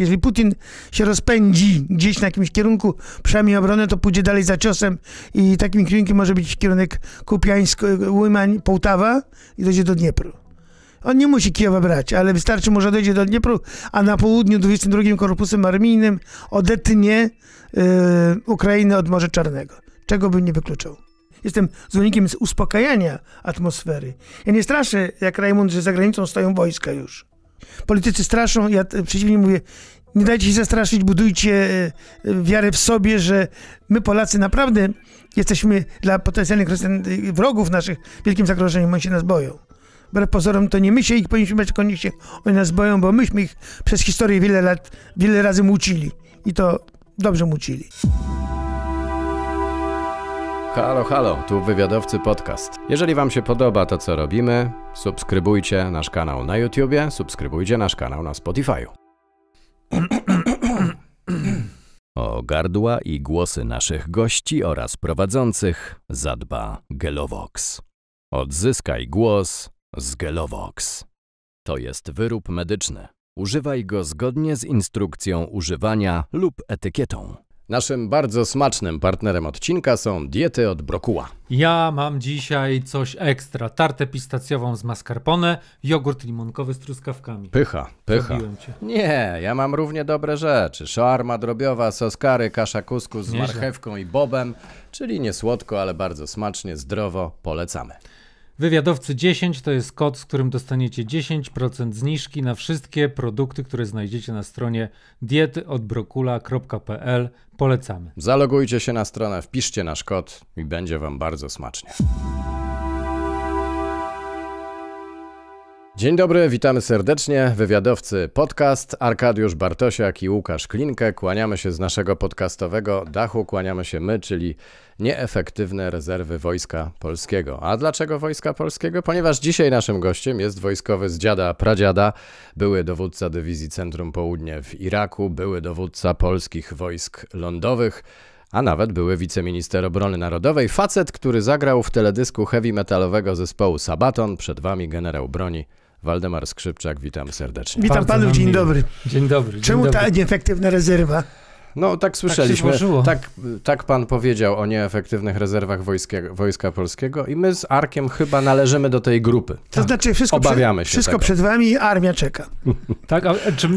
Jeżeli Putin się rozpędzi gdzieś na jakimś kierunku, przynajmniej obronę, to pójdzie dalej za ciosem i takim kierunkiem może być kierunek Kupiańsk, Łymań, Połtawa i dojdzie do Dniepru. On nie musi Kijowa brać, ale wystarczy może dojdzie do Dniepru, a na południu 22 Korpusem Armijnym odetnie yy, Ukrainę od Morza Czarnego. Czego bym nie wykluczał. Jestem zwolennikiem uspokajania atmosfery. Ja nie straszę, jak Rajmund, że za granicą stoją wojska już. Politycy straszą, ja przeciwnie mówię, nie dajcie się zastraszyć, budujcie e, wiarę w sobie, że my Polacy naprawdę jesteśmy dla potencjalnych wrogów naszych wielkim zagrożeniem, oni się nas boją. Wbrew pozorom to nie my się ich powinniśmy bać, się oni nas boją, bo myśmy ich przez historię wiele lat, wiele razy mucili. I to dobrze mucili. Halo, halo, tu wywiadowcy podcast. Jeżeli Wam się podoba to, co robimy, subskrybujcie nasz kanał na YouTubie, subskrybujcie nasz kanał na Spotify'u. O gardła i głosy naszych gości oraz prowadzących zadba Gelovox. Odzyskaj głos z Gelovox. To jest wyrób medyczny. Używaj go zgodnie z instrukcją używania lub etykietą. Naszym bardzo smacznym partnerem odcinka są diety od brokuła. Ja mam dzisiaj coś ekstra. Tartę pistacjową z mascarpone, jogurt limonkowy z truskawkami. Pycha, pycha. Nie, ja mam równie dobre rzeczy. Szarma drobiowa, soskary, kasza kuskus z Nieźle. marchewką i bobem, czyli nie słodko, ale bardzo smacznie, zdrowo. Polecamy. Wywiadowcy 10 to jest kod, z którym dostaniecie 10% zniżki na wszystkie produkty, które znajdziecie na stronie dietyodbrokula.pl. Polecamy. Zalogujcie się na stronę, wpiszcie nasz kod i będzie Wam bardzo smacznie. Dzień dobry, witamy serdecznie. Wywiadowcy podcast Arkadiusz Bartosiak i Łukasz Klinkę. Kłaniamy się z naszego podcastowego dachu, kłaniamy się my, czyli nieefektywne rezerwy Wojska Polskiego. A dlaczego Wojska Polskiego? Ponieważ dzisiaj naszym gościem jest wojskowy z dziada pradziada, były dowódca dywizji Centrum Południe w Iraku, były dowódca polskich wojsk lądowych, a nawet były wiceminister obrony narodowej, facet, który zagrał w teledysku heavy metalowego zespołu Sabaton. Przed wami generał broni Waldemar Skrzypczak, witam serdecznie. Witam Bardzo panów, nam dzień miło. dobry. Dzień dobry. Czemu dzień ta dobry. nieefektywna rezerwa? No tak słyszeliśmy. złożyło. Tak, tak pan powiedział o nieefektywnych rezerwach wojska, wojska Polskiego i my z Arkiem chyba należymy do tej grupy. To znaczy wszystko, Obawiamy przed, się wszystko tego. przed wami, armia czeka. Tak, a czy,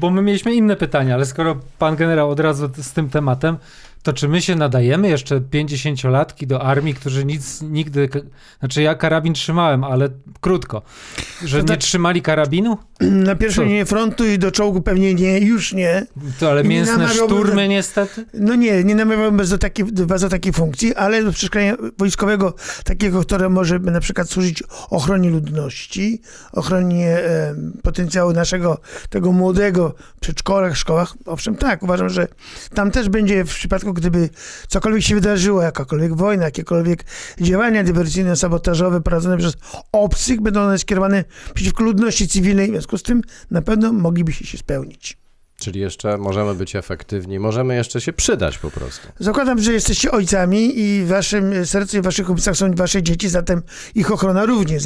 bo my mieliśmy inne pytania, ale skoro pan generał od razu z tym tematem, to czy my się nadajemy jeszcze 50-latki do armii, którzy nic nigdy. Znaczy, ja karabin trzymałem, ale krótko. Że To nie znaczy- trzymali karabinu? Na pierwszej linii frontu i do czołgu pewnie nie, już nie. To ale Nie mięsne namawiałbym- szturmy niestety. No nie, nie namawiałbym was do takiej, was do takiej funkcji, ale do przeszkolenia wojskowego, takiego, które może na przykład służyć ochronie ludności, ochronie e, potencjału naszego, tego młodego w przedszkolach, szkołach. Owszem, tak, uważam, że tam też będzie w przypadku, gdyby cokolwiek się wydarzyło, jakakolwiek wojna, jakiekolwiek działania dywersyjno-sabotażowe prowadzone przez obcych, będą one skierowane przeciwko ludności cywilnej, w związku z tym na pewno moglibyście się spełnić. Czyli jeszcze możemy być efektywni, możemy jeszcze się przydać po prostu. Zakładam, że jesteście ojcami i w waszym sercu i w waszych umysłach są wasze dzieci, zatem ich ochrona również.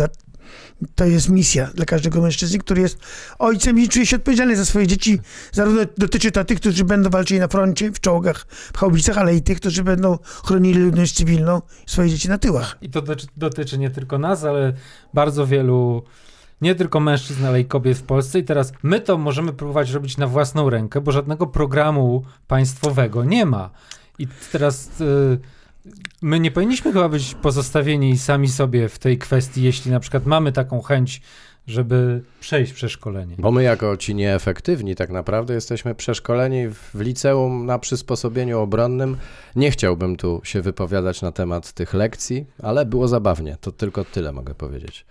To jest misja dla każdego mężczyzny, który jest ojcem i czuje się odpowiedzialny za swoje dzieci. Zarówno dotyczy to tych, którzy będą walczyli na froncie, w czołgach, w haubicach, ale i tych, którzy będą chronili ludność cywilną i swoje dzieci na tyłach. I to dotyczy, dotyczy nie tylko nas, ale bardzo wielu, nie tylko mężczyzn, ale i kobiet w Polsce. I teraz my to możemy próbować robić na własną rękę, bo żadnego programu państwowego nie ma. I teraz y, my nie powinniśmy chyba być pozostawieni sami sobie w tej kwestii, jeśli na przykład mamy taką chęć, żeby przejść przeszkolenie. Bo my jako ci nieefektywni tak naprawdę jesteśmy przeszkoleni w liceum na przysposobieniu obronnym. Nie chciałbym tu się wypowiadać na temat tych lekcji, ale było zabawnie. To tylko tyle mogę powiedzieć.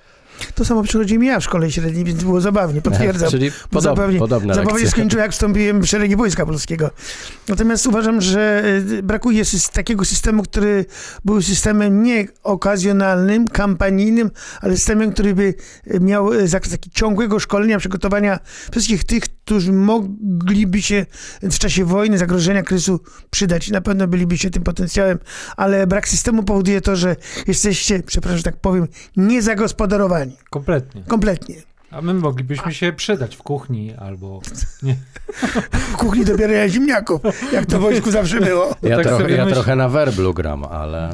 To samo przychodzi mi ja w szkole średniej, więc było zabawnie, potwierdzam. Czyli podob, zabawnie, zabawnie skończyłem, jak wstąpiłem w szeregi Wojska Polskiego. Natomiast uważam, że y, brakuje takiego systemu, który był systemem nie okazjonalnym, kampanijnym, ale systemem, który by y, miał y, zakres taki ciągłego szkolenia, przygotowania wszystkich tych, którzy mogliby się w czasie wojny, zagrożenia, kryzysu przydać. I na pewno byliby się tym potencjałem, ale brak systemu powoduje to, że jesteście, przepraszam, że tak powiem, niezagospodarowani. Kompletnie. Kompletnie. A my moglibyśmy się przydać w kuchni albo... Nie. W kuchni dobierania ziemniaków, jak to w wojsku zawsze było. Ja, tak trochę, ja myśl- trochę na werblu gram, ale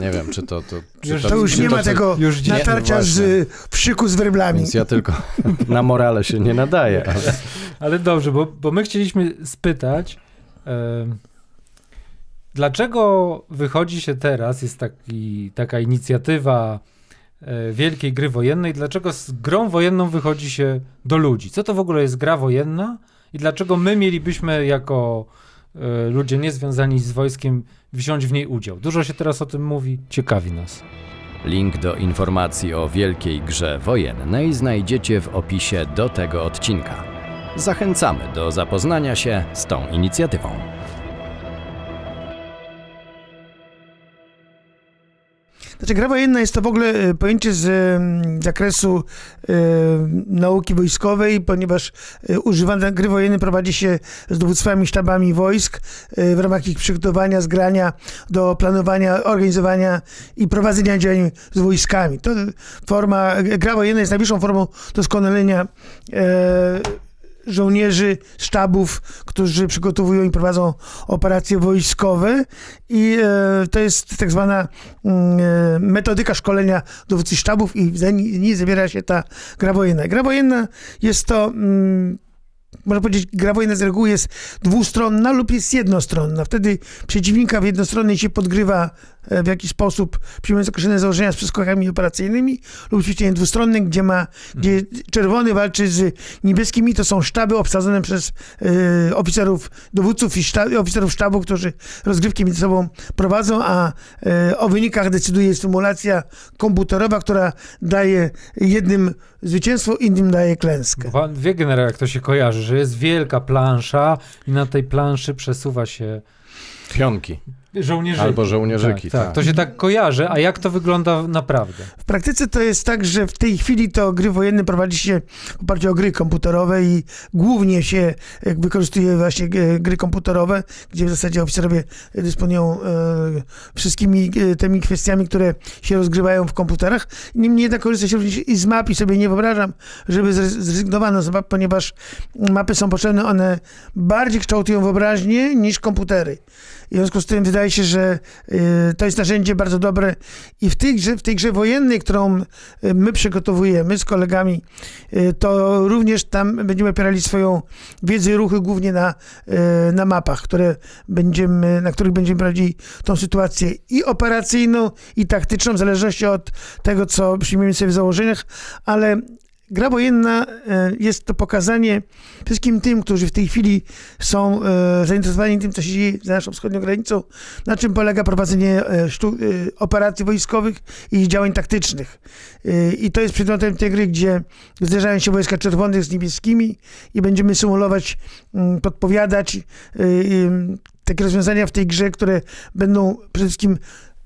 nie wiem, czy to... to, czy Już- To już czy nie ma co- tego już nie- natarcia no z wsiku z werblami. Więc ja tylko na morale się nie nadaję, ale... Ale dobrze, bo, bo my chcieliśmy spytać, dlaczego wychodzi się teraz, jest taki, taka inicjatywa wielkiej gry wojennej, dlaczego z grą wojenną wychodzi się do ludzi? Co to w ogóle jest gra wojenna i dlaczego my mielibyśmy jako e, ludzie niezwiązani z wojskiem wziąć w niej udział? Dużo się teraz o tym mówi, ciekawi nas. Link do informacji o wielkiej grze wojennej znajdziecie w opisie do tego odcinka. Zachęcamy do zapoznania się z tą inicjatywą. Znaczy, gra wojenna jest to w ogóle e, pojęcie z e, zakresu e, nauki wojskowej, ponieważ e, używane gry wojenne prowadzi się z dowództwami, sztabami wojsk e, w ramach ich przygotowania, zgrania do planowania, organizowania i prowadzenia działań z wojskami. To forma, gra wojenna jest najwyższą formą doskonalenia e, żołnierzy, sztabów, którzy przygotowują i prowadzą operacje wojskowe i e, to jest tak zwana mm, e, metodyka szkolenia dowódcy sztabów i w niej zawiera się ta gra wojenna. Gra wojenna jest to mm, można powiedzieć, gra wojenna z reguły jest dwustronna lub jest jednostronna. Wtedy przeciwnika w jednostronnej się podgrywa e, w jakiś sposób, przyjmując określone założenia z przeskokami operacyjnymi, lub ćwiczenie dwustronne, gdzie ma, gdzie czerwony walczy z niebieskimi, to są sztaby obsadzone przez e, oficerów, dowódców i szta, oficerów sztabu, którzy rozgrywki między sobą prowadzą, a e, o wynikach decyduje symulacja komputerowa, która daje jednym zwycięstwo, innym daje klęskę. Bo Pan wie generał, jak to się kojarzy, że jest wielka plansza i na tej planszy przesuwa się Pionki. Żołnierzyki. Albo żołnierzyki, tak, tak. tak. To się tak kojarzy, a jak to wygląda naprawdę? W praktyce to jest tak, że w tej chwili to gry wojenne prowadzi się w oparciu o gry komputerowe i głównie się wykorzystuje właśnie e, gry komputerowe, gdzie w zasadzie oficerowie dysponują e, wszystkimi e, tymi kwestiami, które się rozgrywają w komputerach. Niemniej jednak korzysta się również i z map i sobie nie wyobrażam, żeby zre- zrezygnowano z map, ponieważ mapy są potrzebne, one bardziej kształtują wyobraźnię niż komputery. W związku z tym wydaje się, że y, to jest narzędzie bardzo dobre i w tej grze, w tej grze wojennej, którą y, my przygotowujemy z kolegami, y, to również tam będziemy opierali swoją wiedzę i ruchy głównie na, na mapach, które będziemy, na których będziemy prowadzili tą sytuację i operacyjną, i taktyczną, w zależności od tego, co przyjmiemy sobie w założeniach, ale Gra wojenna e, jest to pokazanie wszystkim tym, którzy w tej chwili są e, zainteresowani tym, co się dzieje za naszą wschodnią granicą, na czym polega prowadzenie e, operacji wojskowych i działań taktycznych. I to jest przedmiotem tej gry, gdzie zderzają się wojska czerwonych z niebieskimi i będziemy symulować, mm, podpowiadać takie rozwiązania w tej grze, które będą przede wszystkim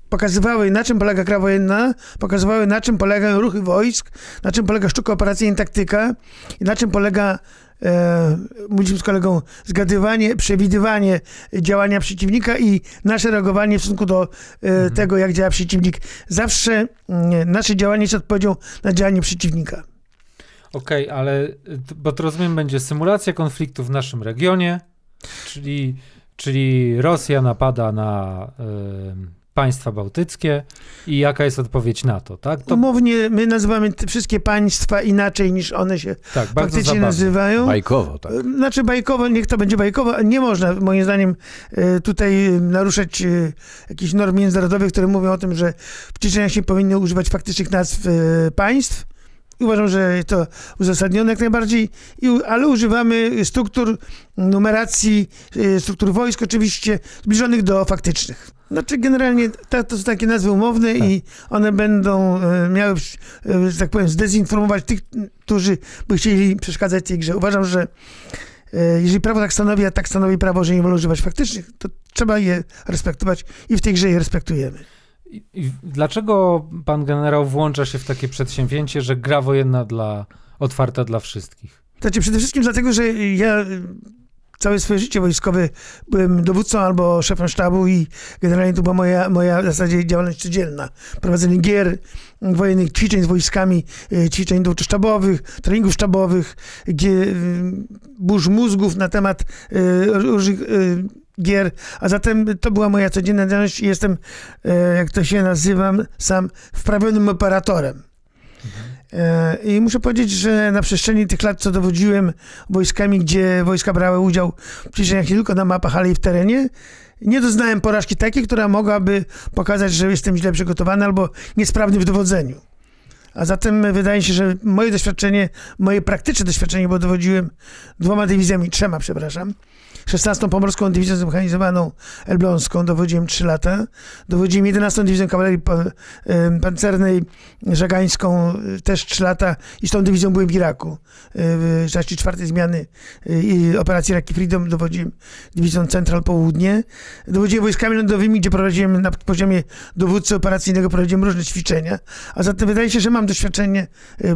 pokazywały, na czym polega gra wojenna, pokazywały, na czym polegają ruchy wojsk, na czym polega sztuka operacyjna i taktyka i na czym polega e, mówiliśmy z kolegą, zgadywanie, przewidywanie działania przeciwnika i nasze reagowanie w stosunku do e, tego, jak działa przeciwnik. Zawsze mm, nasze działanie jest odpowiedzią na działanie przeciwnika. Okej, ale y, t- bo to rozumiem, będzie symulacja konfliktu w naszym regionie, czyli, czyli Rosja napada na y, państwa bałtyckie i jaka jest odpowiedź na to, tak? To Umownie my nazywamy te wszystkie państwa inaczej niż one się tak, faktycznie zabawne. nazywają. Bajkowo, tak. Znaczy bajkowo, niech to będzie bajkowo, nie można moim zdaniem e, tutaj e, naruszać e, jakichś norm międzynarodowych, które mówią o tym, że w ćwiczeniach się powinno używać faktycznych nazw e, państw. Uważam, że to uzasadnione jak najbardziej, ale używamy struktur numeracji, e, struktur wojsk oczywiście, zbliżonych do faktycznych. Znaczy generalnie ta, to są takie nazwy umowne i one będą e, miały, e, że tak powiem, zdezinformować tych, którzy by chcieli przeszkadzać tej grze. Uważam, że e, jeżeli prawo tak stanowi, a tak stanowi prawo, że nie wolno używać faktycznych, to trzeba je respektować i w tej grze je respektujemy. I, I dlaczego pan generał włącza się w takie przedsięwzięcie, że gra wojenna dla, otwarta dla wszystkich? Znaczy przede wszystkim dlatego, że ja całe swoje życie wojskowe byłem dowódcą albo szefem sztabu i generalnie to była moja, moja w zasadzie działalność codzienna. Prowadzenie gier wojennych, ćwiczeń z wojskami, y, ćwiczeń sztabowych, treningów sztabowych, gie- burz mózgów na temat y, różnych gier, a zatem to była moja codzienna działalność i jestem, e, jak to się nazywam, sam wprawionym operatorem. E, I muszę powiedzieć, że na przestrzeni tych lat, co dowodziłem wojskami, gdzie wojska brały udział w ćwiczeniach nie tylko na mapach, ale i w terenie, nie doznałem porażki takiej, która mogłaby pokazać, że jestem źle przygotowany albo niesprawny w dowodzeniu. A zatem wydaje się, że moje doświadczenie, moje praktyczne doświadczenie, bo dowodziłem dwoma dywizjami, trzema, przepraszam, 16. Pomorską Dywizją Zmechanizowaną Elbląską, dowodziłem 3 lata. Dowodziłem 11. Dywizją Kawalerii Pancernej Żagańską y, też 3 lata i z tą dywizją byłem w Iraku. Y, w czasie czwartej zmiany y, operacji Raki Freedom dowodziłem Dywizją Central Południe. Dowodziłem wojskami lądowymi, gdzie prowadziłem na poziomie dowódcy operacyjnego prowadziłem różne ćwiczenia. A zatem wydaje się, że mam doświadczenie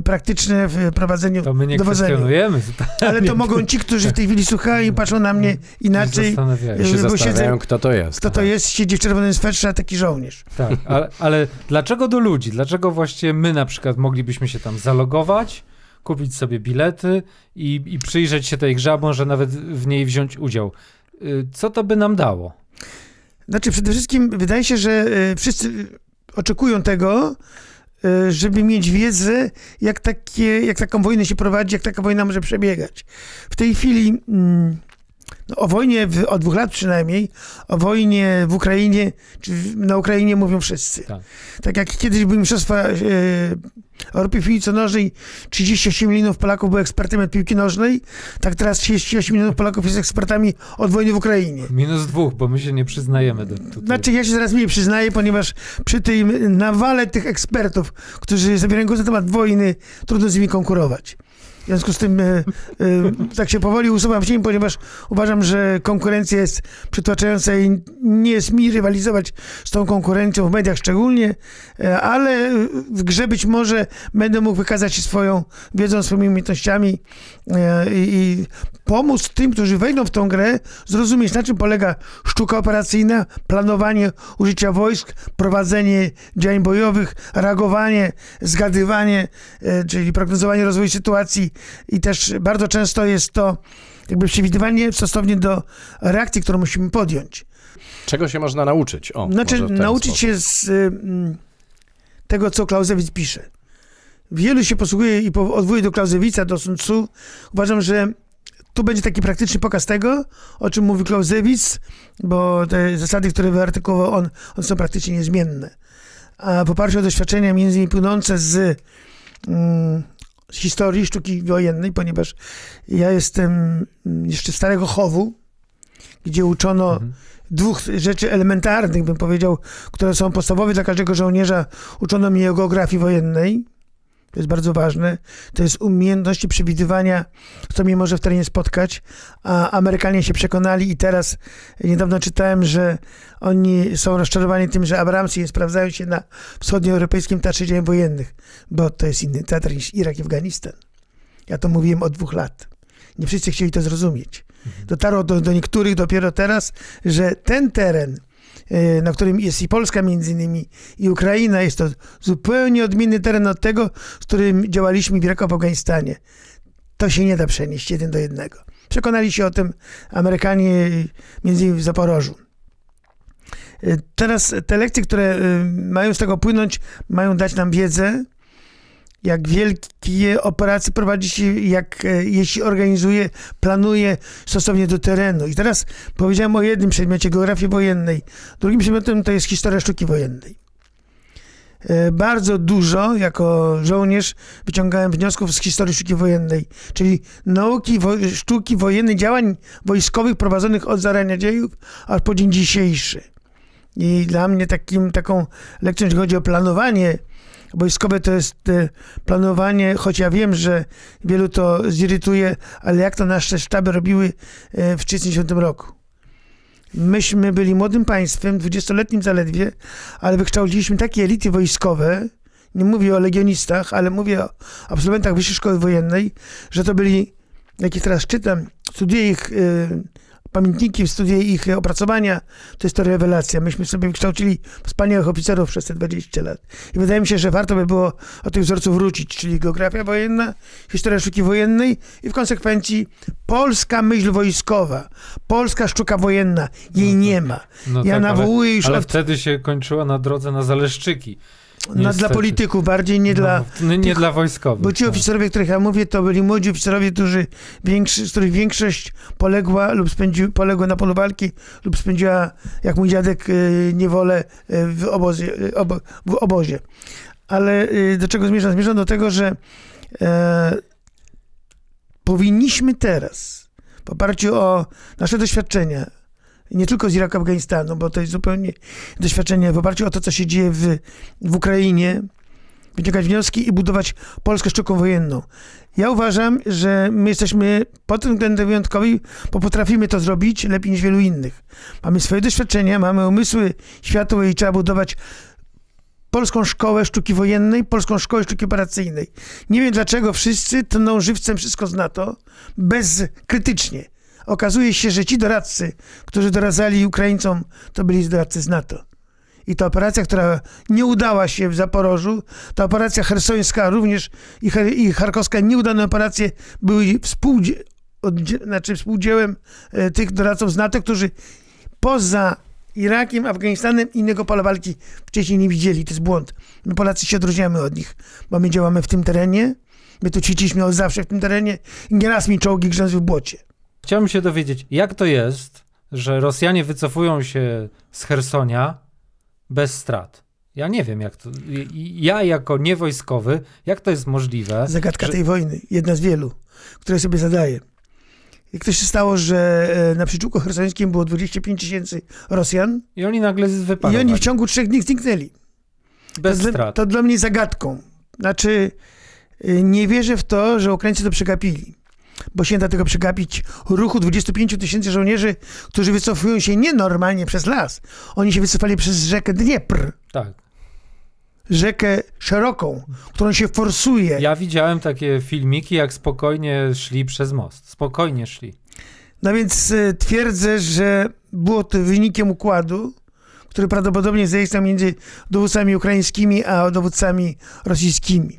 praktyczne w prowadzeniu To my nie dowodzenia. Ale to mogą ci, którzy w tej chwili słuchają i patrzą na mnie inaczej. Zastanawiają się Bo siedzę- zastanawiają, kto to jest. Kto to jest? Siedzi w czerwonym swetrze, a taki żołnierz. Tak, ale, ale dlaczego do ludzi? Dlaczego właśnie my na przykład moglibyśmy się tam zalogować, kupić sobie bilety i, i przyjrzeć się tej grze, może nawet w niej wziąć udział? Y, Co to by nam dało? Znaczy, przede wszystkim wydaje się, że e, wszyscy oczekują tego, e, żeby mieć wiedzę, jak, takie, jak taką wojnę się prowadzi, jak taka wojna może przebiegać. W tej chwili mm, no, o wojnie w, od dwóch lat przynajmniej, o wojnie w Ukrainie, czy w, na Ukrainie mówią wszyscy. Tak. Tak jak kiedyś były mistrzostwa e, Europy w piłce nożnej, 38 milionów Polaków było ekspertami od piłki nożnej, tak teraz 38 milionów Polaków jest ekspertami od wojny w Ukrainie. Minus dwóch, bo my się nie przyznajemy do tutaj. Znaczy, ja się zaraz mniej przyznaję, ponieważ przy tym nawale tych ekspertów, którzy zabierają głos na temat wojny, trudno z nimi konkurować. W związku z tym e, e, tak się powoli usuwam w cień, ponieważ uważam, że konkurencja jest przytłaczająca i nie jest mi rywalizować z tą konkurencją w mediach szczególnie, e, ale w grze być może będę mógł wykazać się swoją wiedzą, swoimi umiejętnościami e, i, i pomóc tym, którzy wejdą w tą grę, zrozumieć na czym polega sztuka operacyjna, planowanie użycia wojsk, prowadzenie działań bojowych, reagowanie, zgadywanie, e, czyli prognozowanie rozwoju sytuacji i też bardzo często jest to jakby przewidywanie stosownie do reakcji, którą musimy podjąć. Czego się można nauczyć? O, Znaczy, nauczyć sposób. się z y, mm, tego, co Clausewitz pisze. Wielu się posługuje i odwołuje do Clausewitza, do Sun Tzu. Uważam, że tu będzie taki praktyczny pokaz tego, o czym mówi Clausewitz, bo te zasady, które wyartykułował on, one są praktycznie niezmienne. A w oparciu o doświadczenia między innymi płynące z, mm, z historii sztuki wojennej, ponieważ ja jestem mm, jeszcze starego chowu, gdzie uczono Mhm. dwóch rzeczy elementarnych, bym powiedział, które są podstawowe dla każdego żołnierza. Uczono mnie geografii wojennej. To jest bardzo ważne. To jest umiejętności przewidywania, co mnie może w terenie spotkać. A Amerykanie się przekonali i teraz niedawno czytałem, że oni są rozczarowani tym, że Abramsy nie sprawdzają się na wschodnioeuropejskim teatrze działań wojennych, bo to jest inny teatr niż Irak i Afganistan. Ja to mówiłem od dwóch lat. Nie wszyscy chcieli to zrozumieć. Dotarło do, do niektórych dopiero teraz, że ten teren, na którym jest i Polska między innymi, i Ukraina, jest to zupełnie odmienny teren od tego, z którym działaliśmy w Iraku w Afganistanie. To się nie da przenieść jeden do jednego. Przekonali się o tym Amerykanie między innymi w Zaporożu. E, Teraz te lekcje, które mają z tego płynąć, mają dać nam wiedzę, jak wielkie operacje prowadzi się, jak e, je się organizuje, planuje stosownie do terenu. I teraz powiedziałem o jednym przedmiocie geografii wojennej. Drugim przedmiotem to jest historia sztuki wojennej. E, Bardzo dużo jako żołnierz wyciągałem wniosków z historii sztuki wojennej, czyli nauki wo sztuki wojennej, działań wojskowych prowadzonych od zarania dziejów aż po dzień dzisiejszy. I dla mnie takim, taką lekcją, jeśli chodzi o planowanie wojskowe, to jest e, planowanie, choć ja wiem, że wielu to zirytuje, ale jak to nasze sztaby robiły e, w 1930 roku. Myśmy byli młodym państwem, dwudziestoletnim zaledwie, ale wykształciliśmy takie elity wojskowe, nie mówię o legionistach, ale mówię o absolwentach Wyższej Szkoły Wojennej, że to byli, jak ich teraz czytam, studiuję ich y, pamiętniki, studiuję ich opracowania, to jest to rewelacja. Myśmy sobie wykształcili wspaniałych oficerów przez te 20 lat. I wydaje mi się, że warto by było o tych wzorców wrócić, czyli geografia wojenna, historia sztuki wojennej i w konsekwencji polska myśl wojskowa, polska sztuka wojenna. Jej nie ma. No ja tak, nawołuję ale, już ale od, wtedy się kończyła na drodze na Zaleszczyki. Na, dla polityków bardziej, nie dla... No, nie nie tych- dla wojskowych. Bo ci no. oficerowie, których ja mówię, to byli młodzi oficerowie, którzy większy, z których większość poległa lub spędzi, poległa na polu walki lub spędziła, jak mój dziadek, y, niewolę y, w obozie. y, Obo, w obozie. Ale do czego zmierzam? Zmierzam do tego, że e, powinniśmy teraz, w oparciu o nasze doświadczenia, nie tylko z Iraku, Afganistanu, bo to jest zupełnie doświadczenie, w oparciu o to, co się dzieje w, w Ukrainie, wyciągać wnioski i budować Polskę sztuką wojenną. Ja uważam, że my jesteśmy pod tym względem wyjątkowi, bo potrafimy to zrobić lepiej niż wielu innych. Mamy swoje doświadczenia, mamy umysły światłe i trzeba budować polską szkołę sztuki wojennej, polską szkołę sztuki operacyjnej. Nie wiem dlaczego wszyscy tną żywcem wszystko z NATO, bezkrytycznie. Okazuje się, że ci doradcy, którzy doradzali Ukraińcom, to byli doradcy z NATO. I ta operacja, która nie udała się w Zaporożu, ta operacja hersońska również i, i charkowska nieudane operacje były znaczy współdziełem e, tych doradców z NATO, którzy poza Irakiem, Afganistanem innego pola walki wcześniej nie widzieli. To jest błąd. My Polacy się odróżniamy od nich, bo my działamy w tym terenie, my tu ćwiczyliśmy od zawsze w tym terenie i nieraz mi czołgi grzęzły w błocie. Chciałbym się dowiedzieć, jak to jest, że Rosjanie wycofują się z Hersonia bez strat. Ja nie wiem, jak to. i- i- Ja, jako niewojskowy, jak to jest możliwe? Zagadka że- tej wojny, jedna z wielu, które sobie zadaję. Jak to się stało, że e, na przyczółku hersońskim było 25 tysięcy Rosjan I oni nagle i wypadli. oni w ciągu trzech dni zniknęli. bez to, dla, strat. to dla mnie zagadką. Znaczy, y, nie wierzę w to, że Ukraińcy to przegapili. Bo się da tego przegapić ruchu 25 tysięcy żołnierzy, którzy wycofują się nie normalnie przez las. Oni się wycofali przez rzekę Dniepr. Tak. Rzekę szeroką, którą się forsuje. Ja widziałem takie filmiki, jak spokojnie szli przez most. Spokojnie szli. No więc e, twierdzę, że było to wynikiem układu, który prawdopodobnie zaistniał między dowódcami ukraińskimi a dowódcami rosyjskimi.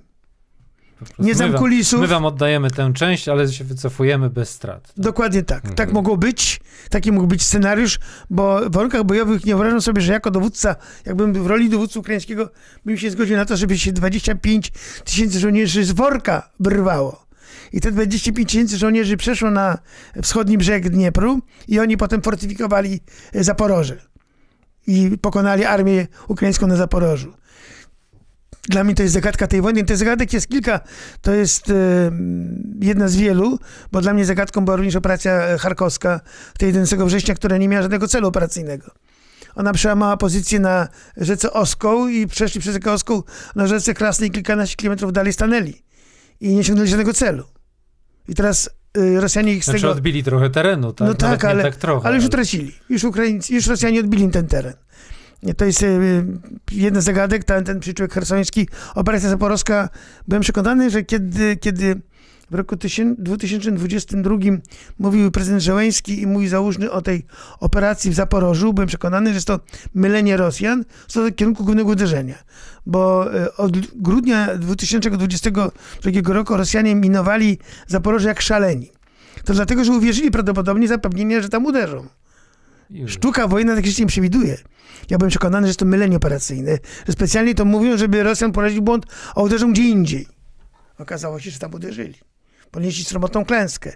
Nie wam, kulisów. my wam oddajemy tę część, ale się wycofujemy bez strat. Dokładnie tak. Mhm. Tak mogło być. Taki mógł być scenariusz, bo w warunkach bojowych nie wyobrażam sobie, że jako dowódca, jakbym w roli dowódcy ukraińskiego, bym się zgodził na to, żeby się 25 tysięcy żołnierzy z worka wyrwało. I te 25 tysięcy żołnierzy przeszło na wschodni brzeg Dniepru i oni potem fortyfikowali Zaporoże. I pokonali armię ukraińską na Zaporożu. Dla mnie to jest zagadka tej wojny. Tych zagadek jest kilka. To jest e, jedna z wielu, bo dla mnie zagadką była również operacja e, charkowska tej 11 września, która nie miała żadnego celu operacyjnego. Ona przełamała pozycję na rzece Oskoł i przeszli przez rzekę Oskoł na rzece Krasnej kilkanaście kilometrów dalej stanęli. I nie osiągnęli żadnego celu. I teraz y, Rosjanie ich z Znaczy tego... odbili trochę terenu, tak? No tak, Nawet ale- tak trochę. Ale już utracili. Już Ukraińcy, już Rosjanie odbili ten teren. To jest y, jedna z zagadek, ten, ten przyczółek hersoński, operacja zaporowska. Byłem przekonany, że kiedy, kiedy w roku 1000 2022 mówił prezydent Żeleński i mój załóżny o tej operacji w Zaporożu, byłem przekonany, że jest to mylenie Rosjan co kierunku głównego uderzenia. Bo y, od grudnia 2022 roku Rosjanie minowali Zaporoże jak szaleni. To dlatego, że uwierzyli prawdopodobnie zapewnienie, że tam uderzą. Sztuka wojenna tak się nie przewiduje. Ja byłem przekonany, że jest to mylenie operacyjne, że specjalnie to mówią, żeby Rosjan poraził błąd, a uderzą gdzie indziej. Okazało się, że tam uderzyli. Ponieśli sromotną klęskę.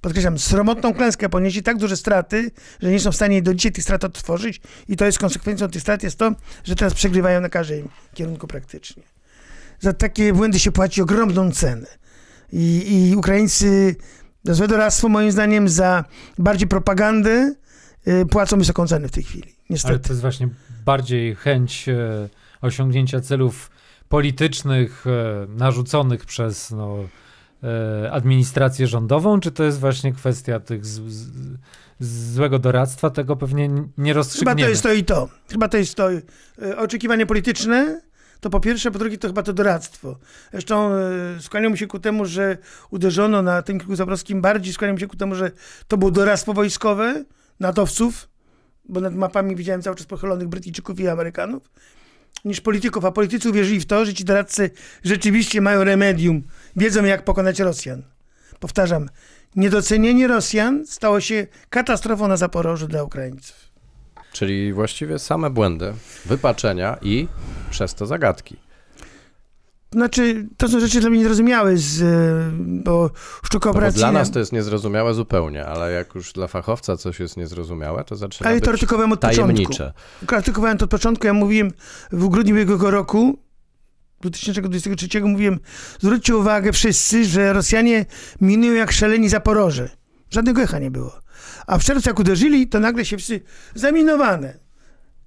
Podkreślam, sromotną klęskę ponieśli tak duże straty, że nie są w stanie do dzisiaj tych strat odtworzyć i to jest konsekwencją tych strat jest to, że teraz przegrywają na każdym kierunku praktycznie. Za takie błędy się płaci ogromną cenę. I, i Ukraińcy za złe doradztwo moim zdaniem za bardziej propagandę płacą wysoką cenę w tej chwili. Ale Niestety. to jest właśnie bardziej chęć e, osiągnięcia celów politycznych e, narzuconych przez no, e, administrację rządową, czy to jest właśnie kwestia tych z, z, złego doradztwa? Tego pewnie nie Chyba rozstrzygniemy. to jest to i to. Chyba to jest to y, oczekiwanie polityczne, to po pierwsze, po drugie to chyba to doradztwo. Zresztą skłaniam się ku temu, że uderzono na tym kilku Zabrowskim, bardziej skłaniam się ku temu, że to było doradztwo wojskowe natowców, bo nad mapami widziałem cały czas pochylonych Brytyjczyków i Amerykanów, niż polityków, a politycy uwierzyli w to, że ci doradcy rzeczywiście mają remedium, wiedzą jak pokonać Rosjan. Powtarzam, niedocenienie Rosjan stało się katastrofą na Zaporożu dla Ukraińców. Czyli właściwie same błędy, wypaczenia i przez to zagadki. Znaczy, to są rzeczy dla mnie niezrozumiałe, z, e, bo sztuka No bo operacyjna... dla nas to jest niezrozumiałe zupełnie, ale jak już dla fachowca coś jest niezrozumiałe, to zaczyna Ale to artykułowałem od początku. tajemnicze. Artykułowałem to od początku, ja mówiłem w grudniu ubiegłego roku, 2023 mówiłem, zwróćcie uwagę wszyscy, że Rosjanie minują jak szaleni Zaporoże. Żadnego echa nie było. A w czerwcu jak uderzyli, to nagle się wszyscy zaminowane.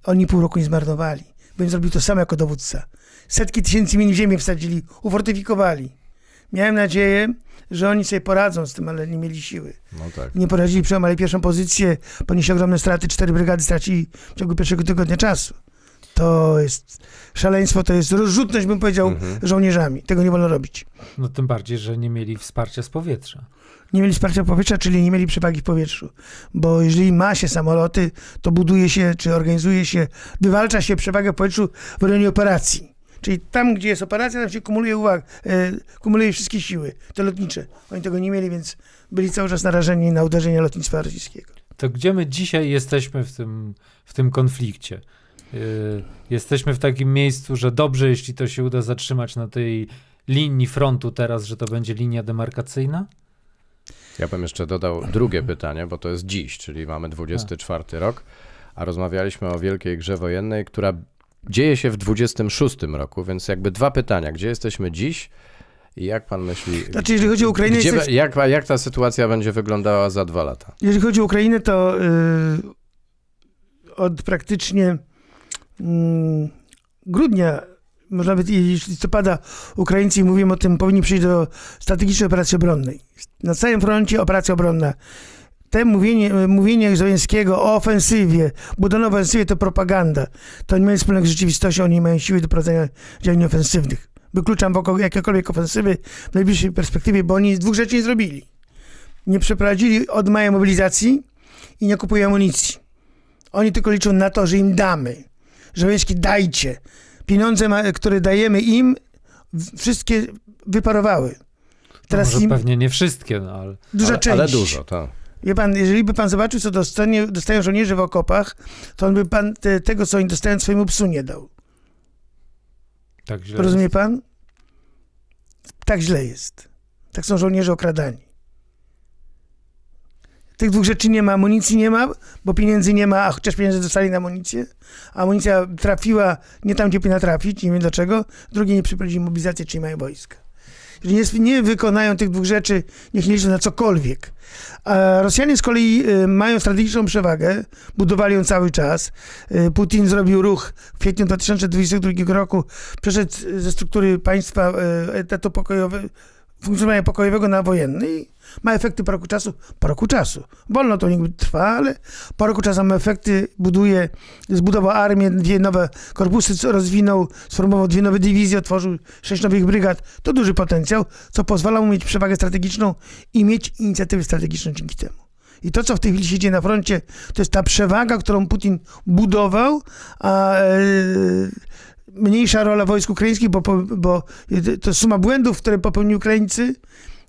Oni pół roku nie zmarnowali. Bym zrobił to samo jako dowódca. Setki tysięcy min w ziemię wsadzili, ufortyfikowali. Miałem nadzieję, że oni sobie poradzą z tym, ale nie mieli siły. No tak. Nie poradzili, przełamali pierwszą pozycję, ponieśli ogromne straty, cztery brygady stracili w ciągu pierwszego tygodnia czasu. To jest szaleństwo, to jest rozrzutność, bym powiedział, Mhm. żołnierzami. Tego nie wolno robić. No tym bardziej, że nie mieli wsparcia z powietrza. Nie mieli wsparcia powietrza, czyli nie mieli przewagi w powietrzu. Bo jeżeli ma się samoloty, to buduje się, czy organizuje się, wywalcza się przewagę w powietrzu w rejonie operacji. Czyli tam, gdzie jest operacja, tam się kumuluje uwagę, e, kumuluje wszystkie siły, te lotnicze. Oni tego nie mieli, więc byli cały czas narażeni na uderzenia lotnictwa rosyjskiego. To gdzie my dzisiaj jesteśmy w tym, w tym konflikcie? Yy, jesteśmy w takim miejscu, że dobrze, jeśli to się uda zatrzymać na tej linii frontu teraz, że to będzie linia demarkacyjna? Ja bym jeszcze dodał drugie pytanie, bo to jest dziś, czyli mamy 24 rok, a rozmawialiśmy o wielkiej grze wojennej, która dzieje się w 26 roku, więc jakby dwa pytania. Gdzie jesteśmy dziś i jak pan myśli, Znaczy, jeżeli chodzi o Ukrainę, gdzie, jesteś- jak, jak ta sytuacja będzie wyglądała za dwa lata? Jeżeli chodzi o Ukrainę, to y, od praktycznie mm, grudnia, może nawet i listopada, Ukraińcy mówią o tym, powinni przyjść do strategicznej operacji obronnej. Na całym froncie operacja obronna. Te mówienie, mówienie o ofensywie, budowa ofensywie to propaganda. To nie ma nic wspólnego z rzeczywistością, oni mają siły do prowadzenia działań ofensywnych. Wykluczam wokół jakiekolwiek ofensywy w najbliższej perspektywie, bo oni dwóch rzeczy nie zrobili nie przeprowadzili od maja mobilizacji i nie kupują amunicji. Oni tylko liczą na to, że im damy. Żołnierzki dajcie. Pieniądze, które dajemy im, wszystkie wyparowały. Teraz Może im pewnie nie wszystkie, no ale duża ale, część. ale dużo, tak. Wie pan, jeżeli by pan zobaczył, co dostanie, dostają żołnierze w okopach, to on by pan te, tego, co oni dostają, swojemu psu nie dał. tak źle. Rozumie pan? Tak źle jest. Tak są żołnierze okradani. Tych dwóch rzeczy nie ma, amunicji nie ma, bo pieniędzy nie ma, a chociaż pieniądze dostali na amunicję. A amunicja trafiła nie tam, gdzie powinna trafić, nie wiem dlaczego. Drugie nie przeprowadzili mobilizacji, czyli mają wojska. Nie, nie wykonają tych dwóch rzeczy, niech nie liczą na cokolwiek. A Rosjanie z kolei y, mają strategiczną przewagę, budowali ją cały czas. Y, Putin zrobił ruch w kwietniu 2022 roku, przeszedł ze struktury państwa y, etatu pokojowego, funkcjonowania pokojowego na wojenny i ma efekty po roku czasu. Po roku czasu. Wolno to niby trwa, ale po roku czasu ma efekty, buduje, zbudował armię, dwie nowe korpusy rozwinął, sformował dwie nowe dywizje, otworzył sześć nowych brygad. To duży potencjał, co pozwala mu mieć przewagę strategiczną i mieć inicjatywę strategiczną dzięki temu. I to, co w tej chwili się dzieje na froncie, to jest ta przewaga, którą Putin budował, a e, mniejsza rola wojsk ukraińskich, bo, bo to suma błędów, które popełnili Ukraińcy,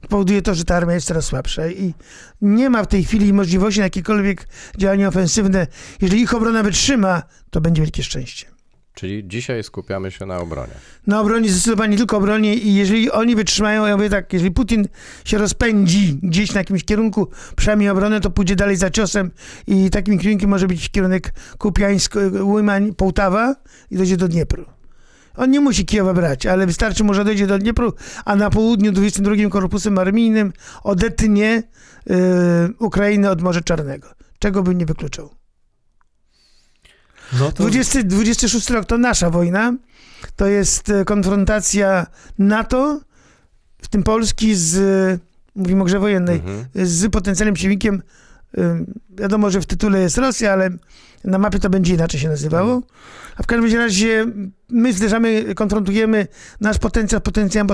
powoduje to, że ta armia jest coraz słabsza i nie ma w tej chwili możliwości na jakiekolwiek działania ofensywne. Jeżeli ich obrona wytrzyma, to będzie wielkie szczęście. Czyli dzisiaj skupiamy się na obronie. Na obronie zdecydowanie tylko obronie i jeżeli oni wytrzymają, ja mówię tak, jeżeli Putin się rozpędzi gdzieś na jakimś kierunku, przejmie obronę, to pójdzie dalej za ciosem i takim kierunkiem może być kierunek Kupiańsk, Łymań, Połtawa i dojdzie do Dniepru. On nie musi Kijowa brać, ale wystarczy mu, że dojdzie do Dniepru, a na południu 22 Korpusem Armijnym odetnie yy, Ukrainę od Morza Czarnego. Czego bym nie wykluczał. No to 20, 26 rok to nasza wojna. To jest e, konfrontacja NATO, w tym Polski, z, mówimy o grze wojennej, Mhm. z potencjalnym przeciwnikiem y, wiadomo, że w tytule jest Rosja, ale na mapie to będzie inaczej się nazywało. A w każdym razie my zderzamy, konfrontujemy nasz potencjał, potencjał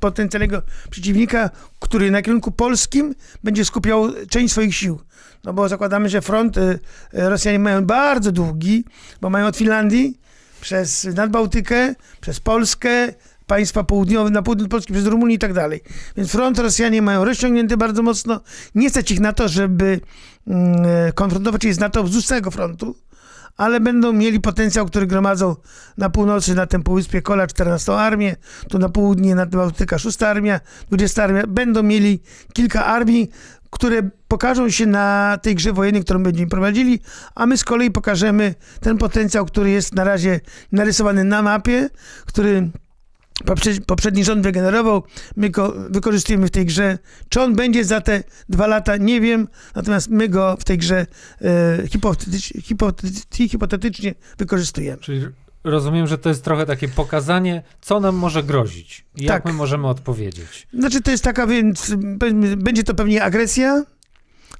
potencjalnego przeciwnika, który na kierunku polskim będzie skupiał część swoich sił. No bo zakładamy, że front y, Rosjanie mają bardzo długi, bo mają od Finlandii przez Nadbałtykę, przez Polskę, państwa południowe, na południu Polski, przez Rumunię i tak dalej. Więc front Rosjanie mają rozciągnięty bardzo mocno. Nie stać ich na to, żeby mm, konfrontować się z NATO całego frontu, ale będą mieli potencjał, który gromadzą na północy, na tym półwyspie Kola 14 armię, tu na południe na Bałtyka 6 armia, 20 armia. Będą mieli kilka armii, które pokażą się na tej grze wojennej, którą będziemy prowadzili, a my z kolei pokażemy ten potencjał, który jest na razie narysowany na mapie, który poprzedni rząd wygenerował, my go wykorzystujemy w tej grze. Czy on będzie za te dwa lata, nie wiem, natomiast my go w tej grze e, hipotetycznie, hipotetycznie, hipotetycznie wykorzystujemy. Czyli rozumiem, że to jest trochę takie pokazanie, co nam może grozić i tak. jak my możemy odpowiedzieć. Znaczy to jest taka, więc będzie to pewnie agresja,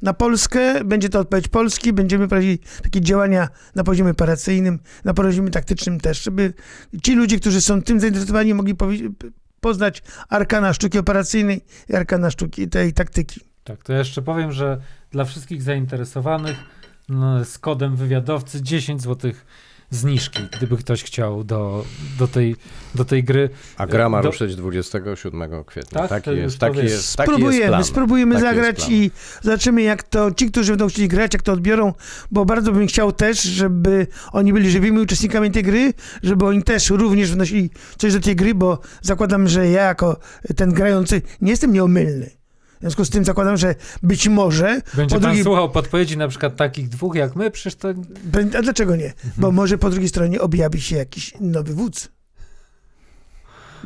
na Polskę, będzie to odpowiedź Polski, będziemy prowadzili takie działania na poziomie operacyjnym, na poziomie taktycznym też, żeby ci ludzie, którzy są tym zainteresowani, mogli poznać arkana sztuki operacyjnej i arkana sztuki tej taktyki. Tak, to jeszcze powiem, że dla wszystkich zainteresowanych no, z kodem wywiadowcy 10 złotych zniżki, gdyby ktoś chciał do, do, tej, do tej gry. A gra ma do... ruszyć 27 kwietnia. Tak, taki jest, taki jest, taki spróbujemy, jest plan. spróbujemy taki zagrać i zobaczymy, jak to ci, którzy będą chcieli grać, jak to odbiorą, bo bardzo bym chciał też, żeby oni byli żywymi uczestnikami tej gry, żeby oni też również wnosili coś do tej gry, bo zakładam, że ja jako ten grający nie jestem nieomylny. W związku z tym zakładam, że być może... Będzie pan drugiej... słuchał podpowiedzi na przykład takich dwóch jak my, przecież to... A dlaczego nie? Mhm. Bo może po drugiej stronie objawi się jakiś nowy wódz.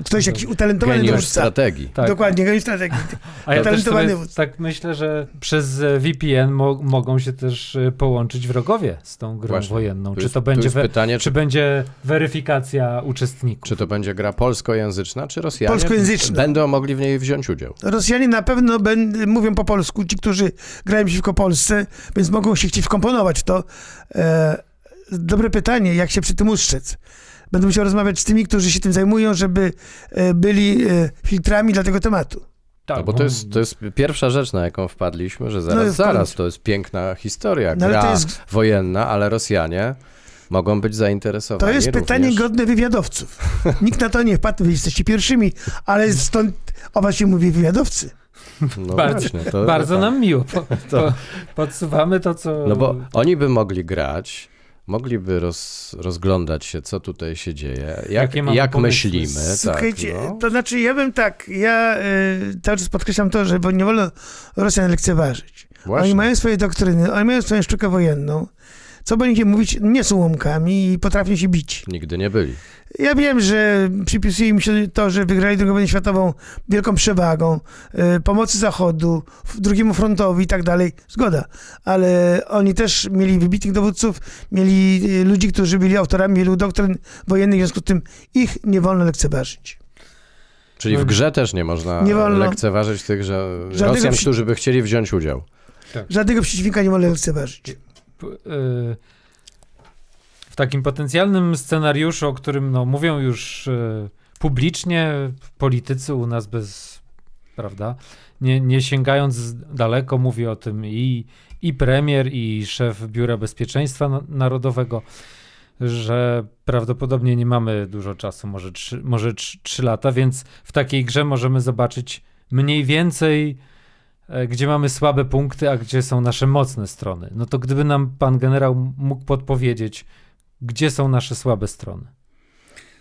Ktoś jakiś utalentowany geniusz dowódca. strategii. Tak. Dokładnie, geniusz strategii. A ja utalentowany też sobie, tak myślę, że przez e, VPN mo mogą się też e, połączyć wrogowie z tą grą Właśnie. wojenną. Czy to będzie pytanie, czy... czy będzie weryfikacja uczestników? Czy to będzie gra polskojęzyczna, czy Rosjanie polskojęzyczna. będą mogli w niej wziąć udział? Rosjanie na pewno mówią po polsku, ci, którzy grają przeciwko Polsce, więc mogą się chcieć wkomponować w to. E, dobre pytanie, jak się przy tym ustrzec. Będę musiał rozmawiać z tymi, którzy się tym zajmują, żeby e, byli e, filtrami dla tego tematu. Tak, no bo to jest, to jest pierwsza rzecz, na jaką wpadliśmy, że zaraz, no zaraz, to jest piękna historia, no, gra jest... wojenna, ale Rosjanie mogą być zainteresowani To jest pytanie również. godne wywiadowców. Nikt na to nie wpadł, wy jesteście pierwszymi, ale stąd o was się mówi wywiadowcy. No bardzo, właśnie, to, bardzo nam miło. Po, to, podsuwamy to, co... No bo oni by mogli grać, mogliby roz, rozglądać się, co tutaj się dzieje, jak, jak myślimy. Tak, Słuchajcie, tak, no. to znaczy ja bym tak, ja y, cały czas podkreślam to, że bo nie wolno Rosjan lekceważyć. Właśnie. Oni mają swoje doktryny, oni mają swoją sztukę wojenną. Co by nie mówić, nie są łomkami i potrafią się bić. Nigdy nie byli. Ja wiem, że przypisuje im się to, że wygrali II wojnę światową wielką przewagą, y, pomocy Zachodu, drugiemu frontowi i tak dalej. Zgoda. Ale oni też mieli wybitnych dowódców, mieli y, ludzi, którzy byli autorami wielu doktryn wojennych, w związku z tym ich nie wolno lekceważyć. Czyli w no. grze też nie można nie wolno. lekceważyć tych, że Rosjan, którzy by chcieli wziąć udział. Tak. Żadnego przeciwnika nie wolno lekceważyć. Y w takim potencjalnym scenariuszu, o którym no, mówią już e, publicznie politycy u nas bez, prawda, nie, nie sięgając daleko, mówi o tym i, i premier, i szef Biura Bezpieczeństwa Narodowego, że prawdopodobnie nie mamy dużo czasu, może trzy, może trzy lata, więc w takiej grze możemy zobaczyć mniej więcej, gdzie mamy słabe punkty, a gdzie są nasze mocne strony. No to gdyby nam pan generał mógł podpowiedzieć, gdzie są nasze słabe strony?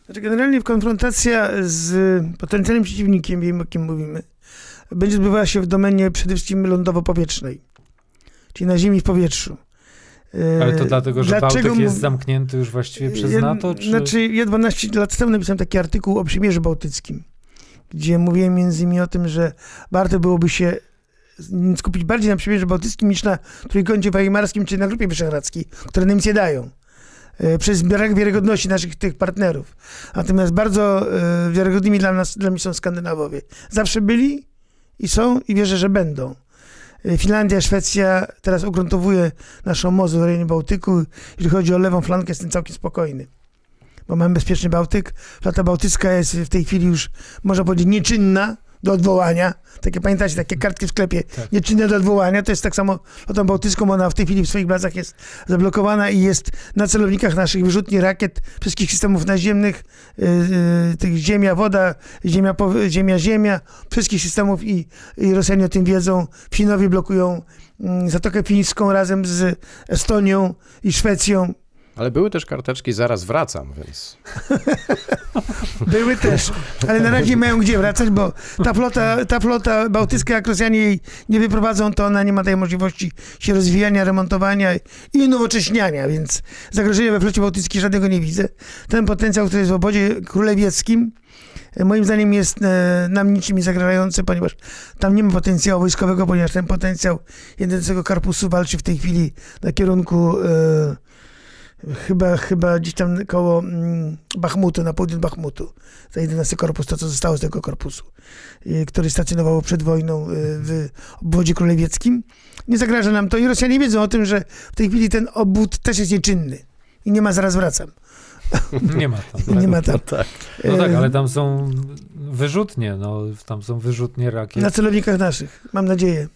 Znaczy generalnie konfrontacja z potencjalnym przeciwnikiem, wiem o kim mówimy, będzie odbywała się w domenie przede wszystkim lądowo-powietrznej, czyli na ziemi w powietrzu. Ale to dlatego, że Dlaczego Bałtyk jest zamknięty już właściwie przez ja, NATO? Czy... Znaczy, ja 12 lat temu napisałem taki artykuł o przymierzu bałtyckim, gdzie mówiłem między innymi o tym, że warto byłoby się skupić bardziej na przymierzu bałtyckim niż na trójkącie weimarskim czy na grupie wyszehradzkiej, które nam nie dają. E, przez brak wiarygodności naszych tych partnerów. Natomiast bardzo e, wiarygodnymi dla nas, dla mnie są Skandynawowie. Zawsze byli i są i wierzę, że będą. Y, Finlandia, Szwecja teraz ugruntowuje naszą moc w rejonie Bałtyku. Jeżeli chodzi o lewą flankę, jestem całkiem spokojny. Bo mamy bezpieczny Bałtyk. Flota bałtycka jest w tej chwili już, można powiedzieć, nieczynna do odwołania. Takie pamiętacie, takie kartki w sklepie Tak. nieczynne do odwołania. To jest tak samo flotą bałtycką. Ona w tej chwili w swoich bazach jest zablokowana i jest na celownikach naszych wyrzutni rakiet, wszystkich systemów naziemnych, yy, tych ziemia, woda, ziemia, ziemia, ziemia, wszystkich systemów i, i Rosjanie o tym wiedzą. Finowie blokują mm, Zatokę Fińską razem z Estonią i Szwecją. Ale były też karteczki Zaraz wracam, więc Były też, ale na razie mają gdzie wracać, bo ta flota, ta flota bałtycka, jak Rosjanie jej nie wyprowadzą, to ona nie ma tej możliwości się rozwijania, remontowania i unowocześniania, więc zagrożenia we flocie bałtyckiej żadnego nie widzę. Ten potencjał, który jest w obozie królewieckim, e, moim zdaniem jest e, nam niczym nie zagrażający, ponieważ tam nie ma potencjału wojskowego, ponieważ ten potencjał jednego korpusu walczy w tej chwili na kierunku e, chyba, chyba gdzieś tam koło mm, Bachmutu, na południu Bachmutu. Za 11 korpus, to co zostało z tego korpusu, y, który stacjonował przed wojną y, w obwodzie królewieckim. Nie zagraża nam to i Rosjanie wiedzą o tym, że w tej chwili ten obwód też jest nieczynny. I nie ma, zaraz wracam. Nie ma tam. Nie ma tam. tak. No tak, E, ale tam są wyrzutnie, no, tam są wyrzutnie rakiet. Na celownikach naszych, mam nadzieję.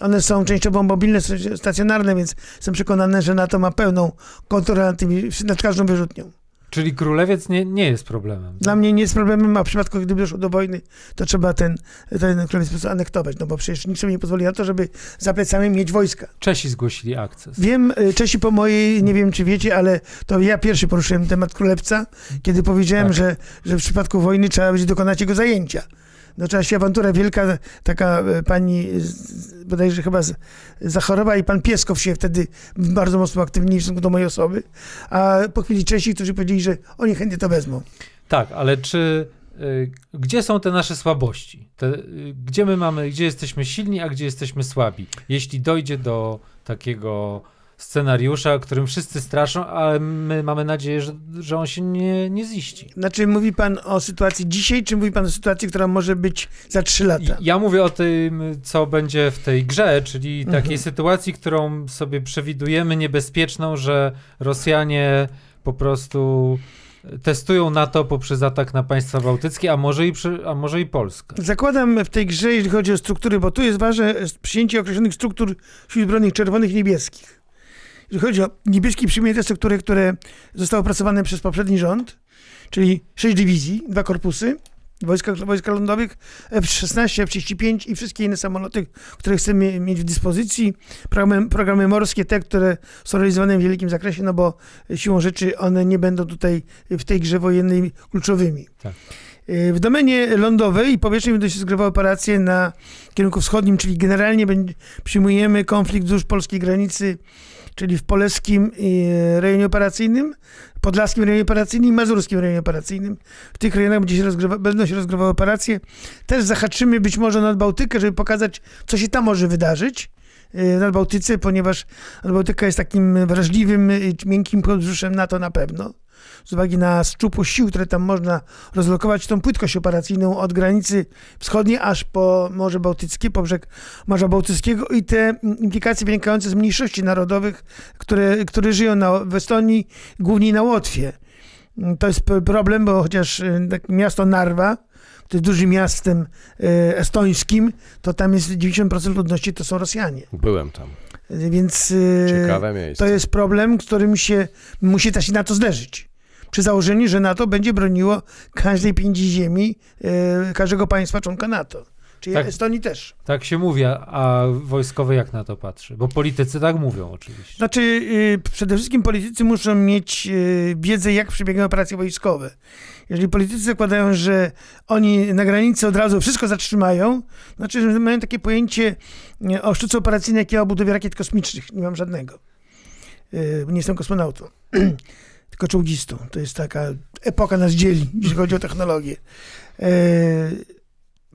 One są częściowo mobilne, stacjonarne, więc jestem przekonany, że NATO ma pełną kontrolę nad, tymi, nad każdą wyrzutnią. Czyli królewiec nie, nie jest problemem. Dla mnie nie jest problemem, a w przypadku, gdyby doszło do wojny, to trzeba ten, ten królewiec po prostu anektować, no bo przecież nikt sobie nie pozwoli na to, żeby za plecami mieć wojska. Czesi zgłosili akces. Wiem, y, Czesi po mojej, nie wiem czy wiecie, ale to ja pierwszy poruszyłem temat królewca, kiedy powiedziałem, Tak. że, że w przypadku wojny trzeba będzie dokonać jego zajęcia. No trzeba się awantura wielka, taka e, pani bodajże chyba zachorowała i pan Pieskow się wtedy bardzo mocno aktywni w stosunku do mojej osoby, a po chwili Czesi, którzy powiedzieli, że oni chętnie to wezmą. Tak, ale czy y, gdzie są te nasze słabości? Te, y, gdzie my mamy, gdzie jesteśmy silni, a gdzie jesteśmy słabi? Jeśli dojdzie do takiego scenariusza, którym wszyscy straszą, ale my mamy nadzieję, że, że on się nie, nie ziści. Znaczy mówi pan o sytuacji dzisiaj, czy mówi pan o sytuacji, która może być za trzy lata? Ja mówię o tym, co będzie w tej grze, czyli Mhm. takiej sytuacji, którą sobie przewidujemy, niebezpieczną, że Rosjanie po prostu testują NATO poprzez atak na państwa bałtyckie, a może i, przy, a może i Polskę. Zakładam w tej grze, jeżeli chodzi o struktury, bo tu jest ważne przyjęcie określonych struktur sił zbrojnych czerwonych i niebieskich. Jeżeli chodzi o niebieskich, przyjmuje te struktury, które zostały opracowane przez poprzedni rząd, czyli sześć dywizji, dwa korpusy, wojska, wojska lądowych, F-16, F-35 i wszystkie inne samoloty, które chcemy mieć w dyspozycji. Programy, programy morskie, te, które są realizowane w wielkim zakresie, no bo siłą rzeczy one nie będą tutaj w tej grze wojennej kluczowymi. Tak. W domenie lądowej i powietrznej będą się zgrywały operacje na kierunku wschodnim, czyli generalnie przyjmujemy konflikt wzdłuż polskiej granicy, czyli w polskim y, rejonie operacyjnym, podlaskim rejonie operacyjnym i mazurskim rejonie operacyjnym. W tych rejonach będzie się rozgrywa, będą się rozgrywały operacje. Też zahaczymy być może nad Bałtykę, żeby pokazać, co się tam może wydarzyć y, nad Bałtyce, ponieważ Bałtyka jest takim wrażliwym, y, miękkim podbrzuszem NATO na pewno. Z uwagi na szczupłość sił, które tam można rozlokować, tą płytkość operacyjną od granicy wschodniej aż po Morze Bałtyckie, po brzeg Morza Bałtyckiego i te implikacje wynikające z mniejszości narodowych, które, które żyją na, w Estonii, głównie na Łotwie. To jest problem, bo chociaż y, tak miasto Narwa, to jest dużym miastem y, estońskim, to tam jest 90% ludności to są Rosjanie. Byłem tam. Więc y, Ciekawe miejsce. to jest problem, z którym się musi też NATO zderzyć. Przy założeniu, że NATO będzie broniło każdej pięci ziemi e, każdego państwa członka NATO. Czyli Tak. Estonii też. Tak się mówi, a- wojskowy jak na to patrzy? Bo politycy tak mówią oczywiście. Znaczy, y, przede wszystkim politycy muszą mieć y, wiedzę, jak przebiegają operacje wojskowe. Jeżeli politycy zakładają, że oni na granicy od razu wszystko zatrzymają, znaczy, że mają takie pojęcie y, o sztuce operacyjnej, jak ja o budowie rakiet kosmicznych. Nie mam żadnego. Y, Nie jestem kosmonautą. Tylko czołgistą. To jest taka epoka nas dzieli, jeśli chodzi o technologię. E,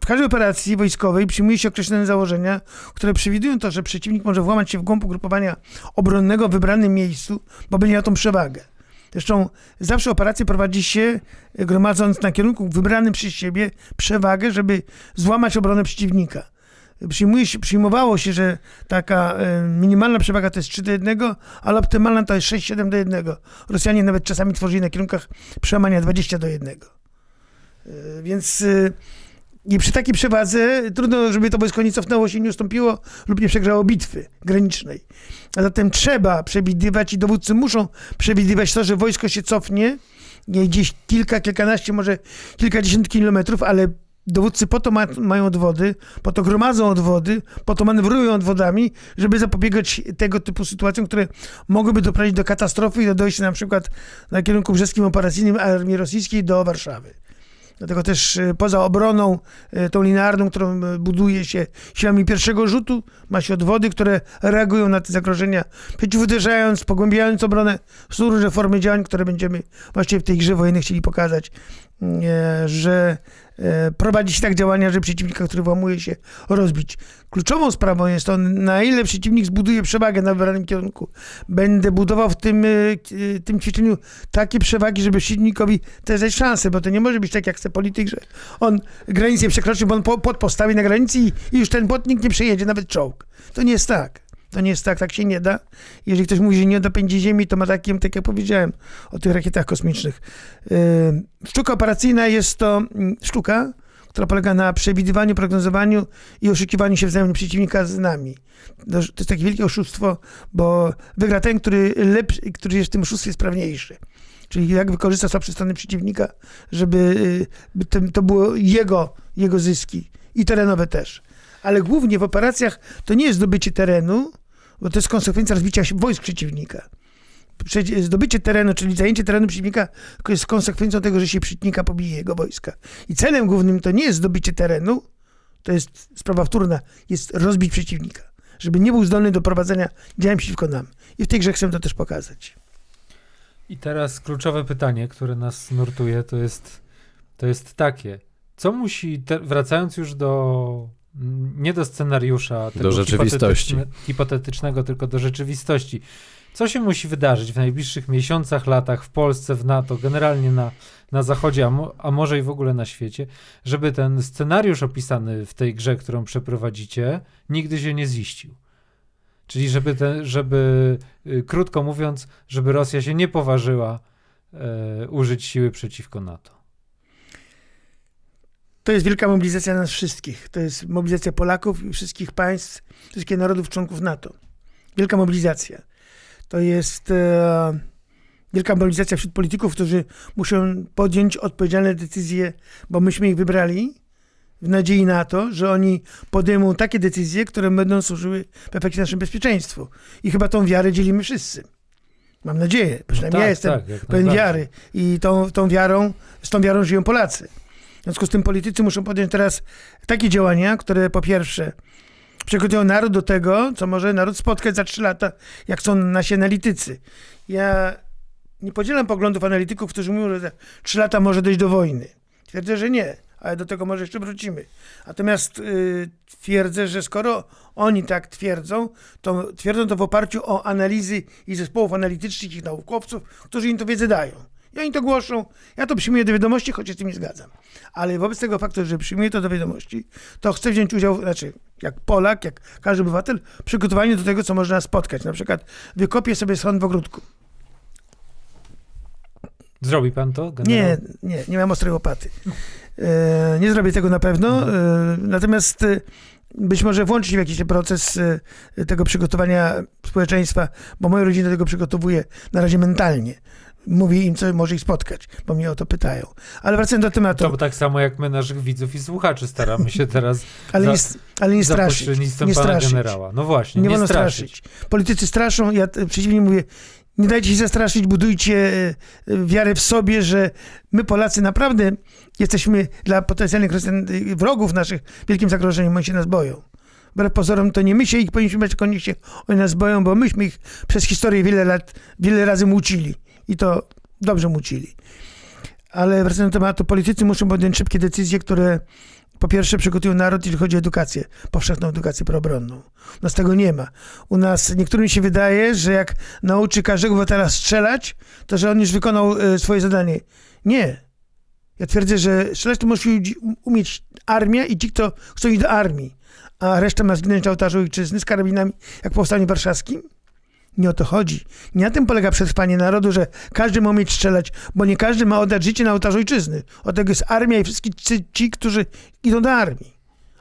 W każdej operacji wojskowej przyjmuje się określone założenia, które przewidują to, że przeciwnik może włamać się w głąb ugrupowania obronnego w wybranym miejscu, bo będzie miał tą przewagę. Zresztą zawsze operacje prowadzi się e, gromadząc na kierunku wybranym przez siebie przewagę, żeby złamać obronę przeciwnika. Przyjmuje się, przyjmowało się, że taka e, minimalna przewaga to jest 3 do 1, ale optymalna to jest 6-7 do 1. Rosjanie nawet czasami tworzyli na kierunkach przełamania 20 do 1. E, więc e, i przy takiej przewadze trudno, żeby to wojsko nie cofnęło się, nie ustąpiło lub nie przegrało bitwy granicznej. A zatem trzeba przewidywać i dowódcy muszą przewidywać to, że wojsko się cofnie gdzieś kilka, kilkanaście, może kilkadziesiąt kilometrów, ale dowódcy po to ma, mają odwody, po to gromadzą odwody, po to manewrują odwodami, żeby zapobiegać tego typu sytuacjom, które mogłyby doprowadzić do katastrofy i do dojścia na przykład na kierunku brzeskim operacyjnym armii rosyjskiej do Warszawy. Dlatego też e, poza obroną e, tą linearną, którą e, buduje się siłami pierwszego rzutu, ma się odwody, które reagują na te zagrożenia, przeciwuderzając, pogłębiając obronę. Są różne formy działań, które będziemy właściwie w tej grze wojennej chcieli pokazać, że E, prowadzić tak działania, że przeciwnika, który włamuje się, rozbić. Kluczową sprawą jest to, na ile przeciwnik zbuduje przewagę na wybranym kierunku. Będę budował w tym, e, tym ćwiczeniu takie przewagi, żeby przeciwnikowi też dać szansę, bo to nie może być tak jak chce polityk, że on granicę przekroczy, bo on płot postawi na granicy i, już ten płot nikt nie przejedzie, nawet czołg. To nie jest tak. To nie jest tak, tak się nie da. Jeżeli ktoś mówi, że nie dopędzi Ziemi, to ma takim, tak jak powiedziałem, o tych rakietach kosmicznych. Yy, sztuka operacyjna jest to mm, sztuka, która polega na przewidywaniu, prognozowaniu i oszukiwaniu się wzajemnie przeciwnika z nami. To jest takie wielkie oszustwo, bo wygra ten, który, lepszy, który jest w tym oszustwie sprawniejszy. Czyli jak wykorzysta słabsze strony przeciwnika, żeby y, to było jego, jego zyski i terenowe też. Ale głównie w operacjach to nie jest zdobycie terenu, bo to jest konsekwencja rozbicia wojsk przeciwnika. Zdobycie terenu, czyli zajęcie terenu przeciwnika jest konsekwencją tego, że się przeciwnika pobije jego wojska. I celem głównym to nie jest zdobycie terenu, to jest sprawa wtórna, jest rozbić przeciwnika, żeby nie był zdolny do prowadzenia działań przeciwko nam. I w tej grze chcę to też pokazać. I teraz kluczowe pytanie, które nas nurtuje, to jest, to jest takie. Co musi, te, wracając już do nie do scenariusza, do rzeczywistości. hipotetycznego, tylko do rzeczywistości. Co się musi wydarzyć w najbliższych miesiącach, latach w Polsce, w NATO, generalnie na, na Zachodzie, a, mo, a może i w ogóle na świecie, żeby ten scenariusz opisany w tej grze, którą przeprowadzicie, nigdy się nie ziścił? Czyli żeby, te, żeby y, krótko mówiąc, żeby Rosja się nie poważyła e, użyć siły przeciwko NATO. To jest wielka mobilizacja nas wszystkich. To jest mobilizacja Polaków i wszystkich państw, wszystkich narodów członków NATO. Wielka mobilizacja. To jest e, wielka mobilizacja wśród polityków, którzy muszą podjąć odpowiedzialne decyzje, bo myśmy ich wybrali w nadziei na to, że oni podejmą takie decyzje, które będą służyły w efekcie naszemu bezpieczeństwu. I chyba tą wiarę dzielimy wszyscy. Mam nadzieję, przynajmniej no tak, ja jestem tak, pełen wiary. I tą, tą wiarą, z tą wiarą żyją Polacy. W związku z tym politycy muszą podjąć teraz takie działania, które po pierwsze przygotują naród do tego, co może naród spotkać za trzy lata, jak są nasi analitycy. Ja nie podzielam poglądów analityków, którzy mówią, że za trzy lata może dojść do wojny. Twierdzę, że nie, ale do tego może jeszcze wrócimy. Natomiast yy, twierdzę, że skoro oni tak twierdzą, to twierdzą to w oparciu o analizy i zespołów analitycznych i naukowców, którzy im to wiedzę dają. I oni to głoszą, ja to przyjmuję do wiadomości, choć się z tym nie zgadzam. Ale wobec tego faktu, że przyjmuję to do wiadomości, to chcę wziąć udział, znaczy jak Polak, jak każdy obywatel, w przygotowaniu do tego, co można spotkać. Na przykład wykopię sobie schron w ogródku. Zrobi pan to? Generał? Nie, nie, nie mam ostrej łopaty. E, nie zrobię tego na pewno, mhm. e, natomiast e, być może włączyć w jakiś proces e, tego przygotowania społeczeństwa, bo moja rodzina tego przygotowuje na razie mentalnie mówi im, co może ich spotkać, bo mnie o to pytają. Ale wracając do tematu. To tak samo jak my naszych widzów i słuchaczy staramy się teraz ale, nie, ale nie straszyć. Nie straszyć. generała. No właśnie, nie, nie wolno straszyć. straszyć. Politycy straszą, ja przeciwnie mówię, nie dajcie się zastraszyć, budujcie e, wiarę w sobie, że my Polacy naprawdę jesteśmy dla potencjalnych wrogów naszych wielkim zagrożeniem, oni się nas boją. Wbrew pozorom to nie my się ich powinniśmy oni się oni nas boją, bo myśmy ich przez historię wiele lat, wiele razy mucili i to dobrze mucili. Ale wracając do tematu, politycy muszą podjąć szybkie decyzje, które po pierwsze przygotują naród, jeśli chodzi o edukację, powszechną edukację proobronną. U nas tego nie ma. U nas niektórym się wydaje, że jak nauczy każdego obywatela strzelać, to że on już wykonał y, swoje zadanie. Nie. Ja twierdzę, że strzelać to musi umieć armia i ci, kto chcą iść do armii. a reszta ma zginąć na ołtarzu ojczyzny z karabinami, jak w Powstaniu Warszawskim? Nie o to chodzi. Nie na tym polega przetrwanie narodu, że każdy ma umieć strzelać, bo nie każdy ma oddać życie na ołtarzu ojczyzny. Od tego jest armia i wszystkie ci, którzy idą do armii.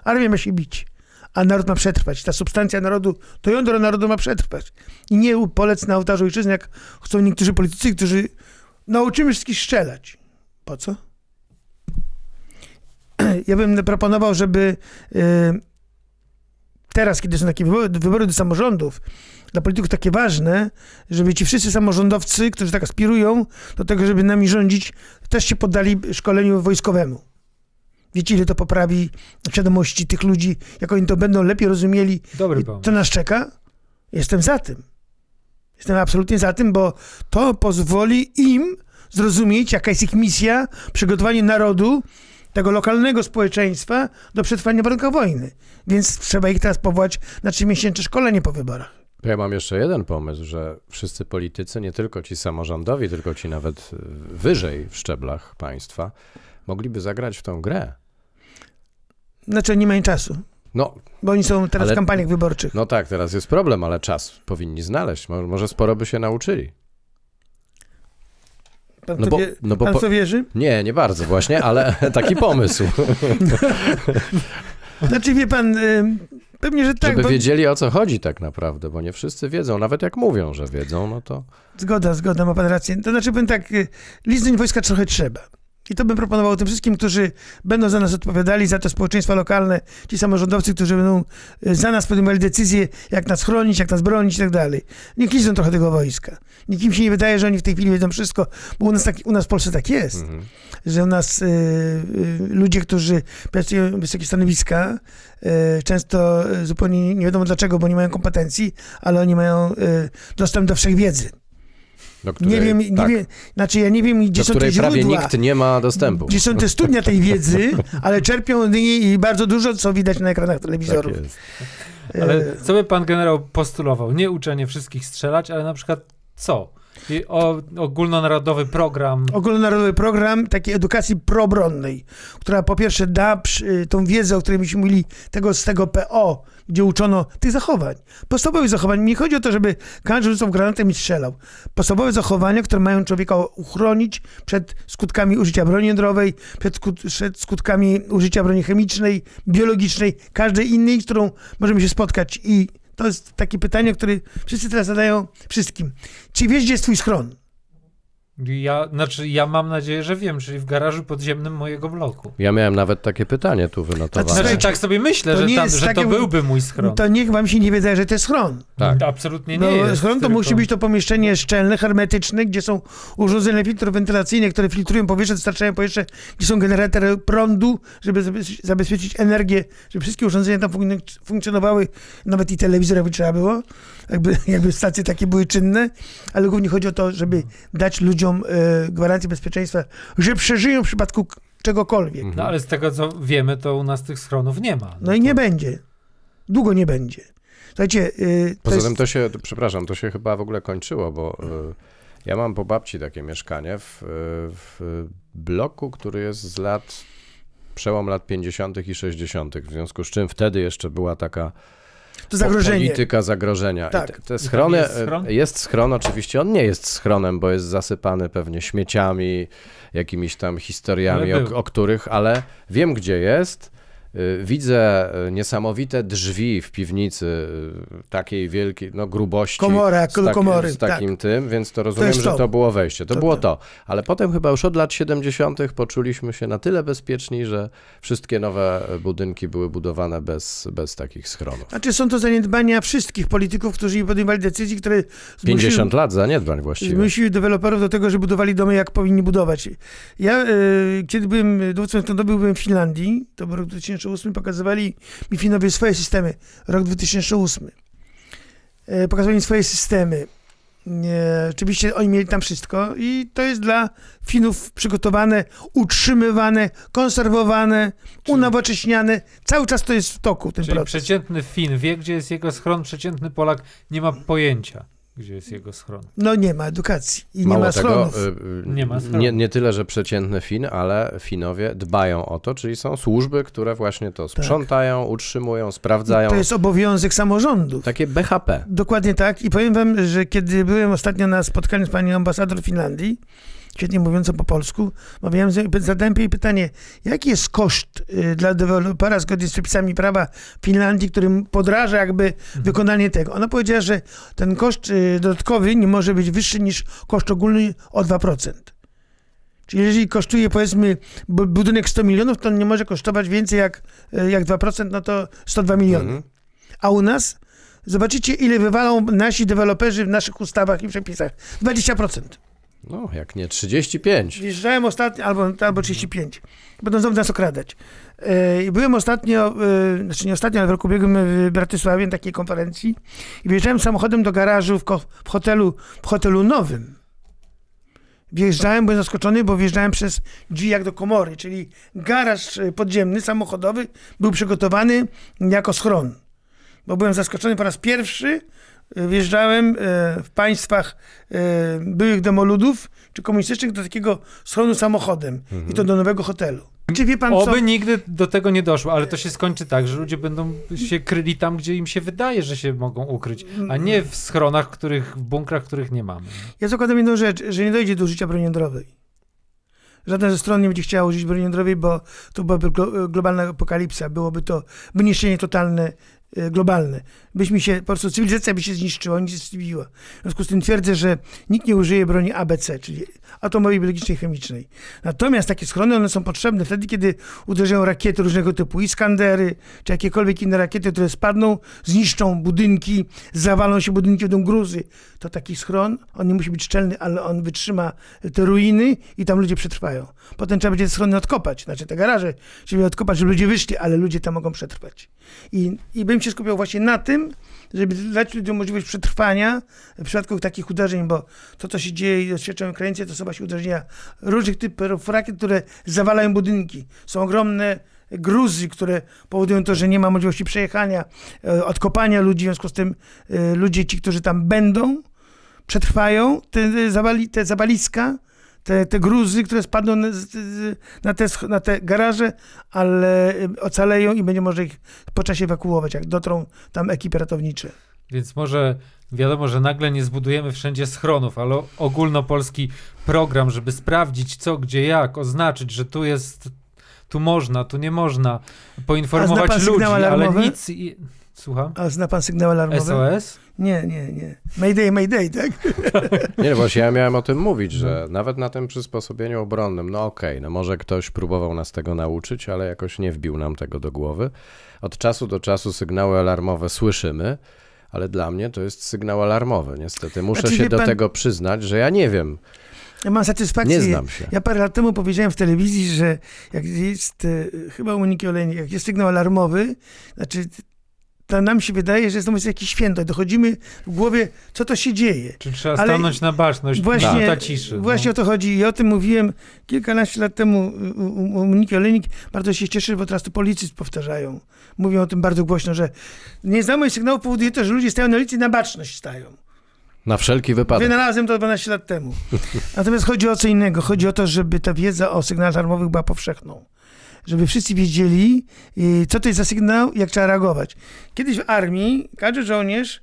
Armia ma się bić, a naród ma przetrwać. Ta substancja narodu, to jądro narodu ma przetrwać. I nie polec na ołtarzu ojczyzny, jak chcą niektórzy politycy, którzy nauczymy wszystkich strzelać. Po co? Ja bym proponował, żeby yy, teraz, kiedy są takie wybory, wybory do samorządów, dla polityków takie ważne, żeby ci wszyscy samorządowcy, którzy tak aspirują do tego, żeby nami rządzić, też się poddali szkoleniu wojskowemu. Wiecie, ile to poprawi świadomości tych ludzi, jak oni to będą lepiej rozumieli, Dobry co nas czeka? Jestem za tym. Jestem absolutnie za tym, bo to pozwoli im zrozumieć, jaka jest ich misja, przygotowanie narodu, tego lokalnego społeczeństwa do przetrwania w warunkach wojny. Więc trzeba ich teraz powołać na trzymiesięczne szkolenie po wyborach. Ja mam jeszcze jeden pomysł, że wszyscy politycy, nie tylko ci samorządowi, tylko ci nawet wyżej w szczeblach państwa, mogliby zagrać w tą grę. Znaczy nie mają czasu. No, bo oni są teraz ale, w kampaniach wyborczych. No tak, teraz jest problem, ale czas powinni znaleźć. Może sporo by się nauczyli. Pan, no bo, wie, no bo, pan co wierzy? Nie, nie bardzo właśnie, ale taki pomysł. znaczy wie pan, pewnie, że tak. Żeby bo... wiedzieli o co chodzi tak naprawdę, bo nie wszyscy wiedzą, nawet jak mówią, że wiedzą, no to... Zgoda, zgoda, ma pan rację. To znaczy powiem tak, y, liznąć wojska trochę trzeba. I to bym proponował tym wszystkim, którzy będą za nas odpowiadali, za to społeczeństwa lokalne, ci samorządowcy, którzy będą y, za nas podejmowali decyzje, jak nas chronić, jak nas bronić i tak dalej. Niech liczą trochę tego wojska. Nikim się nie wydaje, że oni w tej chwili wiedzą wszystko, bo u nas, tak, u nas w Polsce tak jest, mhm. że u nas y, y, ludzie, którzy pracują w wysokie stanowiska, y, często zupełnie nie wiadomo dlaczego, bo nie mają kompetencji, ale oni mają dostęp do wszechwiedzy. Której, nie wiem, nie tak. wiem, znaczy ja nie wiem, gdzie do są te źródła. prawie nikt nie ma dostępu. Gdzie są te studnia tej wiedzy, ale czerpią i bardzo dużo, co widać na ekranach telewizorów. Tak ale co by pan generał postulował? Nie uczenie wszystkich strzelać, ale na przykład co? O, ogólnonarodowy program. Ogólnonarodowy program takiej edukacji probronnej, która po pierwsze da przy, tą wiedzę, o której myśmy mówili, tego z tego PO, gdzie uczono tych zachowań. Podstawowych zachowań. Nie chodzi o to, żeby każdy rzucał granatem i strzelał. Podstawowe zachowania, które mają człowieka uchronić przed skutkami użycia broni jądrowej, przed, przed skutkami użycia broni chemicznej, biologicznej, każdej innej, z którą możemy się spotkać i to jest takie pytanie, które wszyscy teraz zadają wszystkim. Czy wiesz, gdzie jest twój schron? Ja, znaczy, ja mam nadzieję, że wiem, czyli w garażu podziemnym mojego bloku. Ja miałem nawet takie pytanie tu wynotowane. Znaczy, tak sobie myślę, to że, tam, że to byłby mój schron. To niech wam się nie wydaje, że to jest schron. Tak. To absolutnie nie no, jest. Schron to tylko... musi być to pomieszczenie szczelne, hermetyczne, gdzie są urządzenia filtrowentylacyjne, które filtrują powietrze, dostarczają powietrze, gdzie są generatory prądu, żeby zabezpieczyć energię, żeby wszystkie urządzenia tam funkcjonowały, nawet i telewizor jakby trzeba było, jakby, jakby stacje takie były czynne, ale głównie chodzi o to, żeby dać ludziom e, gwarancję bezpieczeństwa, że przeżyją w przypadku czegokolwiek. No ale z tego co wiemy, to u nas tych schronów nie ma. No, no i to... nie będzie. Długo nie będzie. Słuchajcie, yy, Poza jest... tym to się, przepraszam, to się chyba w ogóle kończyło, bo yy, ja mam po babci takie mieszkanie w, w bloku, który jest z lat, przełom lat 50. i 60., w związku z czym wtedy jeszcze była taka to zagrożenie. Polityka zagrożenia. Tak. te, te schrony, jest schron? jest schron, oczywiście on nie jest schronem, bo jest zasypany pewnie śmieciami, jakimiś tam historiami, o, o których, ale wiem gdzie jest widzę y, niesamowite drzwi w piwnicy, y, takiej wielkiej, no grubości. Komora, z, tak, komory, z takim tak. tym, więc to rozumiem, to że to. to było wejście. To, to było to. Ale potem chyba już od lat 70. poczuliśmy się na tyle bezpieczni, że wszystkie nowe budynki były budowane bez, bez takich schronów. Znaczy są to zaniedbania wszystkich polityków, którzy podejmowali decyzji, które... 50 lat zaniedbań właściwie. Zmusiły deweloperów do tego, że budowali domy, jak powinni budować. Ja, kiedy byłem dowódcą skądowy, byłem w Finlandii, to był rok 2000 2008 pokazywali mi Finowie swoje systemy. Rok 2008. E, pokazywali swoje systemy. E, oczywiście oni mieli tam wszystko i to jest dla Finów przygotowane, utrzymywane, konserwowane, Czyli... unowocześniane. Cały czas to jest w toku ten Czyli proces. przeciętny Fin wie, gdzie jest jego schron, przeciętny Polak nie ma pojęcia. Gdzie jest jego schron. No nie ma edukacji i nie Mało ma tego, schronów. y, y, Nie ma schronów. nie, nie tyle, że przeciętny Fin, ale Finowie dbają o to, czyli są służby, które właśnie to sprzątają, utrzymują, sprawdzają. To jest obowiązek samorządów. Takie BHP. Dokładnie tak. I powiem wam, że kiedy byłem ostatnio na spotkaniu z panią ambasador Finlandii, świetnie mówiącą po polsku, omawiałem zadałem jej pytanie, jaki jest koszt y, dla dewelopera zgodnie z przepisami prawa Finlandii, którym podraża jakby wykonanie tego. Ona powiedziała, że ten koszt y, dodatkowy nie może być wyższy niż koszt ogólny o 2%. Czyli jeżeli kosztuje powiedzmy bu- budynek 100 milionów, to on nie może kosztować więcej jak, y, jak 2%, no to 102 miliony. Mhm. A u nas zobaczycie, ile wywalą nasi deweloperzy w naszych ustawach i przepisach. 20%. No, jak nie 35. Wjeżdżałem ostatnio, albo, albo 35. Będą znowu nas okradać. E, i byłem ostatnio, e, znaczy nie ostatnio, ale w roku ubiegłym w Bratysławie na takiej konferencji i wjeżdżałem samochodem do garażu w, w, hotelu, w hotelu nowym. Wjeżdżałem, byłem zaskoczony, bo wjeżdżałem przez drzwi jak do komory, czyli garaż e, podziemny, samochodowy był przygotowany jako schron. Bo byłem zaskoczony po raz pierwszy, wjeżdżałem e, w państwach e, byłych demoludów czy komunistycznych do takiego schronu samochodem i to do nowego hotelu. Czy wie pan co? Oby nigdy do tego nie doszło, ale to się skończy tak, że ludzie będą się kryli tam, gdzie im się wydaje, że się mogą ukryć, a nie w schronach, których, w bunkrach, których nie mamy. Ja zakładam jedną rzecz, że nie dojdzie do użycia broni jądrowej. Żadna ze stron nie będzie chciała użyć broni jądrowej, bo to byłaby glo- globalna apokalipsa, byłoby to wyniszczenie totalne, e, globalne. Byśmy się, po prostu cywilizacja by się zniszczyła, nic się zniszczyła. W związku z tym twierdzę, że nikt nie użyje broni ABC, czyli atomowej, biologicznej, chemicznej. Natomiast takie schrony, one są potrzebne wtedy, kiedy uderzają rakiety różnego typu, Iskandery, czy jakiekolwiek inne rakiety, które spadną, zniszczą budynki, zawalą się budynki, będą gruzy. To taki schron, on nie musi być szczelny, ale on wytrzyma te ruiny i tam ludzie przetrwają. Potem trzeba będzie te schrony odkopać, znaczy te garaże, żeby odkopać, żeby ludzie wyszli, ale ludzie tam mogą przetrwać. I, i bym się skupiał właśnie na tym, żeby dać ludziom możliwość przetrwania w przypadku takich uderzeń, bo to, co się dzieje i doświadczają Ukraińcy, to są właśnie uderzenia różnych typów rakiet, które zawalają budynki. Są ogromne gruzy, które powodują to, że nie ma możliwości przejechania, e, odkopania ludzi, w związku z tym e, ludzie, ci, którzy tam będą, przetrwają te, zawali, te zawaliska, te, te gruzy, które spadną na, te, na te garaże, ale e, ocaleją i będzie można ich po czasie ewakuować, jak dotrą tam ekipy ratownicze. Więc może wiadomo, że nagle nie zbudujemy wszędzie schronów, ale ogólnopolski program, żeby sprawdzić co, gdzie, jak, oznaczyć, że tu jest, tu można, tu nie można, poinformować ludzi, ale nic... I... Słucham? A zna pan sygnał alarmowy? SOS? Nie, nie, nie. Mayday, mayday, tak? Nie, no właśnie ja miałem o tym mówić, że nawet na tym przysposobieniu obronnym, no okej, no może ktoś próbował nas tego nauczyć, ale jakoś nie wbił nam tego do głowy. Od czasu do czasu sygnały alarmowe słyszymy, ale dla mnie to jest sygnał alarmowy. Niestety muszę Znaczy, się do pan- tego przyznać, że ja nie wiem, Ja mam satysfakcję. nie znam się. Ja parę lat temu powiedziałem w telewizji, że jak jest, e, chyba u Moniki Olejnik, jak jest sygnał alarmowy, znaczy to nam się wydaje, że znowu jest jakieś święto. Dochodzimy w głowie, co to się dzieje. Czy trzeba Ale stanąć na baczność Właśnie, minuta ciszy? właśnie no. o to chodzi. I o tym mówiłem kilkanaście lat temu u, Moniki Olejnik. Bardzo się cieszę, bo teraz to policy powtarzają. Mówią o tym bardzo głośno, że nieznajomość sygnału powoduje to, że ludzie stają na ulicy i na baczność stają. Na wszelki wypadek. Wynalazłem to 12 lat temu. Natomiast chodzi o co innego. Chodzi o to, żeby ta wiedza o sygnałach alarmowych była powszechną. Żeby wszyscy wiedzieli, y, co to jest za sygnał i jak trzeba reagować. Kiedyś w armii każdy żołnierz,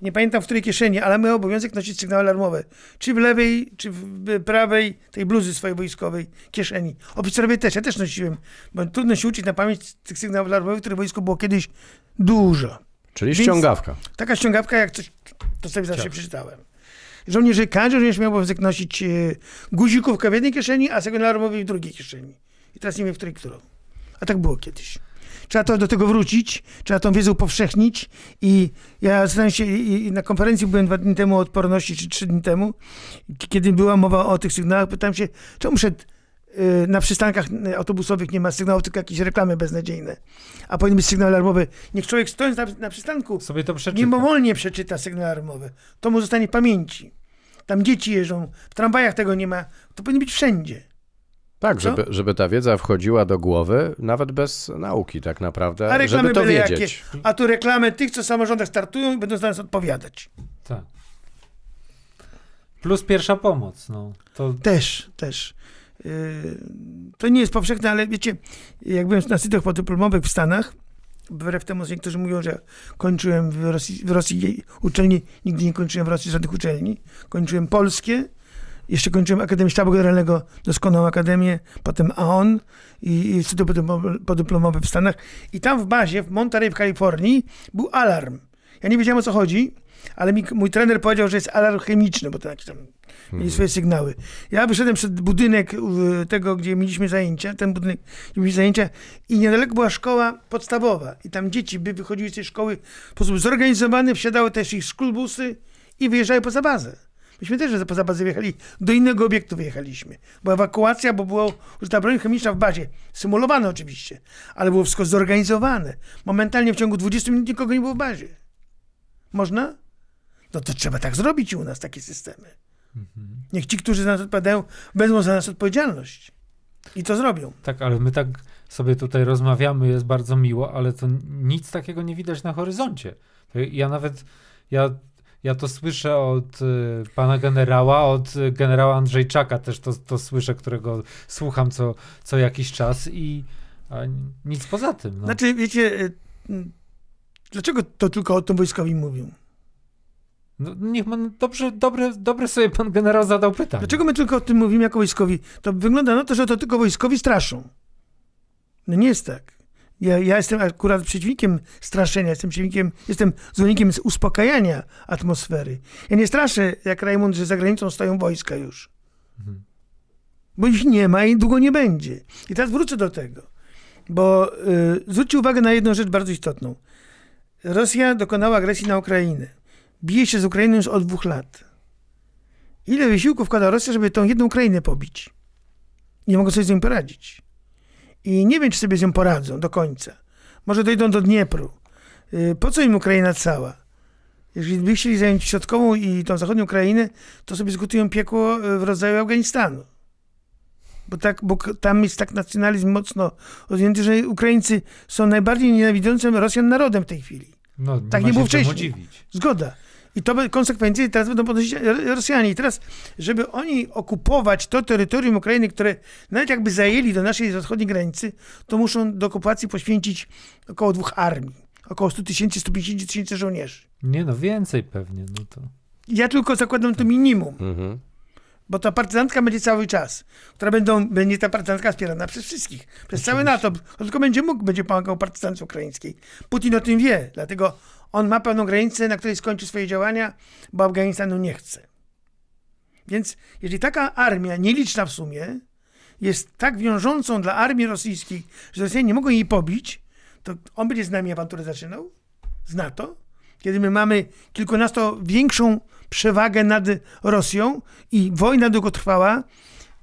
nie pamiętam w której kieszeni, ale miał obowiązek nosić sygnały alarmowe. Czy w lewej, czy w prawej tej bluzy swojej wojskowej kieszeni. Oficerowie też, ja też nosiłem, bo trudno się uczyć na pamięć tych sygnałów alarmowych, które w wojsku było kiedyś dużo. Czyli Więc- ściągawka. Taka ściągawka, jak coś, to sobie zawsze przeczytałem. Żołnierze, każdy żołnierz miał obowiązek nosić e, guzikówkę w jednej kieszeni, a sygnał alarmowy w drugiej kieszeni. I teraz nie wiem, w której którą. A tak było kiedyś. Trzeba to, do tego wrócić, trzeba tą wiedzę upowszechnić i ja zastanawiam się, i, na konferencji byłem dwa dni temu o odporności, czy trzy dni temu, kiedy była mowa o tych sygnałach, pytałem się, czemu przed y, na przystankach y, autobusowych nie ma sygnałów, tylko jakieś reklamy beznadziejne. A powinien być sygnał alarmowy. Niech człowiek stojąc na, na przystanku Sobie to przeczyta. mimowolnie przeczyta sygnał alarmowy. To mu zostanie w pamięci. Tam dzieci jeżdżą, w tramwajach tego nie ma. To powinno być wszędzie. Tak, żeby, żeby ta wiedza wchodziła do głowy, nawet bez nauki tak naprawdę, A reklamy żeby to byle wiedzieć. jakie. A tu reklamy tych, co w samorządach startują i będą za nas odpowiadać. Tak. Plus pierwsza pomoc, no. To... Też, też. Yy, to nie jest powszechne, ale wiecie, jak byłem na studiach podyplomowych w Stanach, wbrew temu, że niektórzy mówią, że kończyłem w Rosji, w Rosji uczelni, nigdy nie kończyłem w Rosji żadnych uczelni. Kończyłem polskie, jeszcze kończyłem Akademię Sztabu Generalnego, doskonałą akademię, potem AON i, i studia podyplomowe w Stanach. I tam w bazie, w Monterey w Kalifornii, był alarm. Ja nie wiedziałem o co chodzi, ale mi, mój trener powiedział, że jest alarm chemiczny, bo to jakieś tam mieli Mhm. swoje sygnały. Ja wyszedłem przed budynek tego, gdzie mieliśmy zajęcia, ten budynek, gdzie mieliśmy zajęcia i niedaleko była szkoła podstawowa i tam dzieci by wychodziły z tej szkoły w sposób zorganizowany, wsiadały też ich szkulbusy i wyjeżdżały poza bazę. Myśmy też poza bazę wyjechali, do innego obiektu wyjechaliśmy. Była ewakuacja, bo było użyta broń chemiczna w bazie. Symulowane oczywiście, ale było wszystko zorganizowane. Momentalnie w ciągu 20 minut nikogo nie było w bazie. Można? No to trzeba tak zrobić u nas, takie systemy. Niech ci, którzy za nas odpowiadają, wezmą za nas odpowiedzialność. I to zrobią. Tak, ale my tak sobie tutaj rozmawiamy, jest bardzo miło, ale to nic takiego nie widać na horyzoncie. Ja nawet, ja, ja to słyszę od y, pana generała, od y, generała Andrzejczaka też to, to słyszę, którego słucham co, co jakiś czas i nic poza tym. No. Znaczy, wiecie, y, dlaczego to tylko o tym wojskowi mówią? No, niech pan, dobrze, dobre, dobre sobie pan generał zadał pytanie. Dlaczego my tylko o tym mówimy jako wojskowi? To wygląda na to, że to tylko wojskowi straszą. No nie jest tak. Ja, ja jestem akurat przeciwnikiem straszenia, jestem przeciwnikiem, jestem zwolennikiem uspokajania atmosfery. Ja nie straszę, jak Rajmund, że za granicą stoją wojska już. Mhm. Bo ich nie ma i długo nie będzie. I teraz wrócę do tego. Bo y, zwróćcie uwagę na jedną rzecz bardzo istotną. Rosja dokonała agresji na Ukrainę. Bije się z Ukrainą już od dwóch lat. Ile wysiłku wkłada Rosja, żeby tą jedną Ukrainę pobić? Nie mogą sobie z nią poradzić. I nie wiem, czy sobie z nią poradzą do końca. Może dojdą do Dniepru. Y, Po co im Ukraina cała? Jeżeli by chcieli zająć środkową i tą zachodnią Ukrainę, to sobie zgotują piekło y, w rodzaju Afganistanu. Bo, tak, bo tam jest tak nacjonalizm mocno rozwinięty, że Ukraińcy są najbardziej nienawidzącym Rosjan narodem w tej chwili. No, tak nie było wcześniej. dziwić. Zgoda. I to konsekwencje teraz będą ponosić Rosjanie. I teraz, żeby oni okupować to terytorium Ukrainy, które nawet jakby zajęli do naszej zachodniej granicy, to muszą do okupacji poświęcić około dwóch armii. Około 100 tysięcy, 150 tysięcy żołnierzy. Nie no, więcej pewnie, no to... Ja tylko zakładam to minimum, Mhm. bo ta partyzantka będzie cały czas, która będą, będzie ta partyzantka wspierana przez wszystkich, przez cały NATO. On tylko będzie mógł, będzie pomagał partyzance ukraińskiej. Putin o tym wie, dlatego on ma pewną granicę, na której skończy swoje działania, bo Afganistanu nie chce. Więc jeżeli taka armia, nieliczna w sumie, jest tak wiążącą dla armii rosyjskiej, że Rosjanie nie mogą jej pobić, to on będzie z nami awanturę zaczynał? Z NATO? Kiedy my mamy kilkunasto większą przewagę nad Rosją i wojna długo trwała,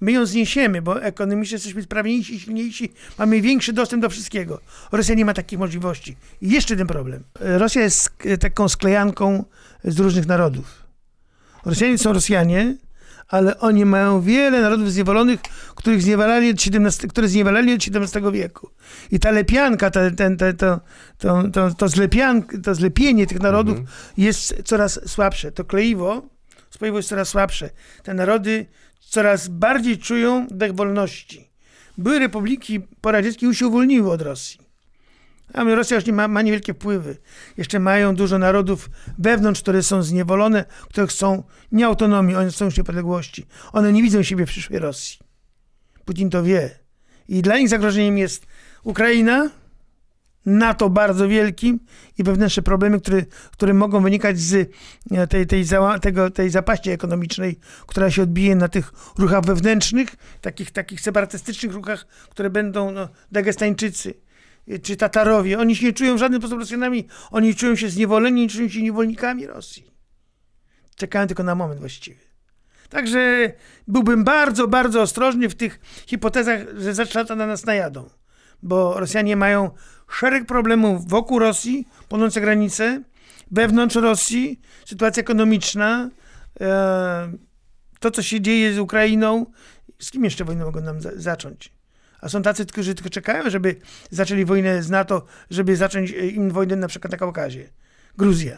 my ją zniesiemy, bo ekonomicznie jesteśmy sprawniejsi, silniejsi, mamy większy dostęp do wszystkiego. Rosja nie ma takich możliwości. I jeszcze jeden problem. Rosja jest taką sklejanką z różnych narodów. Rosjanie są Rosjanie, ale oni mają wiele narodów zniewolonych, których zniewalali od XVII, które zniewalali od XVII wieku. I ta lepianka, ta, ten, te, to, to, to, to, to zlepienie tych narodów Mhm. jest coraz słabsze. To kleiwo, spoiwo jest coraz słabsze. Te narody coraz bardziej czują dech wolności. Były republiki poradzieckie już się uwolniły od Rosji. A Rosja już nie ma, ma niewielkie wpływy. Jeszcze mają dużo narodów wewnątrz, które są zniewolone, które chcą nie autonomii, one chcą niepodległości. One nie widzą siebie w przyszłej Rosji. Putin to wie. I dla nich zagrożeniem jest Ukraina, NATO bardzo wielkim i wewnętrzne problemy, które, które mogą wynikać z e, tej, tej, zała, tego, tej zapaści ekonomicznej, która się odbije na tych ruchach wewnętrznych, takich, takich separatystycznych ruchach, które będą no, Dagestańczycy e, czy Tatarowie. Oni się nie czują w żaden sposób Rosjanami, oni czują się zniewoleni, nie czują się niewolnikami Rosji. Czekają tylko na moment właściwy. Także byłbym bardzo, bardzo ostrożny w tych hipotezach, że za trzy lata na nas najadą. Bo Rosjanie mają szereg problemów wokół Rosji, płynące granice, wewnątrz Rosji, sytuacja ekonomiczna, e, to, co się dzieje z Ukrainą. Z kim jeszcze wojnę mogą nam za- zacząć? A są tacy, którzy tylko czekają, żeby zaczęli wojnę z NATO, żeby zacząć e, im wojnę na przykład na Kaukazie. Gruzja.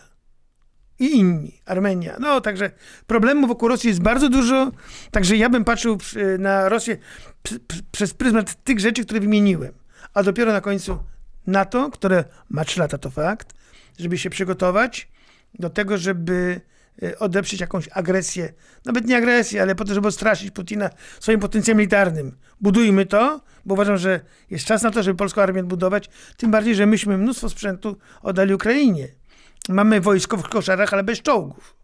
i inni, Armenia. No, także problemów wokół Rosji jest bardzo dużo, także ja bym patrzył przy- na Rosję przez pryzmat tych rzeczy, które wymieniłem. A dopiero na końcu NATO, które ma 3 lata, to fakt, żeby się przygotować do tego, żeby e, odeprzeć jakąś agresję, nawet nie agresję, ale po to, żeby odstraszyć Putina swoim potencjałem militarnym. Budujmy to, bo uważam, że jest czas na to, żeby polską armię budować, tym bardziej, że myśmy mnóstwo sprzętu oddali Ukrainie. Mamy wojsko w koszarach, ale bez czołgów.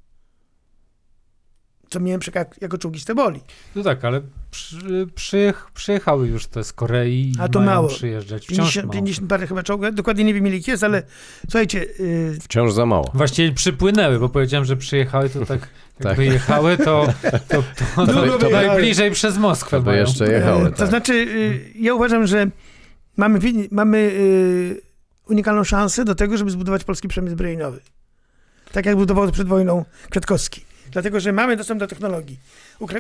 Co miałem przeka- jako czołgi z Teboli. No tak, ale przy, przyjech, przyjechały już te z Korei i A to mają mało. przyjeżdżać. Wciąż 50, mało. 50 parę chyba czołgów, dokładnie nie wiem ile ich jest, ale słuchajcie, yy, Wciąż za mało. Właściwie przypłynęły, bo powiedziałem, że przyjechały, to tak Tak. jechały, to, to, to, To to, najbliżej przez Moskwę To by mają. jeszcze jechały. E, To tak. znaczy, y, ja uważam, że mamy, mamy y, unikalną szansę do tego, żeby zbudować polski przemysł zbrojeniowy. Tak jak budował przed wojną Kwiatkowski. Dlatego, że mamy dostęp do technologii.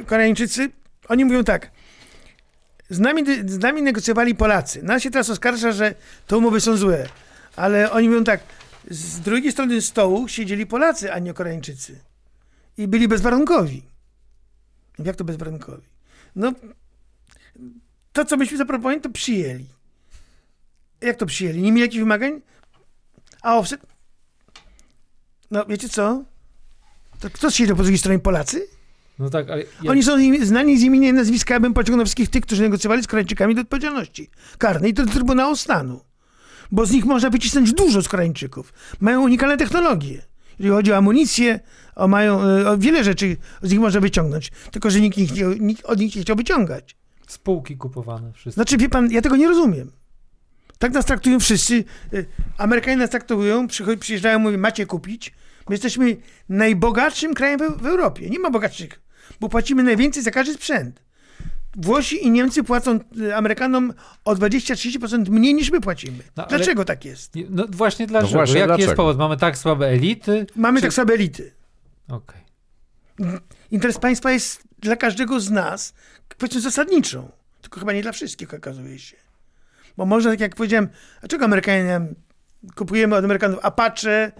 Koreańczycy, oni mówią tak, z nami, z nami negocjowali Polacy. Nas się teraz oskarża, że te umowy są złe. Ale oni mówią tak, z drugiej strony stołu siedzieli Polacy, a nie Koreańczycy. I byli bezwarunkowi. Jak to bezwarunkowi? No, to, co myśmy zaproponowali, to przyjęli. Jak to przyjęli? Nie mieli jakichś wymagań? A offset? No, wiecie co? To kto siedział po drugiej stronie? Polacy? No tak, ale ja, Oni są znani z imienia i nazwiska, ja bym pociągnął wszystkich tych, którzy negocjowali z Koreańczykami do odpowiedzialności karnej i do Trybunału Stanu. Bo z nich można wycisnąć dużo z Koreańczyków. Mają unikalne technologie. Jeżeli chodzi o amunicję, o, mają, y, o wiele rzeczy z nich można wyciągnąć. Tylko, że nikt, nikt, nikt od nich nie chciał wyciągać. spółki kupowane, wszystko. Znaczy, wie pan, ja tego nie rozumiem. Tak nas traktują wszyscy. Y, Amerykanie nas traktują, przyjeżdżają, mówią, macie kupić. My jesteśmy najbogatszym krajem w, w Europie. Nie ma bogatszych, bo płacimy najwięcej za każdy sprzęt. Włosi i Niemcy płacą y, Amerykanom o 20-30% mniej niż my płacimy. No, ale- Dlaczego tak jest? No właśnie dlaczego? właśnie Jaki dlaczego? jest powód? Mamy tak słabe elity? Mamy Czy- tak słabe elity. Okej. Interes państwa jest dla każdego z nas kwestią zasadniczą. Tylko chyba nie dla wszystkich, okazuje się. Bo można, tak jak powiedziałem, dlaczego Amerykanie kupujemy od Amerykanów Apache,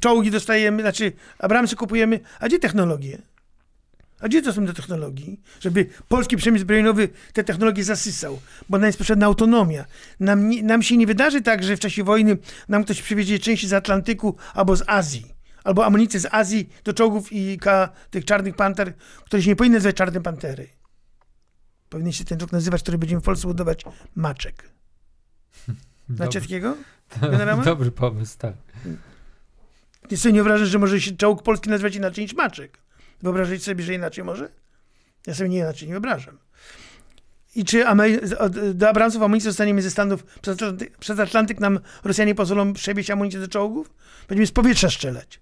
czołgi dostajemy, znaczy Abramsy kupujemy, a gdzie technologie? A gdzie dostęp do technologii? Żeby polski przemysł zbrojeniowy te technologie zasysał, bo nam jest potrzebna autonomia. Nam, nie, nam się nie wydarzy tak, że w czasie wojny nam ktoś przywiezie części z Atlantyku albo z Azji, albo amunicję z Azji do czołgów i ka, tych czarnych panter, które się nie powinny nazywać czarne pantery. Powinien się ten czołg nazywać, który będziemy w Polsce budować Maczek. Znacie takiego? generała? dobry pomysł, tak. Nie sobie nie wyobrażasz, że może się czołg polski nazywać inaczej niż Maczek. Wyobrażacie sobie, że inaczej może? Ja sobie nie inaczej nie wyobrażam. I czy do Abramsów amunicji dostaniemy ze Stanów przez Atlantyk, przez Atlantyk nam Rosjanie pozwolą przewieźć amunicję do czołgów? Będziemy z powietrza strzelać.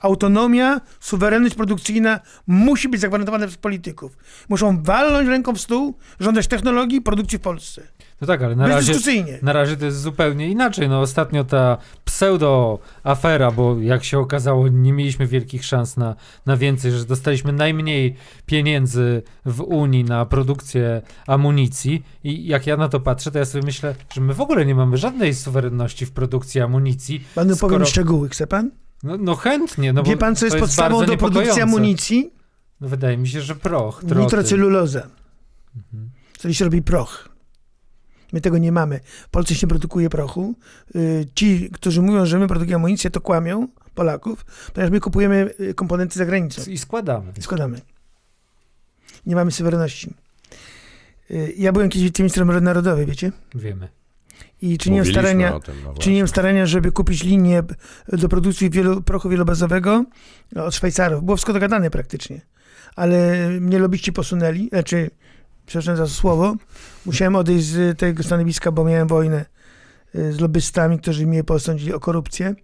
Autonomia, suwerenność produkcyjna musi być zagwarantowana przez polityków. Muszą walnąć ręką w stół, żądać technologii i produkcji w Polsce. No tak, ale na razie, na razie to jest zupełnie inaczej. No ostatnio ta pseudo-afera, bo jak się okazało, nie mieliśmy wielkich szans na, na więcej, że dostaliśmy najmniej pieniędzy w Unii na produkcję amunicji i jak ja na to patrzę, to ja sobie myślę, że my w ogóle nie mamy żadnej suwerenności w produkcji amunicji. Panu powiem skoro- szczegóły, chce pan? No, no chętnie, no Wie pan, co jest podstawą do produkcji amunicji? No, wydaje mi się, że proch. Nitroceluloza. Mhm. Wtedy się robi proch. My tego nie mamy. W Polsce się nie produkuje prochu. Y, Ci, którzy mówią, że my produkujemy amunicję, to kłamią Polaków, ponieważ my kupujemy y, komponenty za granicą I składamy. i składamy. Nie mamy suwerenności. Y, Ja byłem kiedyś wiceministrem narodowy, wiecie? Wiemy. I czyniłem starania, tym, no czyniłem starania, żeby kupić linię do produkcji wielo, prochu wielobazowego od Szwajcarów. Było wszystko dogadane praktycznie. Ale mnie lobbyści posunęli, znaczy, przepraszam za słowo, musiałem odejść z tego stanowiska, bo miałem wojnę y, z lobbystami, którzy mnie posądzili o korupcję.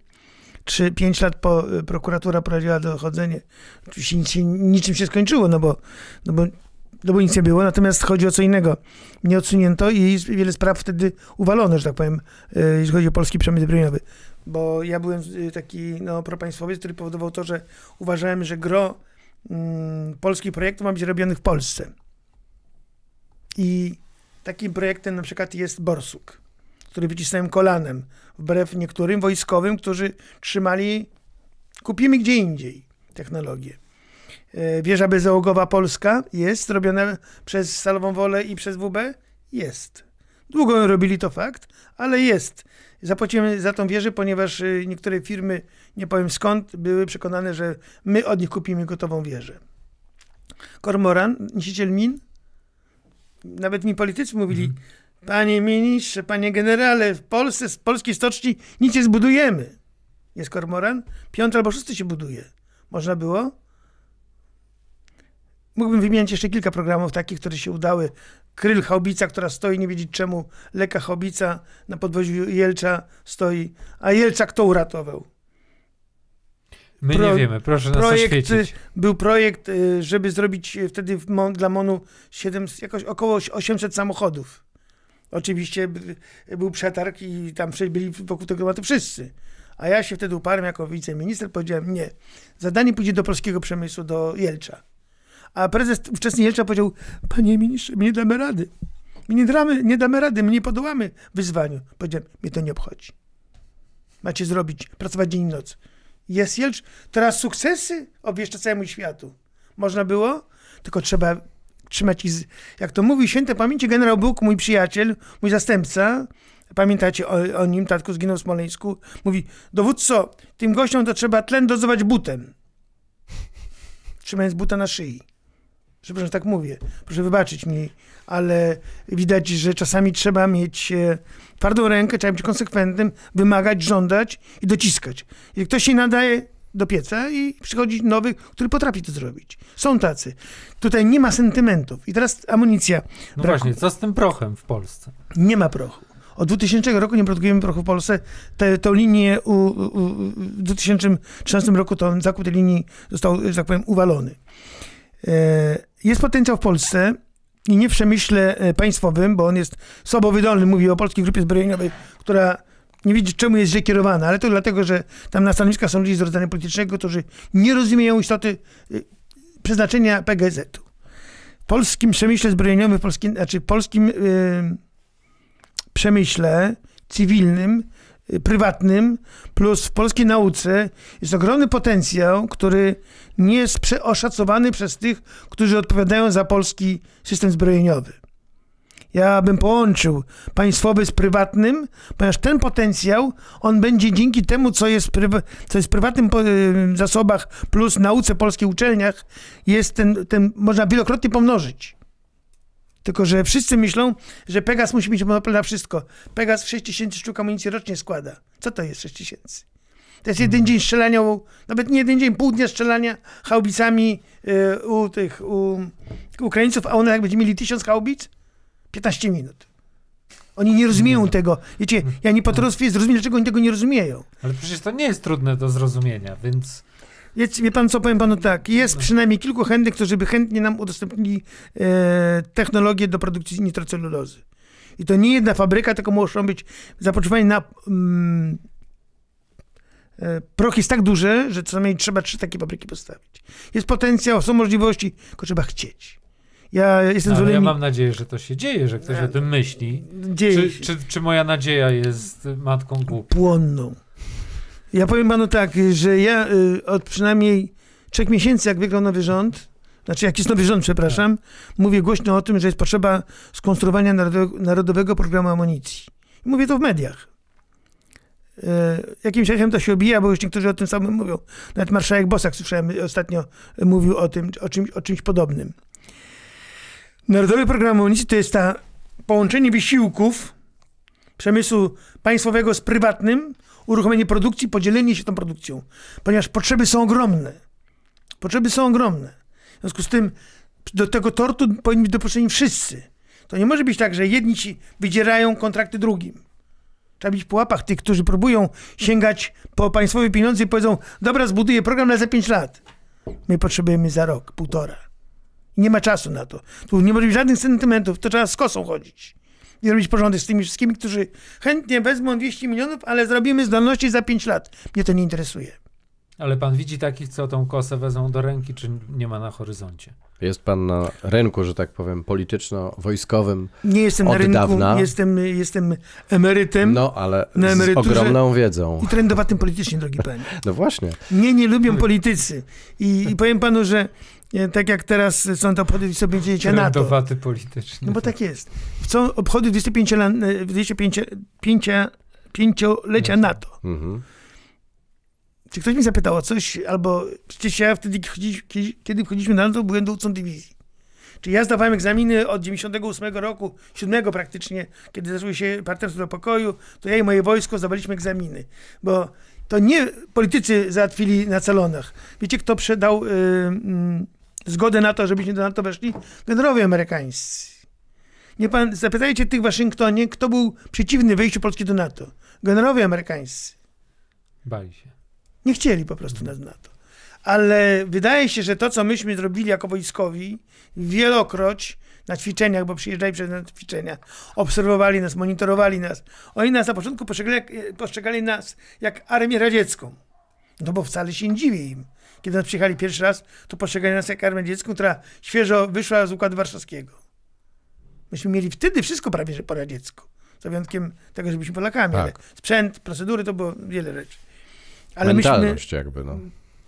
Trzy, pięć lat po y, prokuratura prowadziła dochodzenie. Oczywiście nic się, niczym się skończyło, no bo, no bo no bo nic nie było, natomiast chodzi o co innego. Nie odsunięto i wiele spraw wtedy uwalono, że tak powiem, y, jeśli chodzi o polski przemysł zbrojeniowy. Bo ja byłem taki no, propaństwowiec, który powodował to, że uważałem, że gro mm, polskich projektów ma być robiony w Polsce. I takim projektem na przykład jest Borsuk, który wycisnąłem kolanem, wbrew niektórym wojskowym, którzy trzymali Kupimy gdzie indziej technologię. E, Wieża bezzałogowa polska jest robiona przez Stalową Wolę i przez WB? Jest. Długo ją robili, to fakt, ale jest. Zapłacimy za tą wieżę, ponieważ y, niektóre firmy, nie powiem skąd, były przekonane, że my od nich kupimy gotową wieżę. Kormoran, niesiciel min, nawet mi politycy mówili, panie ministrze, panie generale, w Polsce, z polskiej stoczni nic nie zbudujemy. Jest kormoran, piąty albo szósty się buduje. Można było? Mógłbym wymienić jeszcze kilka programów takich, które się udały. Kryl Haubica, która stoi, nie wiedzieć czemu. Leka Haubica na podwoziu Jelcza stoi. A Jelcza kto uratował? My Pro- nie wiemy, proszę nas projekt, oświecić. Był projekt, y, żeby zrobić y, wtedy dla MONU 7, jakoś około 800 samochodów. Oczywiście y, był przetarg i tam byli wokół tego tematu wszyscy. A ja się wtedy uparłem jako wiceminister, powiedziałem nie. Zadanie pójdzie do polskiego przemysłu, do Jelcza. A prezes ówczesny Jelcza powiedział, panie ministrze, my nie damy rady. My nie damy, nie damy rady, my nie podołamy wyzwaniu. Powiedziałem, mnie to nie obchodzi. Macie zrobić, pracować dzień i noc. Jest Jelcz, teraz sukcesy obwieszcza całemu światu. Można było, tylko trzeba trzymać ich, jak to mówi święte pamięci generał Bóg, mój przyjaciel, mój zastępca, pamiętacie o, o nim, tatku zginął w Smoleńsku, mówi, dowódco, tym gościom to trzeba tlen dozować butem. Trzymając buta na szyi. Przepraszam, tak mówię. Proszę wybaczyć mi, ale widać, że czasami trzeba mieć e, twardą rękę, trzeba być konsekwentnym, wymagać, żądać i dociskać. I ktoś się nadaje do pieca i przychodzi nowy, który potrafi to zrobić. Są tacy. Tutaj nie ma sentymentów. I teraz amunicja. No braku- właśnie, co z tym prochem w Polsce? Nie ma prochu. Od 2000 roku nie produkujemy prochu w Polsce. Te, tą linię u, u, u, w 2013 roku to zakup tej linii został, że tak powiem, uwalony. E, Jest potencjał w Polsce i nie w przemyśle e, państwowym, bo on jest słabo wydolny. Mówię o Polskiej Grupie Zbrojeniowej, która nie widzi, czemu jest źle kierowana, ale to dlatego, że tam na stanowiskach są ludzie z rodzaju politycznego, którzy nie rozumieją istoty y, przeznaczenia PGZ-u. W polskim przemyśle zbrojeniowym, polskim, znaczy polskim y, przemyśle cywilnym, prywatnym, plus w polskiej nauce jest ogromny potencjał, który nie jest przeoszacowany przez tych, którzy odpowiadają za polski system zbrojeniowy. Ja bym połączył państwowy z prywatnym, ponieważ ten potencjał, on będzie dzięki temu, co jest, co jest w prywatnym y, zasobach plus nauce polskiej uczelniach, jest ten, ten, można wielokrotnie pomnożyć. Tylko, że wszyscy myślą, że Pegas musi mieć monopol na wszystko. Pegas w 6 tysięcy sztuk amunicji rocznie składa. Co to jest 6 tysięcy? To jest jeden dzień strzelania, nawet nie jeden dzień, pół dnia strzelania haubicami y, u tych u Ukraińców, a one jak będzie mieli tysiąc haubic? 15 minut. Oni nie rozumieją tego. Wiecie, ja nie potrafię zrozumieć, dlaczego oni tego nie rozumieją. Ale przecież to nie jest trudne do zrozumienia, więc Wiecie, wie pan co, powiem panu tak, jest przynajmniej kilku chętnych, którzy by chętnie nam udostępnili e, technologię do produkcji nitrocelulozy. I to nie jedna fabryka, tylko muszą być zapotrzebowanie na... Mm, e, proch jest tak duże, że co najmniej trzeba trzy takie fabryki postawić. Jest potencjał, są możliwości, tylko trzeba chcieć. Ja jestem ale ja mam nadzieję, że to się dzieje, że ktoś o tym myśli. Dzieje Czy, się. czy, czy moja nadzieja jest matką głupia? płonną. Ja powiem panu tak, że ja y, od przynajmniej trzech miesięcy, jak wygrał nowy rząd, znaczy jak jest nowy rząd, przepraszam, mówię głośno o tym, że jest potrzeba skonstruowania narodowego, programu amunicji. Mówię to w mediach. Y, jakimś echem to się obija, bo już niektórzy o tym samym mówią. Nawet marszałek Bosak, słyszałem, ostatnio mówił o tym, o czymś, o czymś podobnym. Narodowy program amunicji to jest ta połączenie wysiłków przemysłu państwowego z prywatnym, uruchomienie produkcji, podzielenie się tą produkcją, ponieważ potrzeby są ogromne. Potrzeby są ogromne. W związku z tym do tego tortu powinni być dopuszczeni wszyscy. To nie może być tak, że jedni ci wydzierają kontrakty drugim. Trzeba być w pułapach tych, którzy próbują sięgać po państwowe pieniądze i powiedzą, dobra, zbuduję program na za 5 lat. My potrzebujemy za rok, półtora. Nie ma czasu na to. Tu nie może być żadnych sentymentów, to trzeba z kosą chodzić i robić porządek z tymi wszystkimi, którzy chętnie wezmą 200 milionów, ale zrobimy zdolności za 5 lat. Mnie to nie interesuje. Ale pan widzi takich, co tą kosę wezmą do ręki, czy nie ma na horyzoncie? Jest pan na rynku, że tak powiem, polityczno-wojskowym. Nie jestem Od na rynku, dawna. jestem, jestem emerytem No, ale Na z ogromną wiedzą. i trendowatym politycznie, drogi panie. No właśnie. Mnie nie lubią politycy. I, i powiem panu, że tak jak teraz są to obchody 25-lecia NATO. Trendowaty. No bo tak jest. Są obchody 25 lat- e, 25-lecia NATO. Mhm. Czy ktoś mi zapytał o coś, albo przecież ja wtedy, kiedy- wchodziliśmy na NATO, byłem dowódcą dywizji. Czy ja zdawałem egzaminy od 98 roku, 7 praktycznie, kiedy zaczęły się partnerstwo do pokoju, to ja i moje wojsko zdawaliśmy egzaminy. Bo to nie politycy załatwili na salonach. Wiecie, kto przedał y, mm, zgodę na to, żebyśmy do NATO weszli? Generałowie amerykańscy. Nie pan, zapytajcie tych w Waszyngtonie, kto był przeciwny wejściu Polski do NATO. Generałowie amerykańscy. Bali się. Nie chcieli po prostu nas na to. Ale wydaje się, że to, co myśmy zrobili jako wojskowi, wielokroć na ćwiczeniach, bo przyjeżdżali przez nas na ćwiczenia, obserwowali nas, monitorowali nas. Oni nas na początku postrzegali, jak- postrzegali nas jak armię radziecką. No bo wcale się nie dziwię im. Kiedy nas przyjechali pierwszy raz, to postrzegali nas jak armię radziecką, która świeżo wyszła z Układu Warszawskiego. Myśmy mieli wtedy wszystko prawie, że po radziecku. Za wyjątkiem tego, że byliśmy Polakami. Tak. Ale sprzęt, procedury, to było wiele rzeczy. Ale myśmy, Mentalność jakby, no.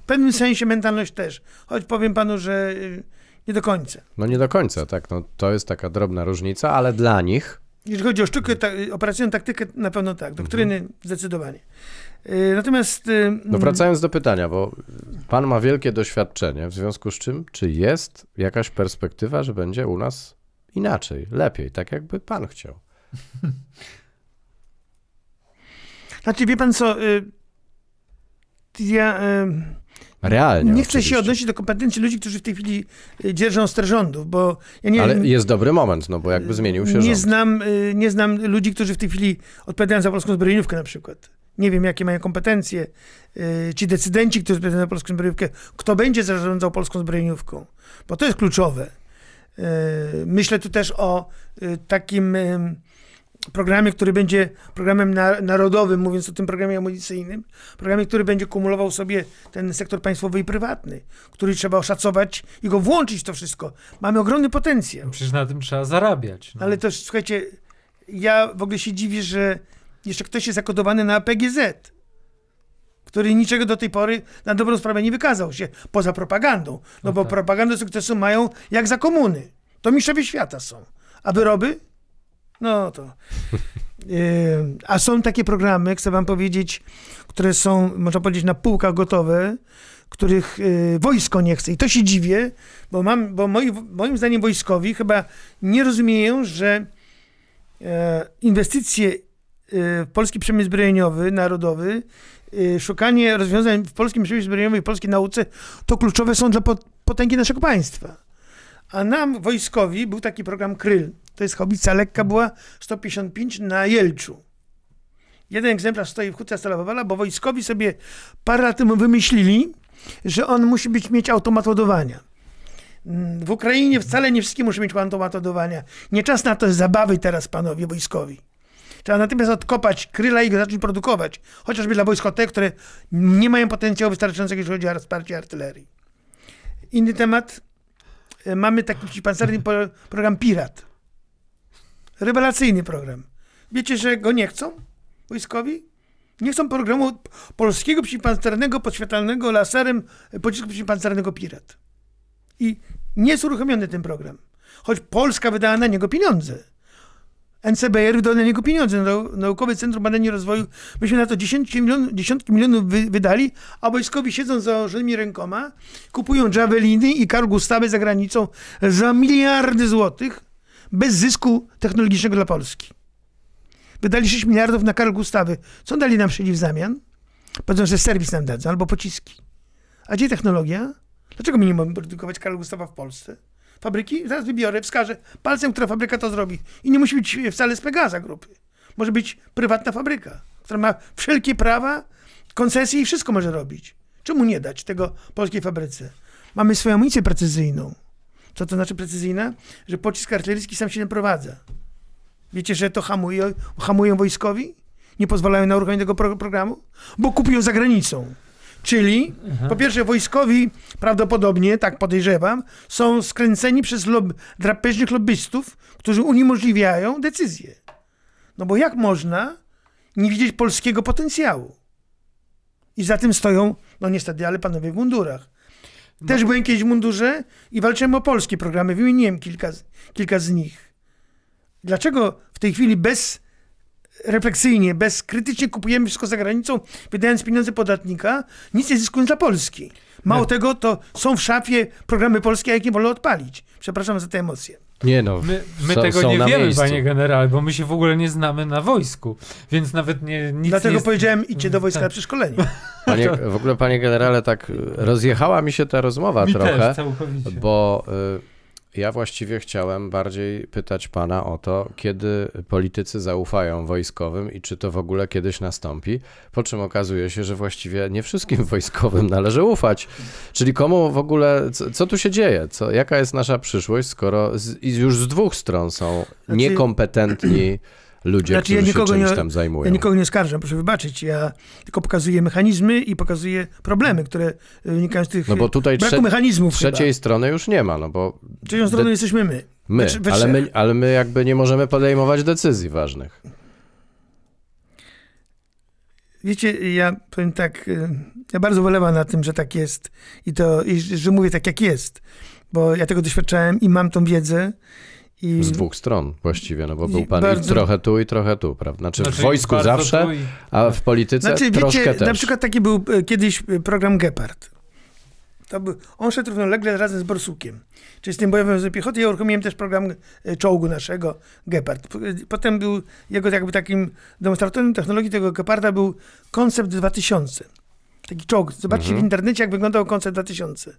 w pewnym sensie mentalność też. Choć powiem panu, że y, nie do końca. No nie do końca, tak. No, to jest taka drobna różnica, ale dla nich Jeżeli chodzi o sztukę, ta, operacyjną taktykę, na pewno tak. Doktryny zdecydowanie. Y, Natomiast... y, No wracając do pytania, bo pan ma wielkie doświadczenie, w związku z czym, czy jest jakaś perspektywa, że będzie u nas inaczej, lepiej, tak jakby pan chciał? Znaczy, wie pan co... y, Ja Realnie nie chcę się oczywiście. odnosić do kompetencji ludzi, którzy w tej chwili dzierżą ster rządów, bo ja nie Ale jest dobry moment, no bo jakby zmienił się nie rząd. znam, nie znam ludzi, którzy w tej chwili odpowiadają za polską zbrojeniówkę na przykład. Nie wiem, jakie mają kompetencje y, ci decydenci, którzy za polską zbrojeniówkę, kto będzie zarządzał polską zbrojeniówką, bo to jest kluczowe. Y, Myślę tu też o y, takim programie, który będzie programem na, narodowym, mówiąc o tym programie amunicyjnym, programie, który będzie kumulował sobie ten sektor państwowy i prywatny, który trzeba oszacować i go włączyć w to wszystko. Mamy ogromny potencjał. Przecież na tym trzeba zarabiać. No. Ale też, słuchajcie, ja w ogóle się dziwię, że jeszcze ktoś jest zakodowany na PGZ, który niczego do tej pory na dobrą sprawę nie wykazał się, poza propagandą. No, No bo tak. propagandę sukcesu mają jak za komuny. To mistrzowie świata są. A wyroby? No to... Yy, a są takie programy, chcę wam powiedzieć, które są, można powiedzieć, na półkach gotowe, których yy, wojsko nie chce. I to się dziwię, bo, mam, bo moi, moim zdaniem wojskowi chyba nie rozumieją, że e, inwestycje polski przemysł zbrojeniowy, narodowy, e, szukanie rozwiązań w polskim przemyśle zbrojeniowym i polskiej nauce, to kluczowe są dla pot- potęgi naszego państwa. A nam, wojskowi, był taki program Kryl. To jest haubica lekka, była 155 na Jelczu. Jeden egzemplarz stoi w hutce Stalowala, bo wojskowi sobie parę lat temu wymyślili, że on musi być, mieć automat ładowania. W Ukrainie wcale nie wszystkie muszą mieć automat ładowania. Nie czas na to zabawy teraz, panowie wojskowi. Trzeba natychmiast odkopać kryla i go zacząć produkować. Chociażby dla wojsk te, które nie mają potencjału wystarczającego, jeśli chodzi o wsparcie artylerii. Inny temat. E, Mamy taki pro- program Pirat. Rewelacyjny program. Wiecie, że go nie chcą wojskowi? Nie chcą programu polskiego przeciwpancernego, podświetlanego laserem e, pocisku przeciwpancernego Pirat. I nie jest uruchomiony ten program. Choć Polska wydała na niego pieniądze. NCBR wydał na niego pieniądze, Nau- Naukowe Centrum Badań i Rozwoju. Myśmy na to dziesiątki milionów, dziesiątki milionów wy, wydali, a wojskowi siedzą z założonymi rękoma, kupują Javeliny i Carl Gustawy za granicą za miliardy złotych bez zysku technologicznego dla Polski. Wydali 6 miliardów na Carl Gustawy. Co dali nam przyjść w zamian? Powiedzą, że serwis nam dadzą, albo pociski. A gdzie technologia? Dlaczego my nie możemy produkować Karla Gustawa w Polsce? Fabryki? Zaraz wybiorę, wskażę palcem, która fabryka to zrobi. I nie musi być wcale z Pegaza grupy. Może być prywatna fabryka, która ma wszelkie prawa, koncesje i wszystko może robić. Czemu nie dać tego polskiej fabryce? Mamy swoją amunicję precyzyjną. Co to znaczy precyzyjna? Że pocisk artyleryjski sam się nie prowadza. Wiecie, że to hamuje, hamują wojskowi? Nie pozwalają na uruchomienie tego pro- programu? Bo kupują za granicą. Czyli Aha. po pierwsze wojskowi prawdopodobnie, tak podejrzewam, są skręceni przez lob, drapieżnych lobbystów, którzy uniemożliwiają decyzje. No bo jak można nie widzieć polskiego potencjału? I za tym stoją, no niestety, ale panowie w mundurach. Też byłem kiedyś w mundurze i walczyłem o polskie programy, wymieniłem kilka, kilka z nich. Dlaczego w tej chwili bez refleksyjnie, bezkrytycznie kupujemy wszystko za granicą, wydając pieniądze podatnika, nic nie zyskując dla Polski. Mało Nie. tego, to są w szafie programy polskie, a jak nie wolno odpalić. Przepraszam za te emocje. Nie no, My, my są- tego są nie wiemy, miejscu. panie generale, bo my się w ogóle nie znamy na wojsku, więc nawet nie, nic Dlatego nie... powiedziałem, idźcie do wojska na przeszkolenie. Panie, w ogóle panie generale, tak rozjechała mi się ta rozmowa Mi trochę, też, całkowicie. bo y, ja właściwie chciałem bardziej pytać pana o to, kiedy politycy zaufają wojskowym i czy to w ogóle kiedyś nastąpi, po czym okazuje się, że właściwie nie wszystkim wojskowym należy ufać. Czyli komu w ogóle, co, co tu się dzieje? Co, jaka jest nasza przyszłość, skoro z, już z dwóch stron są Znaczy- niekompetentni ludzie, Znaczy, ja którzy nikogo się czymś nie- tam zajmują? Ja nikogo nie skarżę, proszę wybaczyć. Ja tylko pokazuję mechanizmy i pokazuję problemy, które y, wynikają z tych No bo tutaj braku trze- mechanizmów Trzeciej chyba. strony już nie ma, no bo Trzecią stroną jesteśmy my. My, Znaczy, ale my, ale my jakby nie możemy podejmować decyzji ważnych. Wiecie, ja powiem tak, y, ja bardzo ubolewam na tym, że tak jest i to, i, że mówię tak jak jest, bo ja tego doświadczałem i mam tą wiedzę. I Z dwóch stron właściwie, no bo był pan bardzo- i trochę tu i trochę tu, prawda? Znaczy, Znaczy, w wojsku zawsze, i- a w polityce Znaczy, troszkę wiecie, też. na przykład taki był e, kiedyś e, program Gepard. To był, on szedł równolegle razem z Borsukiem, czyli z tym bojowym z piechoty. Ja uruchomiłem też program e, czołgu naszego, Gepard. Potem był jego jakby takim demonstratorem technologii tego Geparda był Koncept 2000. Taki czołg. Zobaczcie Mhm. w internecie, jak wyglądał Koncept 2000.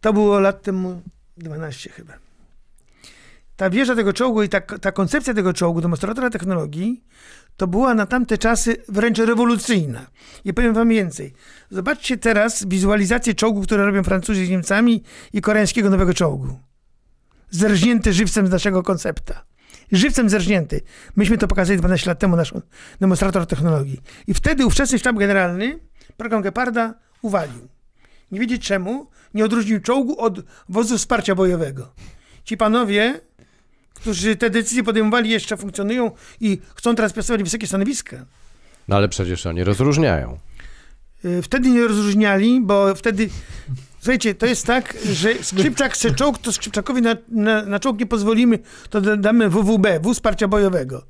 To było lat temu 12 chyba. Ta wieża tego czołgu i ta, ta koncepcja tego czołgu, demonstratora technologii, to była na tamte czasy wręcz rewolucyjna. I powiem wam więcej. Zobaczcie teraz wizualizację czołgu, które robią Francuzi z Niemcami i koreańskiego nowego czołgu. Zerżnięty żywcem z naszego koncepta. Żywcem zerżnięty. Myśmy to pokazali 12 lat temu, nasz demonstrator technologii. I wtedy ówczesny sztab generalny program Geparda uwalił. Nie wiedzieć czemu, nie odróżnił czołgu od wozu wsparcia bojowego. Ci panowie, którzy te decyzje podejmowali, jeszcze funkcjonują i chcą teraz piastować wysokie stanowiska. No ale przecież oni rozróżniają. Y, Wtedy nie rozróżniali, bo wtedy. Słuchajcie, to jest tak, że Skrzypczak chce czołg, to Skrzypczakowi na, na, na czołg nie pozwolimy, to da- damy WWB, wóz wsparcia bojowego.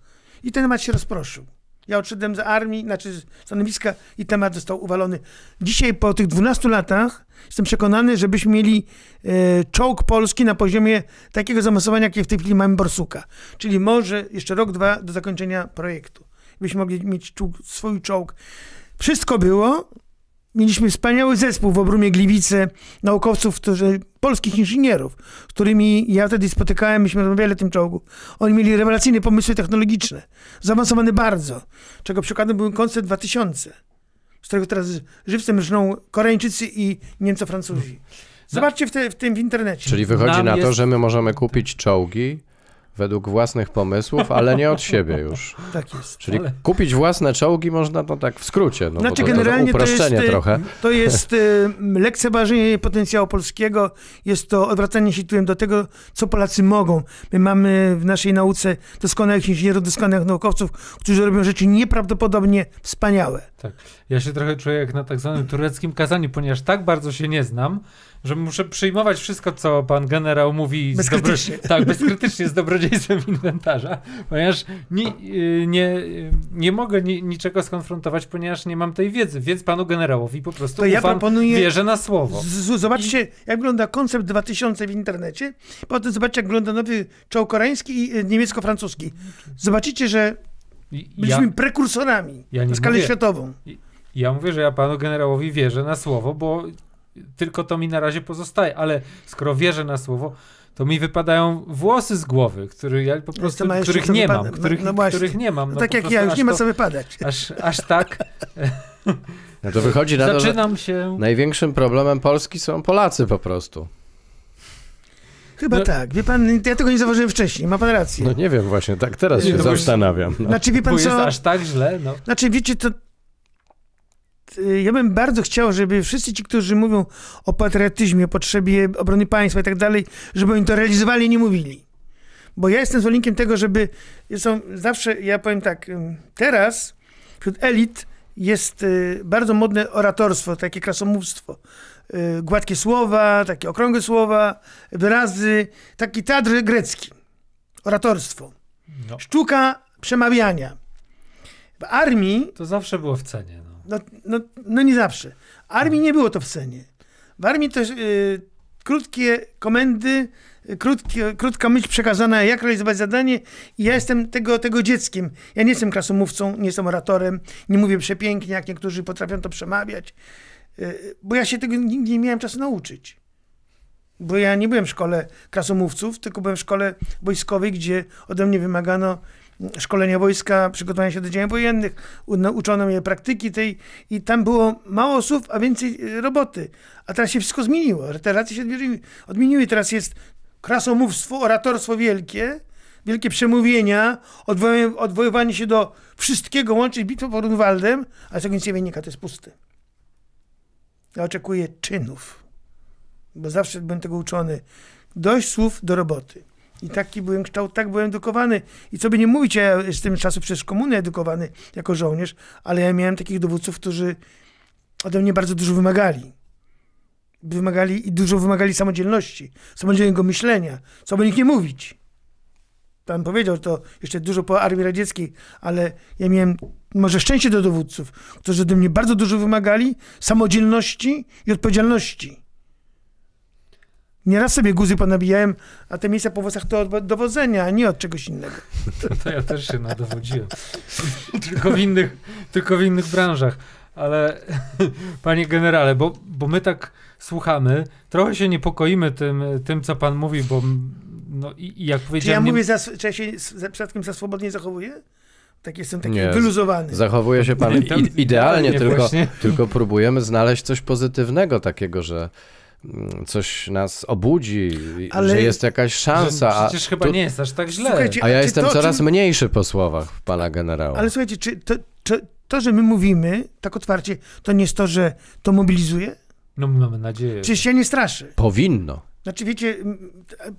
I ten temat się rozproszył. Ja odszedłem z armii, znaczy z stanowiska i temat został uwalony. Dzisiaj po tych 12 latach jestem przekonany, żebyśmy mieli e, czołg polski na poziomie takiego zamasowania, jakie w tej chwili mamy Borsuka. Czyli może jeszcze rok, dwa do zakończenia projektu. Byśmy mogli mieć czołg, swój czołg. Wszystko było, Mieliśmy wspaniały zespół w Obrumie Gliwice, naukowców, którzy, polskich inżynierów, z którymi ja wtedy spotykałem, myśmy rozmawiali o tym czołgu. Oni mieli rewelacyjne pomysły technologiczne, zaawansowane bardzo, czego przykładem był koncept 2000, z którego teraz żywcem żną Koreańczycy i Niemco-Francuzi. Zobaczcie w, te, w tym w internecie. Czyli wychodzi Nam na to, jest- że my możemy kupić czołgi według własnych pomysłów, ale nie od siebie już. Tak jest. Czyli Ale- kupić własne czołgi można to tak w skrócie, no Znaczy bo to, to generalnie to uproszczenie jest, y, trochę. To jest y, lekceważenie potencjału polskiego, jest to odwracanie się tyłem do tego, co Polacy mogą. My mamy w naszej nauce doskonałych inżynierów, doskonałych naukowców, którzy robią rzeczy nieprawdopodobnie wspaniałe. Ja się trochę czuję jak na tak zwanym tureckim kazaniu, ponieważ tak bardzo się nie znam, że muszę przyjmować wszystko, co pan generał mówi z Bezkrytycznie. tak, bezkrytycznie z dobrodziejstwem inwentarza, ponieważ nie, y, nie, nie mogę ni, niczego skonfrontować, ponieważ nie mam tej wiedzy, więc panu generałowi po prostu To ja proponuję- wierzę na słowo. Z, z, zobaczcie, jak wygląda koncept 2000 w internecie, potem zobaczcie, jak wygląda nowy czołg koreański i y, niemiecko-francuski. Zobaczycie, że I- byliśmy Ja, prekursorami Ja na skalę mówię. światową. ja mówię, że ja panu generałowi wierzę na słowo, bo tylko to mi na razie pozostaje, ale skoro wierzę na słowo, to mi wypadają włosy z głowy, które ja po prostu, których nie mam, których, no, no właśnie. których nie mam. No, No tak jak ja, już nie ma co wypadać. Aż, aż tak No to wychodzi na to, że zaczynam się... największym problemem Polski są Polacy po prostu. Chyba No- tak. Wie pan, ja tego nie zauważyłem wcześniej, ma pan rację. No nie wiem właśnie, tak teraz się no zastanawiam. No. Znaczy, wie Bo pan jest co? aż tak źle, no. Znaczy, wiecie, to ja bym bardzo chciał, żeby wszyscy ci, którzy mówią o patriotyzmie, o potrzebie obrony państwa i tak dalej, żeby oni to realizowali nie mówili. Bo ja jestem zwolennikiem tego, żeby są zawsze, ja powiem tak, teraz wśród elit jest y, bardzo modne oratorstwo, takie krasomówstwo. Y, gładkie słowa, takie okrągłe słowa, wyrazy, taki teatr grecki. Oratorstwo. No. Sztuka przemawiania. W armii To zawsze było w cenie. No. no, no, nie zawsze. Armii nie było to w cenie. W armii też y, krótkie komendy, y, krótkie, krótka myśl przekazana, jak realizować zadanie i ja jestem tego, tego dzieckiem. Ja nie jestem krasomówcą, nie jestem oratorem, nie mówię przepięknie, jak niektórzy potrafią to przemawiać, y, bo ja się tego nigdy nie miałem czasu nauczyć. Bo ja nie byłem w szkole krasomówców, tylko byłem w szkole wojskowej, gdzie ode mnie wymagano szkolenia wojska, przygotowania się do działań wojennych, u- nauczono mnie praktyki tej i tam było mało słów, a więcej y, roboty. A teraz się wszystko zmieniło. Te relacje się odmieniły-. Teraz jest krasomówstwo, oratorstwo wielkie, wielkie przemówienia, odwoływanie, odwoływanie się do wszystkiego, łącznie z bitwą pod Grunwaldem, ale z tego nic nie wynika, to jest puste. Ja oczekuję czynów, bo zawsze byłem tego uczony. Dość słów do roboty. I taki byłem kształt, tak byłem edukowany. I co by nie mówić, ja z czasu przez komuny edukowany jako żołnierz, ale ja miałem takich dowódców, którzy ode mnie bardzo dużo wymagali. Wymagali i dużo wymagali samodzielności, samodzielnego myślenia, co by nikt nie mówić. Pan powiedział to jeszcze dużo po armii radzieckiej, ale ja miałem może szczęście do dowódców, którzy ode mnie bardzo dużo wymagali samodzielności i odpowiedzialności. Nieraz sobie guzy ponabijałem, a te miejsca po włosach to od dowodzenia, a nie od czegoś innego. To ja też się nadowodziłem. tylko, w innych, tylko w innych branżach. Ale panie generale, bo, bo my tak słuchamy, trochę się niepokoimy tym, tym co pan mówi, bo no i, i jak Czy ja powiedziałem... nie- mówię, za, czy ja się za, przypadkiem za swobodnie zachowuję? Tak jestem taki Nie. wyluzowany. Zachowuje się pan I idealnie, tylko, właśnie. tylko próbujemy znaleźć coś pozytywnego takiego, że coś nas obudzi, Ale- że jest jakaś szansa. że A, Przecież chyba tu- nie jest aż tak źle. A ja czy jestem to, coraz czym- mniejszy po słowach pana generała. Ale słuchajcie, czy to, to, to, że my mówimy tak otwarcie, to nie jest to, że to mobilizuje? No my mamy nadzieję. Przecież ja nie straszę. Powinno. Znaczy wiecie,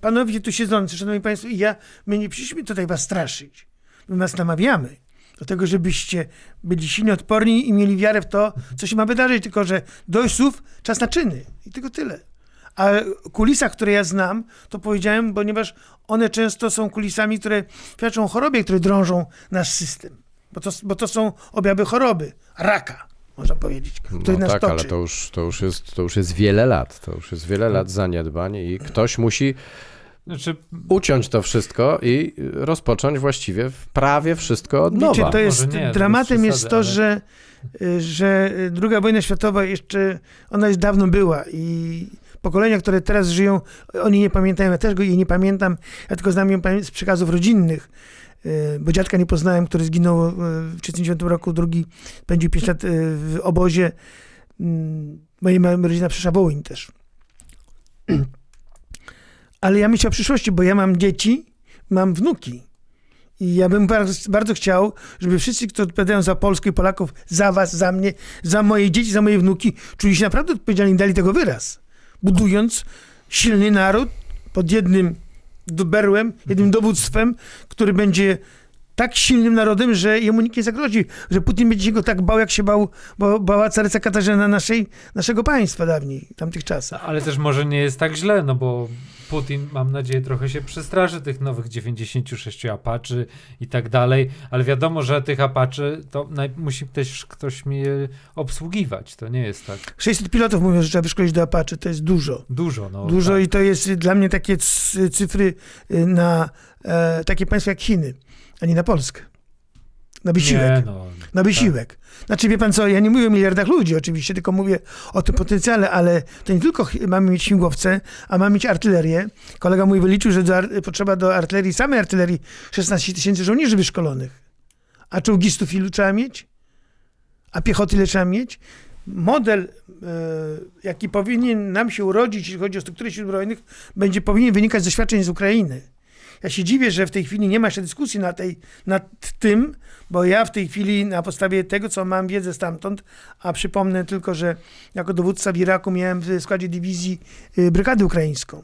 panowie tu siedzący, szanowni państwo i ja, my nie przyszliśmy tutaj was straszyć. My was namawiamy do tego, żebyście byli silni, odporni i mieli wiarę w to, co się ma wydarzyć, tylko że dość słów, czas na czyny. I tylko tyle. A kulisa, które ja znam, to powiedziałem, ponieważ one często są kulisami, które świadczą o chorobie, które drążą nasz system. Bo to, bo to są objawy choroby, raka, można powiedzieć, który No nas tak, toczy. ale to już, to, już jest, to już jest wiele lat. To już jest wiele lat zaniedbań i ktoś musi Znaczy, uciąć to wszystko i rozpocząć właściwie prawie wszystko od nowa. Wiecie, to jest, nie, dramatem jest przesady, to, ale- że, że druga wojna światowa jeszcze, ona już dawno była i pokolenia, które teraz żyją, oni nie pamiętają, ja też go jej nie pamiętam, ja tylko znam ją z przekazów rodzinnych, y, bo dziadka nie poznałem, który zginął y, w 1939 roku, drugi spędził 5 lat y, w obozie. Mm, Moja rodzina przeszła Wołyń też. Ale ja myślę o przyszłości, bo ja mam dzieci, mam wnuki. I ja bym bardzo, bardzo chciał, żeby wszyscy, którzy odpowiadają za Polskę i Polaków, za was, za mnie, za moje dzieci, za moje wnuki, czuli się naprawdę odpowiedzialni i dali tego wyraz. Budując silny naród pod jednym berłem, jednym dowództwem, który będzie tak silnym narodem, że jemu nikt nie zagrozi, że Putin będzie się go tak bał, jak się bał, bo bała caryca Katarzyna naszej, naszego państwa dawniej, tamtych czasach. ale też może nie jest tak źle, no bo Putin, mam nadzieję, trochę się przestraszy tych nowych 96 Apaczy i tak dalej, ale wiadomo, że tych Apaczy to musi też ktoś mi je obsługiwać, to nie jest tak 600 pilotów mówią, że trzeba wyszkolić do Apache, to jest dużo. dużo. No, Dużo tak. i to jest dla mnie takie cyfry y, na e, takie państwa jak Chiny, a nie na Polskę. Na wysiłek. No, na wysiłek. Znaczy, wie pan co, ja nie mówię o miliardach ludzi oczywiście, tylko mówię o tym potencjale, ale to nie tylko mamy mieć śmigłowce, a mamy mieć artylerię. Kolega mój wyliczył, że do potrzeba do artylerii, samej artylerii 16 tysięcy żołnierzy wyszkolonych. A czołgistów ilu trzeba mieć? A piechoty ile trzeba mieć? Model, e, jaki powinien nam się urodzić, jeśli chodzi o struktury sił zbrojnych, będzie powinien wynikać z doświadczeń z Ukrainy. Ja się dziwię, że w tej chwili nie ma jeszcze dyskusji na tej, nad tym, bo ja w tej chwili na podstawie tego, co mam wiedzę stamtąd, a przypomnę tylko, że jako dowódca w Iraku miałem w składzie dywizji y, brygadę ukraińską,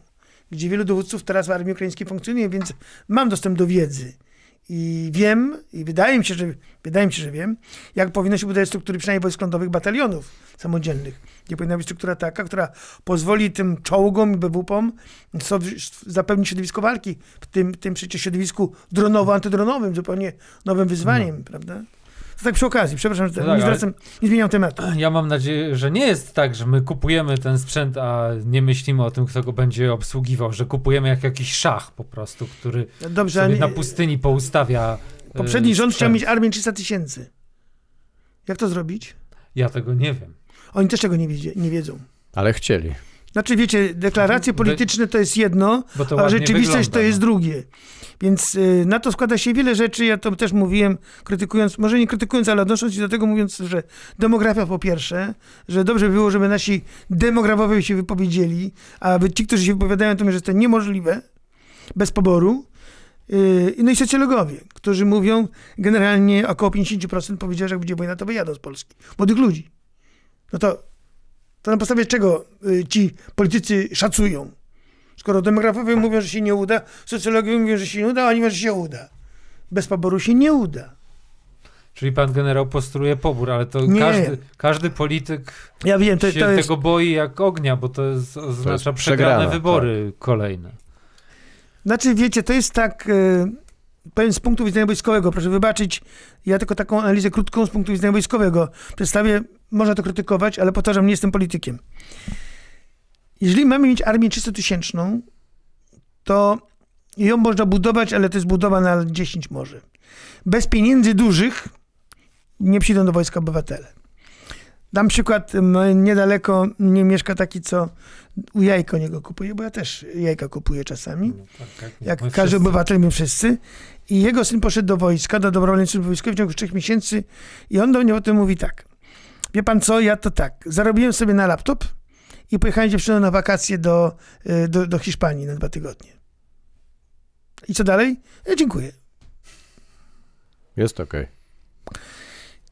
gdzie wielu dowódców teraz w armii ukraińskiej funkcjonuje, więc mam dostęp do wiedzy. I wiem, i wydaje mi się, że wydaje mi się, że wiem, jak powinno się budować struktury przynajmniej wojsk lądowych batalionów samodzielnych. Nie powinna być struktura taka, która pozwoli tym czołgom i BWP-om zapewnić środowisko walki w tym, tym przecież środowisku dronowo-antydronowym, zupełnie nowym wyzwaniem, no. prawda? To tak przy okazji, przepraszam, że no tak, nie, zwracam, nie zmieniam tematu. Ja mam nadzieję, że nie jest tak, że my kupujemy ten sprzęt, a nie myślimy o tym, kto go będzie obsługiwał, że kupujemy jak jakiś szach po prostu, który Dobrze, nie... na pustyni poustawia. E, Poprzedni rząd chciał mieć armię 300 tysięcy. Jak to zrobić? Ja tego nie wiem. Oni też tego nie, wiedzie, nie wiedzą. Ale chcieli. Znaczy, wiecie, deklaracje polityczne to jest jedno, a rzeczywistość wygląda, to jest no. drugie. Więc y, na to składa się wiele rzeczy. Ja to też mówiłem, krytykując, może nie krytykując, ale odnosząc się do tego, mówiąc, że demografia po pierwsze, że dobrze by było, żeby nasi demografowie się wypowiedzieli, a ci, którzy się wypowiadają, to że jest to niemożliwe, bez poboru. Y, no i socjologowie, którzy mówią, generalnie około 50% powiedział, że jak będzie wojna, to wyjadą z Polski. Młodych ludzi. No to, to na podstawie czego y, ci politycy szacują? Skoro demografowie mówią, że się nie uda, socjologowie mówią, że się nie uda, a oni mówią, że się uda. Bez poboru się nie uda. Czyli pan generał postuluje pobór, ale to każdy, każdy polityk ja wiem, to, się to jest... tego boi jak ognia, bo to jest, oznacza to jest przegrane, przegrane wybory tak. kolejne. Znaczy, wiecie, to jest tak, e, powiem z punktu widzenia wojskowego, proszę wybaczyć, ja tylko taką analizę krótką z punktu widzenia wojskowego przedstawię, można to krytykować, ale powtarzam, nie jestem politykiem. Jeżeli mamy mieć armię 300 tysięczną, to ją można budować, ale to jest budowa na 10 może. Bez pieniędzy dużych nie przyjdą do wojska obywatele. Dam przykład, niedaleko nie mieszka taki, co u jajka niego kupuje, bo ja też jajka kupuję czasami, no, tak, tak, jak każdy wszyscy. obywatel, my wszyscy. I jego syn poszedł do wojska, do dobrowolnej służby wojskowej w ciągu trzech miesięcy i on do mnie o tym mówi tak. Wie pan co, ja to tak, zarobiłem sobie na laptop, i pojechałem dziewczyną na wakacje do, y, do, do Hiszpanii na dwa tygodnie. I co dalej? Ja dziękuję. Jest okej. Okay.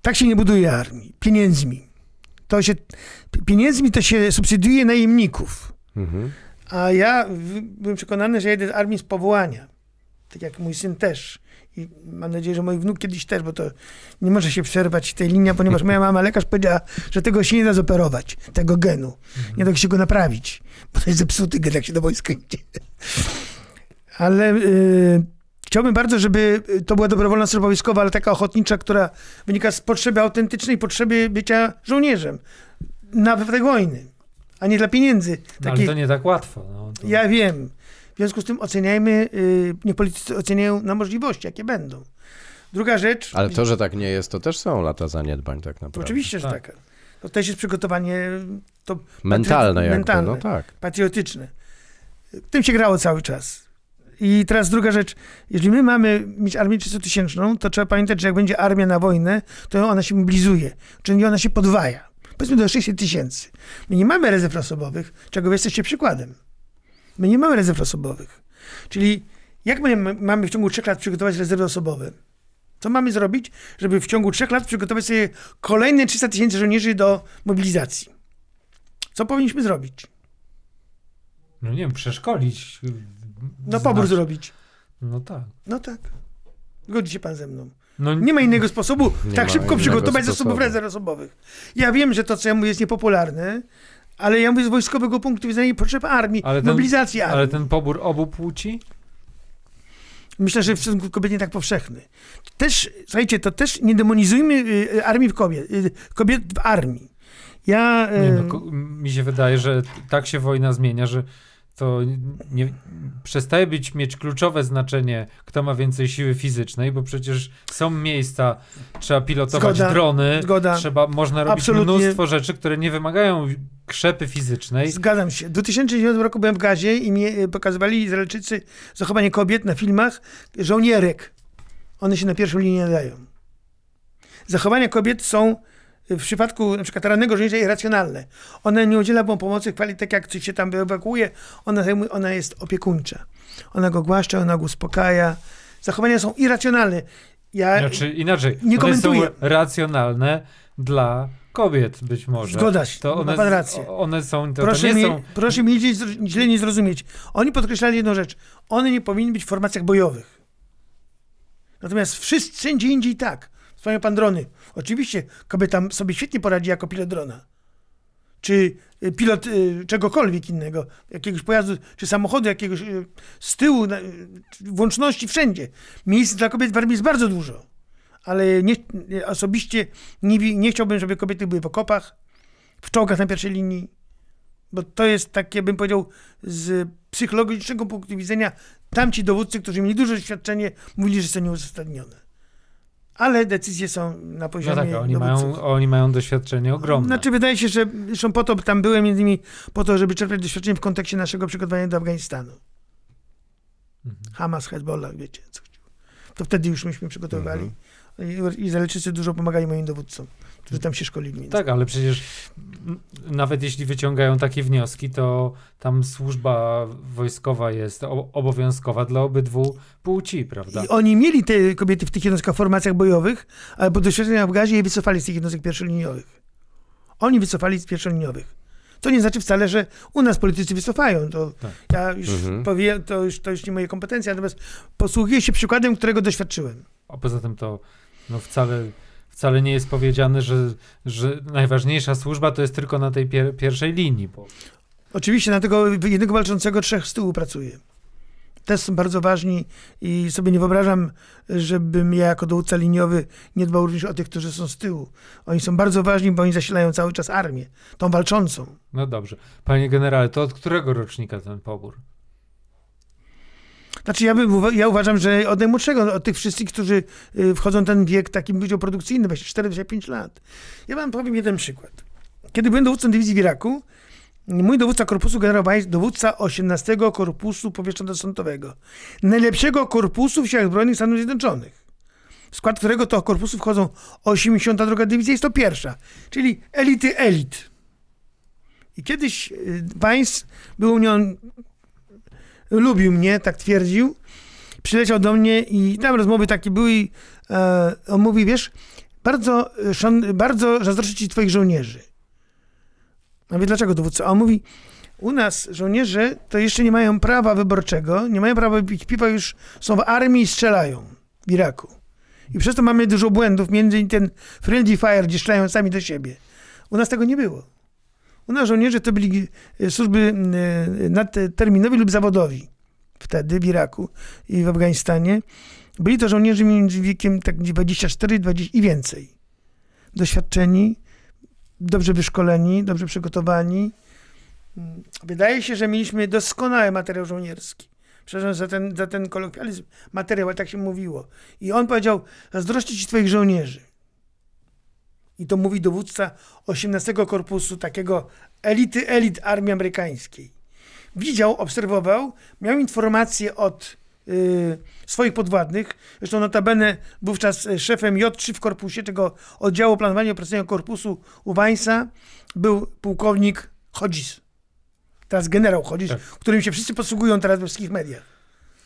Tak się nie buduje armii. Pieniędzmi. To się, pieniędzmi to się subsydiuje najemników. Mhm. A ja byłem przekonany, że jedę z armii z powołania. Tak jak mój syn też. I mam nadzieję, że mój wnuk kiedyś też, bo to nie może się przerwać tej linii, ponieważ moja mama lekarz powiedziała, że tego się nie da zoperować, tego genu. Nie da się go naprawić, bo to jest zepsuty gen, jak się do wojska idzie. Ale y, chciałbym bardzo, żeby to była dobrowolna służba wojskowa, ale taka ochotnicza, która wynika z potrzeby autentycznej, potrzeby bycia żołnierzem. Nawet tej wojny, a nie dla pieniędzy. No, ale to nie tak łatwo. No, to... Ja wiem. W związku z tym oceniajmy, yy, niech politycy oceniają na możliwości, jakie będą. Druga rzecz... Ale to, że tak nie jest, to też są lata zaniedbań tak naprawdę. Oczywiście, że tak. tak. To też jest przygotowanie to mentalne, jakby, mentalne no tak. patriotyczne. Tym się grało cały czas. I teraz druga rzecz, jeżeli my mamy mieć armię 300 tysięczną, to trzeba pamiętać, że jak będzie armia na wojnę, to ona się mobilizuje, czyli ona się podwaja. Powiedzmy do 600 tysięcy. My nie mamy rezerw osobowych, czego wy jesteście przykładem. My nie mamy rezerw osobowych. Czyli jak my mamy w ciągu trzech lat przygotować rezerwy osobowe? Co mamy zrobić, żeby w ciągu trzech lat przygotować sobie kolejne 300 tysięcy żołnierzy do mobilizacji? Co powinniśmy zrobić? No nie wiem, przeszkolić. No pobór zrobić. No tak. No tak. Godzi się pan ze mną. No, nie ma innego sposobu tak szybko przygotować zasobów rezerw osobowych. Ja wiem, że to, co ja mówię, jest niepopularne, ale ja mówię z wojskowego punktu widzenia potrzeb armii, ale ten, mobilizacji armii. Ale ten pobór obu płci? Myślę, że w stosunku kobiet nie tak powszechny. Też, słuchajcie, to też nie demonizujmy y, y, armii w kobiet, y, kobiet w armii. Ja... Nie, no, mi się wydaje, że tak się wojna zmienia, że to nie, przestaje być, mieć kluczowe znaczenie, kto ma więcej siły fizycznej, bo przecież są miejsca, trzeba pilotować zgoda, drony, zgoda. trzeba, można robić Absolutnie. mnóstwo rzeczy, które nie wymagają krzepy fizycznej. Zgadzam się. W 2009 roku byłem w Gazie i mnie e, pokazywali Izraelczycy zachowanie kobiet na filmach żołnierek. One się na pierwszą linię nadają. Zachowania kobiet są w przypadku na przykład rannego żołnierza irracjonalne. Ona nie udziela mu pomocy, tak jak coś się tam ewakuuje, ona, ona jest opiekuńcza. Ona go głaszcza, ona go uspokaja. Zachowania są irracjonalne. Ja, Znaczy inaczej, Nie one są komentuję. racjonalne dla kobiet być może. Zgoda się, To ma one, pan rację. one są, to, proszę, to mi, są... proszę mi źle, źle nie zrozumieć. Oni podkreślali jedną rzecz. One nie powinny być w formacjach bojowych. Natomiast wszyscy, wszędzie indziej tak. Wspomniał pan drony. Oczywiście kobieta sobie świetnie poradzi jako pilot drona. Czy y, pilot y, czegokolwiek innego, jakiegoś pojazdu, czy samochodu jakiegoś y, z tyłu, na- y, włączności wszędzie. Miejsc dla kobiet w armii jest bardzo dużo. Ale nie, nie- osobiście nie, nie chciałbym, żeby kobiety były w okopach, w czołgach na pierwszej linii, bo to jest takie, bym powiedział, z psychologicznego punktu widzenia, tamci dowódcy, którzy mieli duże doświadczenie, mówili, że to nieuzasadnione. Ale decyzje są na No poziomie tak, oni dowódców. mają, oni mają doświadczenie ogromne. Znaczy wydaje się, że zresztą po to tam byłem między innymi po to, żeby czerpać doświadczenie w kontekście naszego przygotowania do Afganistanu. Mhm. Hamas, Hezbollah, wiecie. Co. To wtedy już myśmy przygotowywali. Mhm. Izraelczycy dużo pomagali moim dowódcom, którzy tam się szkolili. między Tak, ale przecież nawet jeśli wyciągają takie wnioski, to tam służba wojskowa jest obowiązkowa dla obydwu płci, prawda? I oni mieli te kobiety w tych jednostkach, formacjach bojowych, ale po doświadczeniach w gazie je wycofali z tych jednostek pierwszoliniowych. Oni wycofali z pierwszoliniowych. To nie znaczy wcale, że u nas politycy wycofają. To Tak. ja już Mhm. powiem, to już, to już nie moje kompetencje, natomiast posługuję się przykładem, którego doświadczyłem. A poza tym to no wcale, wcale nie jest powiedziane, że, że najważniejsza służba to jest tylko na tej pier pierwszej linii, bo Oczywiście na tego jednego walczącego trzech z tyłu pracuje. Też są bardzo ważni i sobie nie wyobrażam, żebym ja jako dowódca liniowy nie dbał również o tych, którzy są z tyłu. Oni są bardzo ważni, bo oni zasilają cały czas armię, tą walczącą. no dobrze. Panie generale, to od którego rocznika ten pobór? Znaczy ja, bym, ja uważam, że od najmłodszego, od tych wszystkich, którzy y, wchodzą w ten wiek taki powiedział produkcyjny, 24-25 lat. Ja wam powiem jeden przykład. Kiedy byłem dowódcą dywizji w Iraku, mój dowódca korpusu, generał dowódca 18 Korpusu Powietrzno-Desantowego, najlepszego korpusu w Siłach Zbrojnych Stanów Zjednoczonych, w skład którego to korpusu wchodzą 82 Dywizja to pierwsza, czyli elity elit. I kiedyś y, Weiss był nią lubił mnie, tak twierdził. Przyleciał do mnie i tam rozmowy takie były e, on mówi, wiesz, bardzo, e, szan, bardzo zazdroszczę ci twoich żołnierzy. A mówię, dlaczego dowódca? A on mówi, u nas żołnierze to jeszcze nie mają prawa wyborczego, nie mają prawa pić piwa, już są w armii i strzelają w Iraku. I przez to mamy dużo błędów, między innymi ten friendly fire, gdzie strzelają sami do siebie. U nas tego nie było. U żołnierze to byli e, służby e, nadterminowi lub zawodowi. Wtedy w Iraku i w Afganistanie. Byli to żołnierze między wiekiem tak 24 20 i więcej. Doświadczeni, dobrze wyszkoleni, dobrze przygotowani. Wydaje się, że mieliśmy doskonały materiał żołnierski. Przepraszam za ten, za ten kolokwializm. Materiał, ale tak się mówiło. I on powiedział, zazdroszczę ci twoich żołnierzy. I to mówi dowódca 18 Korpusu, takiego elity elit armii amerykańskiej. Widział, obserwował, miał informacje od y, swoich podwładnych. Zresztą notabene wówczas y, szefem J3 w korpusie, tego oddziału planowania i opracowania korpusu u Weissa, był pułkownik Chodzis. Teraz generał Chodzis, Tak. którym się wszyscy posługują teraz we wszystkich mediach.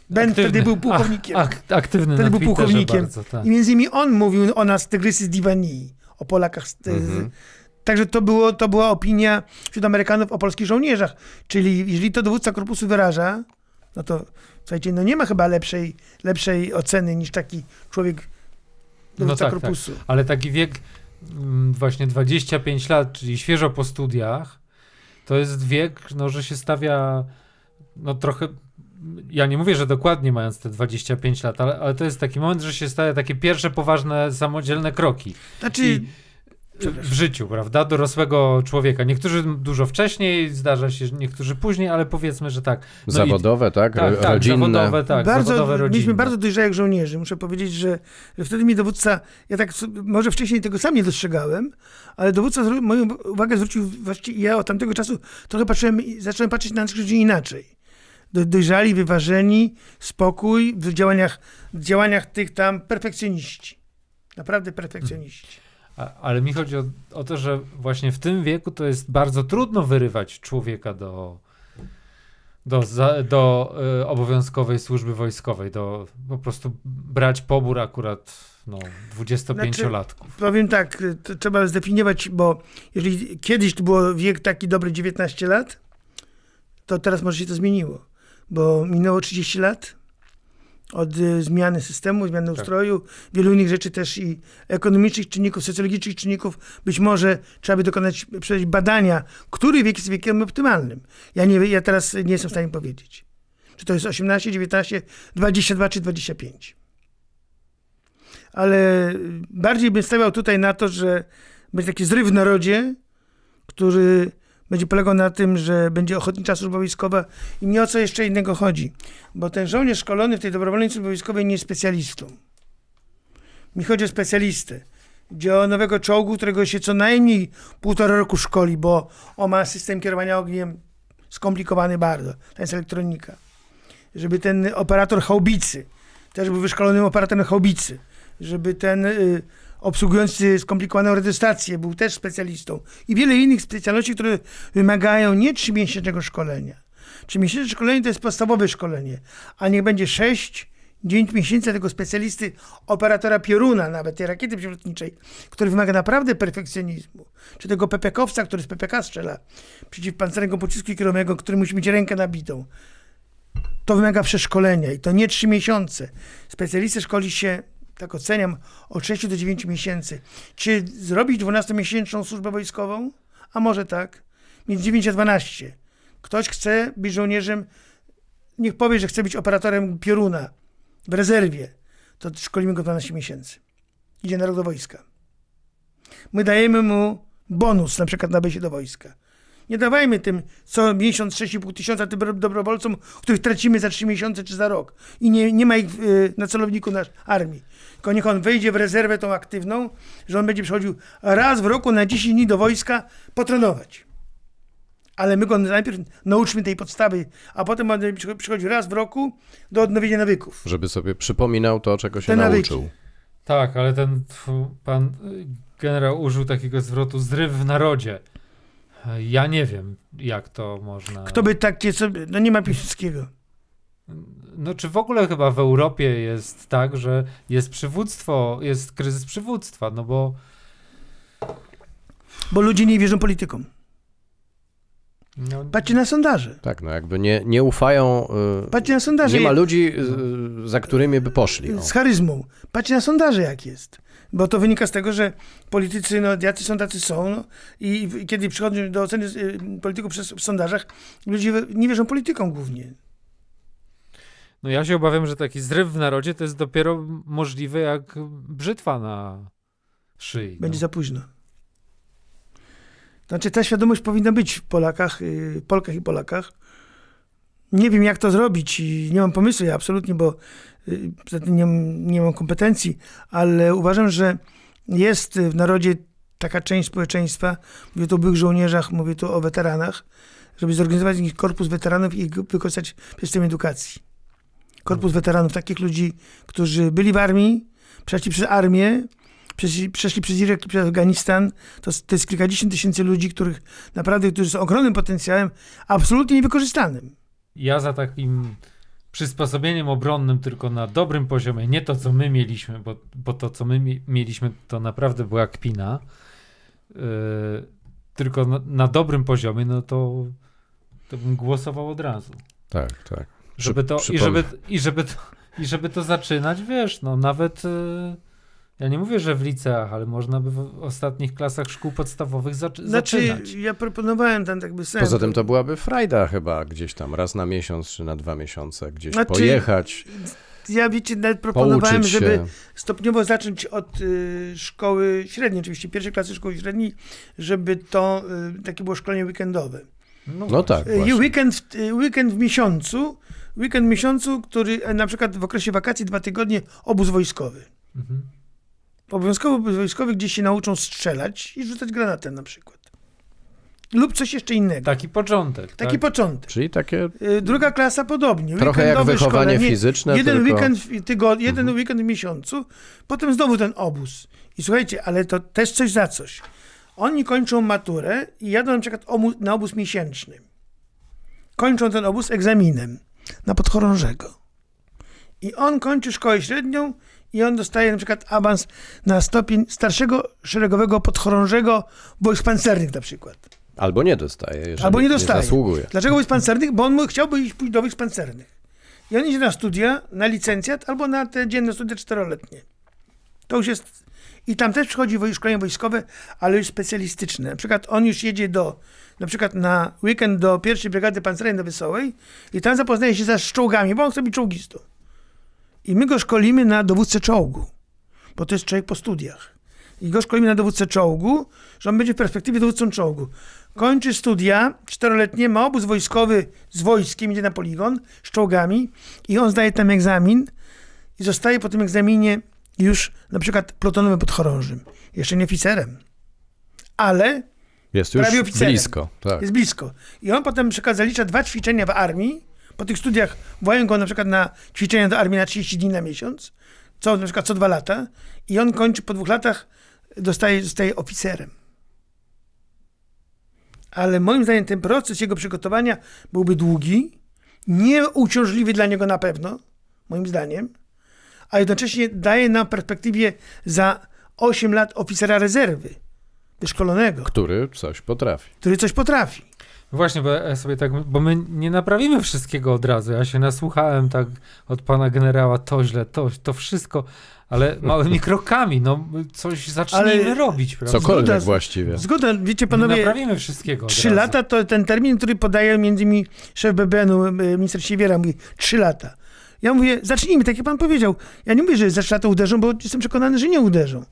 Ben Aktywny. wtedy był pułkownikiem. Ak, aktywny Wtedy był pułkownikiem. Bardzo, tak. I między innymi on mówił o nas tygrysy z Diwanii, o Polakach. Mhm. także to, było, to była opinia wśród Amerykanów o polskich żołnierzach. Czyli jeżeli to dowódca korpusu wyraża, no to słuchajcie, no nie ma chyba lepszej, lepszej oceny niż taki człowiek dowódca tak, tak. korpusu. Ale taki wiek mm, właśnie 25 lat, czyli świeżo po studiach, to jest wiek, no, że się stawia no trochę ja nie mówię, że dokładnie mając te 25 lat, ale, ale to jest taki moment, że się stawia takie pierwsze poważne, samodzielne kroki Znaczy, I w życiu, prawda, dorosłego człowieka. Niektórzy dużo wcześniej, zdarza się, że niektórzy później, ale powiedzmy, że tak. No i- Zawodowe, tak? tak, Ro- tak, rodzinne. zawodowe, tak, bardzo, zawodowe, rodzinne. mieliśmy bardzo dojrzałych żołnierzy. Muszę powiedzieć, że, że wtedy mi dowódca, ja tak może wcześniej tego sam nie dostrzegałem, ale dowódca moją uwagę zwrócił właściwie, ja od tamtego czasu trochę patrzyłem, i zacząłem patrzeć na naszych ludzi inaczej. Do, dojrzali, wyważeni, spokój, w działaniach, w działaniach tych tam perfekcjoniści. Naprawdę perfekcjoniści. A, ale mi chodzi o, o to, że właśnie w tym wieku to jest bardzo trudno wyrywać człowieka do, do, za, do y, obowiązkowej służby wojskowej, do po prostu brać pobór akurat no, 25-latków. Powiem tak, to trzeba zdefiniować, bo jeżeli kiedyś to było wiek taki dobry 19 lat, to teraz może się to zmieniło, bo minęło 30 lat od y, zmiany systemu, zmiany Tak. ustroju, wielu innych rzeczy też i ekonomicznych czynników, socjologicznych czynników. Być może trzeba by dokonać przejść badania, który wiek jest wiekiem optymalnym. Ja, nie, ja teraz nie jestem w stanie powiedzieć. Czy to jest 18, 19, 22 czy 25. Ale bardziej bym stawiał tutaj na to, że będzie taki zryw w narodzie, który będzie polegał na tym, że będzie ochotnicza służba wojskowa i mnie o co jeszcze innego chodzi. Bo ten żołnierz szkolony w tej dobrowolnej służbie wojskowej nie jest specjalistą. Mi chodzi o specjalistę. O nowego czołgu, którego się co najmniej półtora roku szkoli, bo on ma system kierowania ogniem skomplikowany bardzo. To jest elektronika. Żeby ten operator haubicy też był wyszkolonym operatorem haubicy. Żeby ten y, obsługujący skomplikowaną radiostację był też specjalistą. I wiele innych specjalności, które wymagają nie trzymiesięcznego szkolenia. Trzymiesięczne szkolenie to jest podstawowe szkolenie, a niech będzie 6 9 miesięcy tego specjalisty, operatora pioruna, nawet tej rakiety przylotniczej, który wymaga naprawdę perfekcjonizmu. Czy tego PPK-owca, który z PPK strzela przeciwpancernego pocisku kierowego, który musi mieć rękę nabitą. To wymaga przeszkolenia i to nie 3 miesiące. Specjalista szkoli się, tak oceniam, od 6 do 9 miesięcy. Czy zrobić 12-miesięczną służbę wojskową? A może tak. Między 9 a 12. Ktoś chce być żołnierzem, niech powie, że chce być operatorem pioruna w rezerwie, to szkolimy go 12 miesięcy. Idzie na rok do wojska. My dajemy mu bonus, na przykład na wejście do wojska. Nie dawajmy tym co miesiąc 6,5 tysiąca tym dobro- dobrowolcom, których tracimy za 3 miesiące czy za rok. I nie, nie ma ich y, na celowniku nasz armii. Tylko niech on wejdzie w rezerwę tą aktywną, że on będzie przychodził raz w roku na 10 dni do wojska potrenować. Ale my go najpierw nauczmy tej podstawy, a potem on będzie przychodził raz w roku do odnowienia nawyków. Żeby sobie przypominał to, czego się Te nawyki. nauczył. Tak, ale ten pan y, generał użył takiego zwrotu zryw w narodzie. Ja nie wiem, jak to można. Kto by takie sobie. No nie ma Piłsudskiego. No czy w ogóle chyba w Europie jest tak, że jest przywództwo, jest kryzys przywództwa, no bo Bo ludzie nie wierzą politykom. no, Patrzcie na sondaże. Tak, no jakby nie, nie ufają. y, Patrzcie na sondaże. nie ma ludzi, y, za którymi by poszli. O. z charyzmą. Patrzcie na sondaże, jak jest. Bo to wynika z tego, że politycy, no jacy są, tacy są. No, I w- kiedy przychodzą do oceny y, polityków przez, w sondażach, ludzie nie wierzą politykom głównie. no ja się obawiam, że taki zryw w narodzie to jest dopiero możliwe jak brzytwa na szyi. Będzie no. za późno. Znaczy, ta świadomość powinna być w Polakach, y, Polkach i Polakach. Nie wiem, jak to zrobić i nie mam pomysłu, ja absolutnie, bo y, nie, nie mam kompetencji, ale uważam, że jest w narodzie taka część społeczeństwa, mówię tu o byłych żołnierzach, mówię tu o weteranach, żeby zorganizować korpus weteranów i wykorzystać w systemie edukacji. Korpus weteranów, takich ludzi, którzy byli w armii, przeszli przez armię, przeszli, przeszli przez Irak i przez Afganistan. To, to jest kilkadziesiąt tysięcy ludzi, których naprawdę, którzy są ogromnym potencjałem, absolutnie niewykorzystanym. Ja za takim przysposobieniem obronnym tylko na dobrym poziomie, nie to co my mieliśmy, bo, bo to co my mi- mieliśmy to naprawdę była kpina, yy, tylko na, na dobrym poziomie, no to, to bym głosował od razu. Tak, tak. Żeby to, i, żeby, i, żeby to, I żeby to zaczynać, wiesz, no nawet... Yy, ja nie mówię, że w liceach, ale można by w ostatnich klasach szkół podstawowych zaczy- Znaczy, zaczynać. ja proponowałem tam jakby sens. Poza tym to byłaby frajda chyba gdzieś tam raz na miesiąc czy na dwa miesiące gdzieś Znaczy, pojechać, Ja wiecie, nawet proponowałem, żeby się. stopniowo zacząć od y, szkoły średniej, oczywiście pierwszej klasy szkoły średniej, żeby to y, takie było szkolenie weekendowe. No tak, Y, właśnie. weekend, w- y, weekend w miesiącu, weekend w miesiącu, który e, na przykład w okresie wakacji dwa tygodnie obóz wojskowy. Mhm. Obowiązkowy obóz wojskowy, gdzie się nauczą strzelać i rzucać granatem na przykład. lub coś jeszcze innego. Taki początek. Taki tak? początek. Czyli takie Y, Druga klasa podobnie. trochę jak wychowanie szkolenie. fizyczne, Jeden tylko... weekend w tygodniu, jeden Mhm. weekend w miesiącu, potem znowu ten obóz. I słuchajcie, ale to też coś za coś. Oni kończą maturę i jadą na przykład na obóz miesięczny. Kończą ten obóz egzaminem na podchorążego. I on kończy szkołę średnią i on dostaje na przykład awans na stopień starszego szeregowego podchorążego wojsk pancernych na przykład. Albo nie dostaje, jeżeli Albo nie dostaje. zasługuje. Dlaczego wojsk pancernych? Bo on chciałby iść pójść do wojsk pancernych. I on idzie na studia, na licencjat albo na te dzienne studia czteroletnie. To już jest... I tam też przychodzi szkolenie wojskowe, ale już specjalistyczne. Na przykład on już jedzie do, na przykład na weekend do pierwszej brygady pancernej na Wesołej i tam zapoznaje się z czołgami, bo on chce być czołgistą. I my go szkolimy na dowódcę czołgu, bo to jest człowiek po studiach. I go szkolimy na dowódcę czołgu, że on będzie w perspektywie dowódcą czołgu. Kończy studia czteroletnie, ma obóz wojskowy z wojskiem, idzie na poligon z czołgami i on zdaje tam egzamin i zostaje po tym egzaminie już na przykład plutonowym podchorążym. Jeszcze nie oficerem. Ale Jest już blisko. Tak. jest blisko. I on potem przykład zalicza dwa ćwiczenia w armii. Po tych studiach wołają go na przykład na ćwiczenia do armii na 30 dni na miesiąc, co na przykład co dwa lata. I on kończy po dwóch latach, dostaje, zostaje oficerem. Ale moim zdaniem ten proces jego przygotowania byłby długi, nieuciążliwy dla niego na pewno, moim zdaniem, a jednocześnie daje nam perspektywie za 8 lat oficera rezerwy, wyszkolonego, Który coś potrafi. który coś potrafi. Właśnie, bo ja sobie tak, bo my nie naprawimy wszystkiego od razu. Ja się nasłuchałem tak od pana generała, to źle, to, to wszystko, ale małymi krokami, no coś zacznijmy Ale robić, prawda? Cokolwiek Zgoda- właściwie. Zgoda, wiecie Nie panowie, naprawimy wszystkiego trzy lata to ten termin, który podaje między innymi szef BBN-u, e, minister Siewiera, mówi trzy lata. Ja mówię, zacznijmy, tak jak pan powiedział. Ja nie mówię, że za lata uderzą, bo jestem przekonany, że nie uderzą.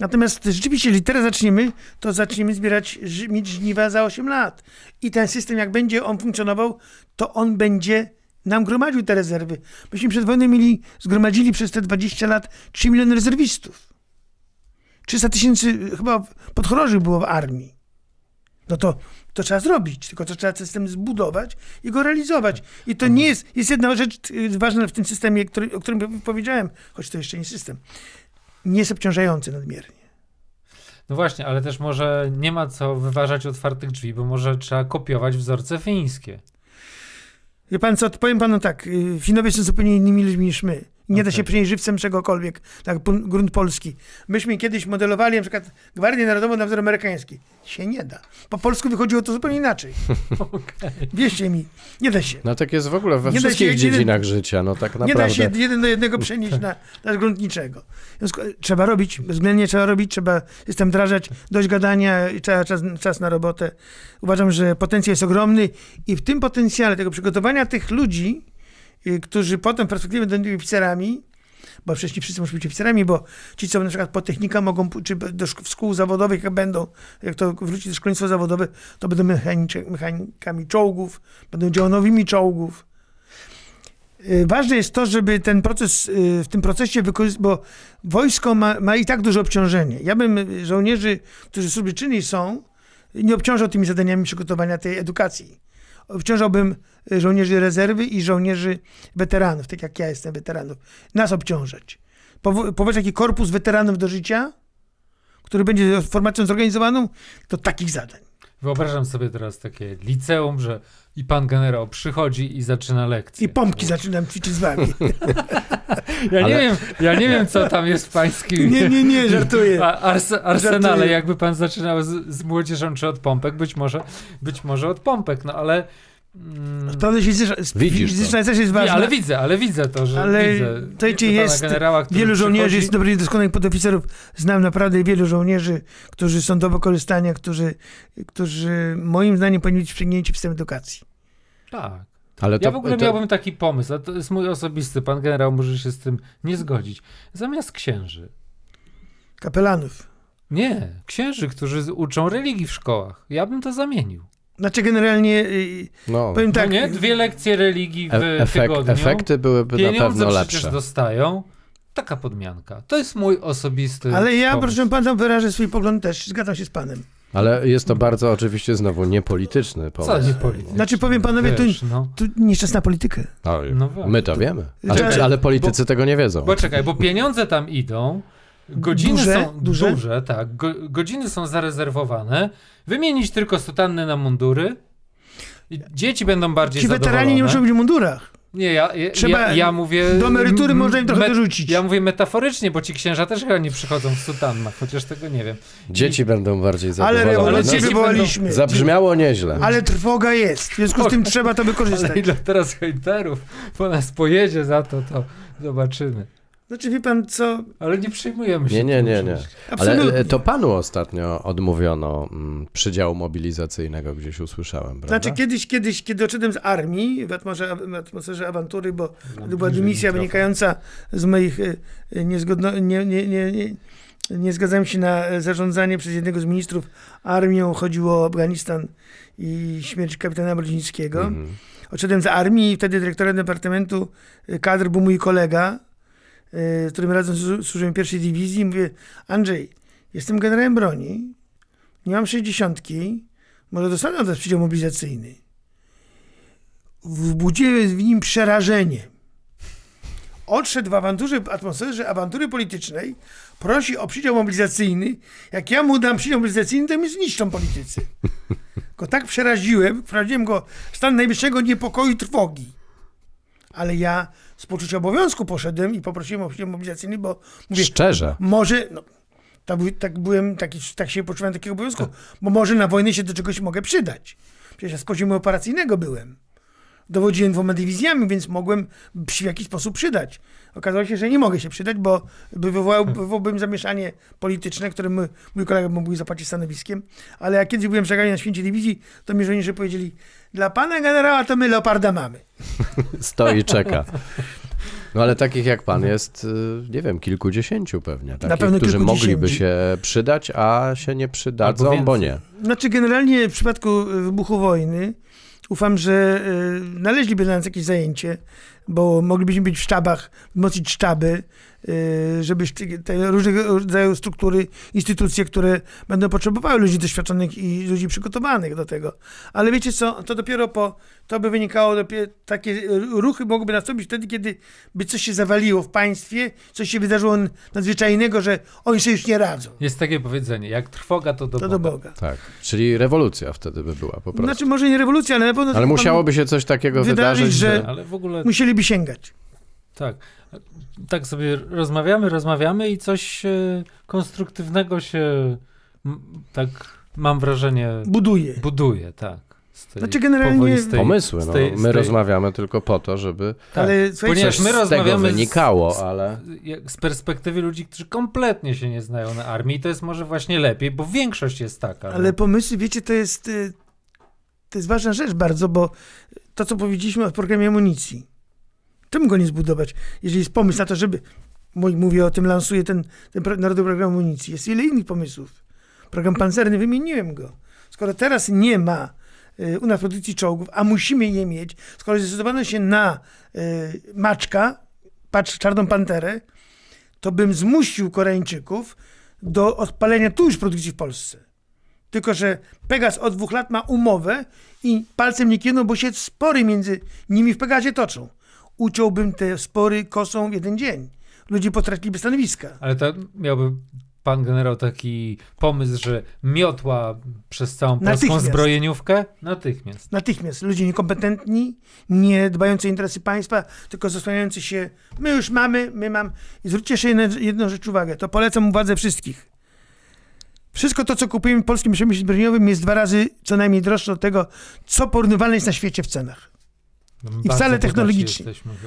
Natomiast rzeczywiście, jeżeli teraz zaczniemy, to zaczniemy zbierać, mieć żniwa za 8 lat. I ten system, jak będzie on funkcjonował, to on będzie nam gromadził te rezerwy. Myśmy przed wojną mieli, zgromadzili przez te 20 lat 3 miliony rezerwistów. 300 tysięcy chyba podchorążych było w armii. No to, to trzeba zrobić, tylko to trzeba system zbudować i go realizować. I to nie jest, jest jedna rzecz y, ważna w tym systemie, który, o którym powiedziałem, choć to jeszcze nie system. Nie jest obciążający nadmiernie. No właśnie, ale też może nie ma co wyważać otwartych drzwi, bo może trzeba kopiować wzorce fińskie. Wie pan co, powiem panu tak, y, Finowie są zupełnie innymi ludźmi niż my. Nie da Okej. się przynieść żywcem czegokolwiek, tak grunt polski. Myśmy kiedyś modelowali na przykład Gwardię Narodową na wzór amerykański. Się nie da. Po polsku wychodziło to zupełnie inaczej. Wierzcie mi, nie da się. No tak jest w ogóle we Nie da wszystkich jeden- dziedzinach życia, no tak Nie da naprawdę. się jeden do jednego przenieść na, na grunt niczego. W związku- Trzeba robić, bezwzględnie trzeba robić, trzeba system wdrażać, dość gadania i trzeba czas, czas na robotę. Uważam, że potencjał jest ogromny i w tym potencjale tego przygotowania tych ludzi, którzy potem w perspektywie będą oficerami, bo nie wszyscy muszą być oficerami, bo ci, co na przykład po technika mogą, czy do szk- szkół zawodowych jak będą, jak to wróci do szkolnictwa zawodowe, to będą mechanicze- mechanikami czołgów, będą działanowymi czołgów. Y, Ważne jest to, żeby ten proces, y, w tym procesie wykorzystać, bo wojsko ma, ma i tak duże obciążenie. Ja bym y, żołnierzy, którzy służby czynnej są, nie obciążał tymi zadaniami przygotowania tej edukacji. Obciążałbym y, żołnierzy rezerwy i żołnierzy weteranów, tak jak ja jestem weteranów. Nas obciążać. Powołać taki korpus weteranów do życia, który będzie formacją zorganizowaną, to takich zadań. Wyobrażam sobie teraz takie liceum, że i pan generał przychodzi i zaczyna lekcję. I pompki zaczynam ćwiczyć z wami. Ja nie, Ale- wiem, ja nie wiem, co tam jest w pańskim Nie, nie, nie, żartuję. arse, arsenale. Żartuję. Jakby pan zaczynał z, z młodzieżą czy od pompek, być może, być może od pompek, no ale... Mm, Sprawność fizyczna, Widzisz to. fizyczna też jest ważna. nie, ale widzę, ale widzę to, że Ale widzę. to widzę jest Wielu żołnierzy, jest dobrych, doskonałych podoficerów. Znam naprawdę wielu żołnierzy, którzy są do wykorzystania, którzy, którzy moim zdaniem powinni być wciągnięci w system edukacji. Tak. Ale to, Ja w ogóle to, miałbym taki pomysł, a to jest mój osobisty, pan generał może się z tym nie zgodzić. Zamiast księży. Kapelanów. Nie, księży, którzy uczą religii w szkołach. Ja bym to zamienił. Znaczy generalnie, y, no, powiem Tak, tak, no nie? Dwie lekcje religii w e- efekt, tygodniu. efekty byłyby na Pieniądze pewno przecież lepsze. dostają. Taka podmianka. To jest mój osobisty ale ja pomysł. proszę pana wyrażę swój pogląd też, zgadzam się z panem. Ale jest to bardzo oczywiście znowu niepolityczny Co pomysł. nie polityczne? Znaczy, powiem panowie, to- Wiesz, no. Tu nie czas na politykę. No, No my to wiemy. Ale, Czekaj, ale politycy tego nie wiedzą. Bo czekaj, bo pieniądze tam idą, godziny Duże? są Duże? duże, tak, go, godziny są zarezerwowane, wymienić tylko sutanny na mundury, i dzieci będą bardziej Ci weterani zadowolone. nie muszą być w mundurach. Nie, ja, ja, Trzeba- ja, ja mówię... Do emerytury można im trochę dorzucić. Ja mówię metaforycznie, bo ci księża też chyba nie przychodzą w sutannach, chociaż tego nie wiem. Dzieci będą bardziej Ale zadowolone. rewolucję dzieci wywołaliśmy. Zabrzmiało nieźle. Ale trwoga jest. W związku z tym trzeba to Ale wykorzystać. ile teraz hejterów po nas pojedzie za to, to zobaczymy. Znaczy, wie pan co? Ale nie przejmujemy się Nie, nie, nie, nie. Ale e, to panu ostatnio odmówiono mm, przydziału mobilizacyjnego, gdzieś usłyszałem, prawda? Znaczy kiedyś, kiedyś, kiedy odszedłem z armii w atmosferze, awantury, bo No, to była dymisja wynikająca z moich e, e, niezgodno, nie, nie, nie, nie, nie zgadzałem się na zarządzanie przez jednego z ministrów armią. Chodziło o Afganistan i śmierć kapitana Brodzińskiego. Mhm. Odszedłem z armii i wtedy dyrektorem Departamentu e, Kadr był mój kolega, z którym razem słu- służyłem pierwszej dywizji. Mówię, Andrzej, jestem generałem broni, nie mam 60, może dostanę od przydział mobilizacyjny. Wbudziłem w nim przerażenie. Odszedł w awanturze, atmosferze awantury politycznej, prosi o przydział mobilizacyjny. Jak ja mu dam przydział mobilizacyjny, to mnie zniszczą politycy. Go tak przeraziłem, wprowadziłem go w stan najwyższego niepokoju i trwogi. Ale ja z poczucia obowiązku poszedłem i poprosiłem o przydział mobilizacyjny, bo mówię, Szczerze. może, no, tak, tak byłem, taki, tak się poczułem takiego obowiązku, bo może na wojnę się do czegoś mogę przydać. Przecież ja z poziomu operacyjnego byłem. Dowodziłem dwoma dywizjami, więc mogłem się w jakiś sposób przydać. Okazało się, że nie mogę się przydać, bo by wywołał, wywołałbym zamieszanie polityczne, które mój, mój kolega mógł zapłacić stanowiskiem. Ale jak kiedyś byłem żegnany na święcie dywizji, to mi żołnierze powiedzieli, dla pana generała to my leoparda mamy. Stoi, czeka. No ale takich jak pan jest, y, nie wiem, kilkudziesięciu pewnie. Takich, pewno którzy mogliby się przydać, a się nie przydadzą, Albo bo nie. Znaczy, generalnie w przypadku y, wybuchu wojny ufam, że y, naleźliby dla nas jakieś zajęcie, bo moglibyśmy być w sztabach, wzmocnić sztaby, y, żeby te różnego rodzaju struktury, instytucje, które będą potrzebowały ludzi doświadczonych i ludzi przygotowanych do tego. Ale wiecie co, to dopiero po, to by wynikało, dopiero, takie ruchy mogłyby nastąpić wtedy, kiedy by coś się zawaliło w państwie, coś się wydarzyło nadzwyczajnego, że oni sobie już nie radzą. Jest takie powiedzenie, jak trwoga to do To Boga. do Boga. Tak. Czyli rewolucja wtedy by była po prostu. Znaczy, może nie rewolucja, ale na pewno... ale musiałoby się coś takiego wydarzyć, wydarzyć, że-. Ale w ogóle Sięgać. tak. Tak sobie rozmawiamy, rozmawiamy i coś e, konstruktywnego się m, tak mam wrażenie Buduje. buduje, tak. Z tej Znaczy, generalnie- z tej- Pomysły, z no. tej- z My tej- rozmawiamy tylko po to, żeby Tak. Ale Ponieważ coś my z tego rozmawiamy z- wynikało, z- ale... z perspektywy ludzi, którzy kompletnie się nie znają na armii, to jest może właśnie lepiej, bo większość jest taka. ale no. pomysły, wiecie, to jest, y, to jest ważna rzecz bardzo, bo to, co powiedzieliśmy o programie amunicji, czemu go nie zbudować? Jeżeli jest pomysł na to, żeby, mówię o tym, lansuję ten, ten Narodowy Program Amunicji, jest wiele innych pomysłów. Program pancerny, wymieniłem go. Skoro teraz nie ma y, u nas produkcji czołgów, a musimy je mieć, skoro zdecydowano się na y, Maczka, patrz, Czarną Panterę, to bym zmusił Koreańczyków do odpalenia tu już produkcji w Polsce. Tylko, że Pegas od dwóch lat ma umowę i palcem nie kiwną, bo się spory między nimi w Pegazie toczą. Uciąłbym te spory kosą w jeden dzień. Ludzie potraciliby stanowiska. Ale to miałby pan generał taki pomysł, że miotła przez całą polską zbrojeniówkę? Natychmiast. Natychmiast ludzie niekompetentni, nie dbający o interesy państwa, tylko zasłaniający się, my już mamy, my mam. I zwróćcie jeszcze jedną, jedną rzecz uwagę, to polecam uwadze wszystkich. Wszystko to, co kupujemy w polskim przemyśle zbrojeniowym jest dwa razy co najmniej droższe od tego, co porównywalne jest na świecie w cenach. No, I wcale technologicznie.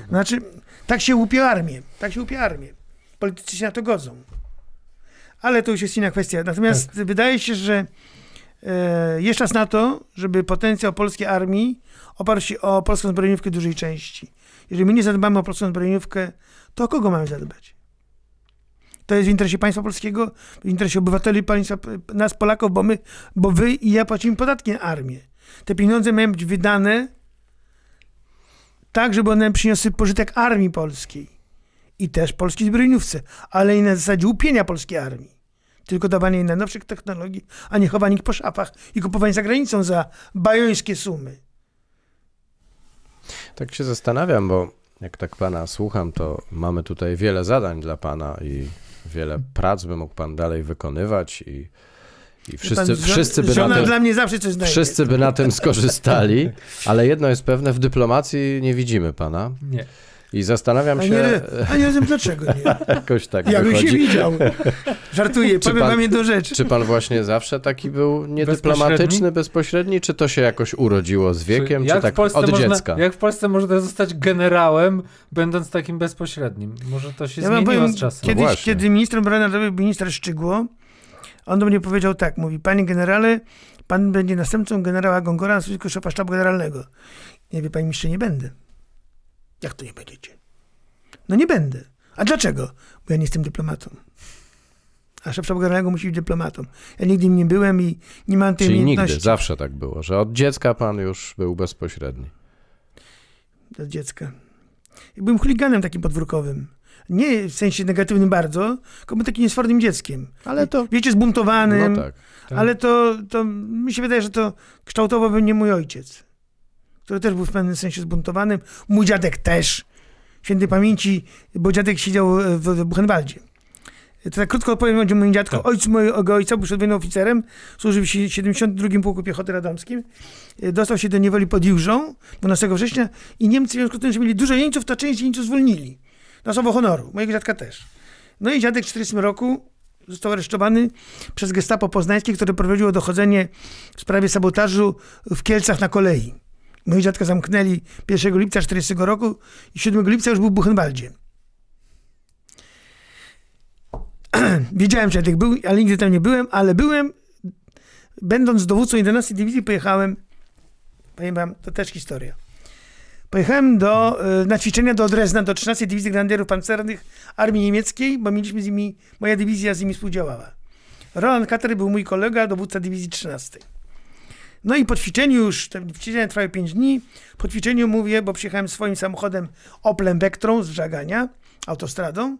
Znaczy, tak się łupie armię. Tak się łupie armię. Politycy się na to godzą. Ale to już jest inna kwestia. Natomiast wydaje się, że e, jest czas na to, żeby potencjał polskiej armii oparł się o polską zbrojeniówkę dużej części. Jeżeli my nie zadbamy o polską zbrojeniówkę, to o kogo mamy zadbać? To jest w interesie państwa polskiego, w interesie obywateli państwa, nas Polaków, bo my, bo wy i ja płacimy podatki na armię. Te pieniądze mają być wydane tak, żeby one przyniosły pożytek armii polskiej i też polskiej zbrojeniówce, ale i na zasadzie łupienia polskiej armii. tylko dawanie najnowszych technologii, a nie chowanie ich po szafach i kupowanie za granicą za bajońskie sumy. Tak się zastanawiam, bo jak tak pana słucham, to mamy tutaj wiele zadań dla pana i wiele prac by mógł pan dalej wykonywać i, i wszyscy, Pan, wszyscy, by na tym, dla mnie zawsze coś znajdzie. wszyscy by na tym skorzystali, ale jedno jest pewne, w dyplomacji nie widzimy pana Nie. i zastanawiam A się, a nie wiem dlaczego nie. jakoś tak Ja bym się widział. Żartuję, Czy powiem pan- wam jedną rzecz. Czy pan właśnie zawsze taki był niedyplomatyczny, bezpośredni, czy to się jakoś urodziło z wiekiem, czy, jak tak w Polsce od można, dziecka? Jak w Polsce można zostać generałem, będąc takim bezpośrednim? Może to się Ja zmieniło powiem, z czasem. Kiedyś, właśnie. kiedy ministrem obrony narodowej był minister Szczygło, on do mnie powiedział tak, mówi, panie generale, pan będzie następcą generała Gongora na stanowisku szefa sztabu generalnego. Nie wie, panie ministrze, nie będę. Jak to nie będziecie? No nie będę. A dlaczego? Bo ja nie jestem dyplomatą. A szef sztabu generalnego musi być dyplomatą. Ja nigdy nie byłem i nie mam tej Czyli umiejętności. nigdy, zawsze tak było, że od dziecka pan już był bezpośredni. od dziecka. I byłem chuliganem takim podwórkowym. Nie w sensie negatywnym bardzo, tylko byłem takim niesfornym dzieckiem. Ale to... Wiecie, zbuntowanym. No tak. Tak. Ale to, to mi się wydaje, że to kształtował we mnie mój ojciec, który też był w pewnym sensie zbuntowanym. Mój dziadek też. Świętej pamięci, bo dziadek siedział w, Buchenwaldzie. To tak krótko opowiem o moim dziadku. Tak. Ojcu mojego ojca był przed wojną oficerem, służył w 72 Pułku Piechoty Radomskim. Dostał się do niewoli pod Jużą 12 września i Niemcy w związku z tym, że mieli dużo jeńców, to część jeńców zwolnili. Na słowo honoru. Mojego dziadka też. No i dziadek w 40 roku został aresztowany przez gestapo poznańskie, które prowadziło dochodzenie w sprawie sabotażu w Kielcach na kolei. Mojego dziadka zamknęli 1 lipca 40 roku i 7 lipca już był w Buchenwaldzie. Wiedziałem, że dziadek był, ale nigdy tam nie byłem, ale byłem, będąc dowódcą 11 dywizji, pojechałem, powiem wam, to też historia. Pojechałem do, y, na ćwiczenia do Drezna, do 13 Dywizji Grenadierów Pancernych Armii Niemieckiej, bo mieliśmy z nimi, moja dywizja z nimi współdziałała. Roland Kater był mój kolega, dowódca Dywizji 13. No i po ćwiczeniu już, te ćwiczenia trwały 5 dni, po ćwiczeniu mówię, bo przyjechałem swoim samochodem Oplem Vectrą z Żagania, autostradą,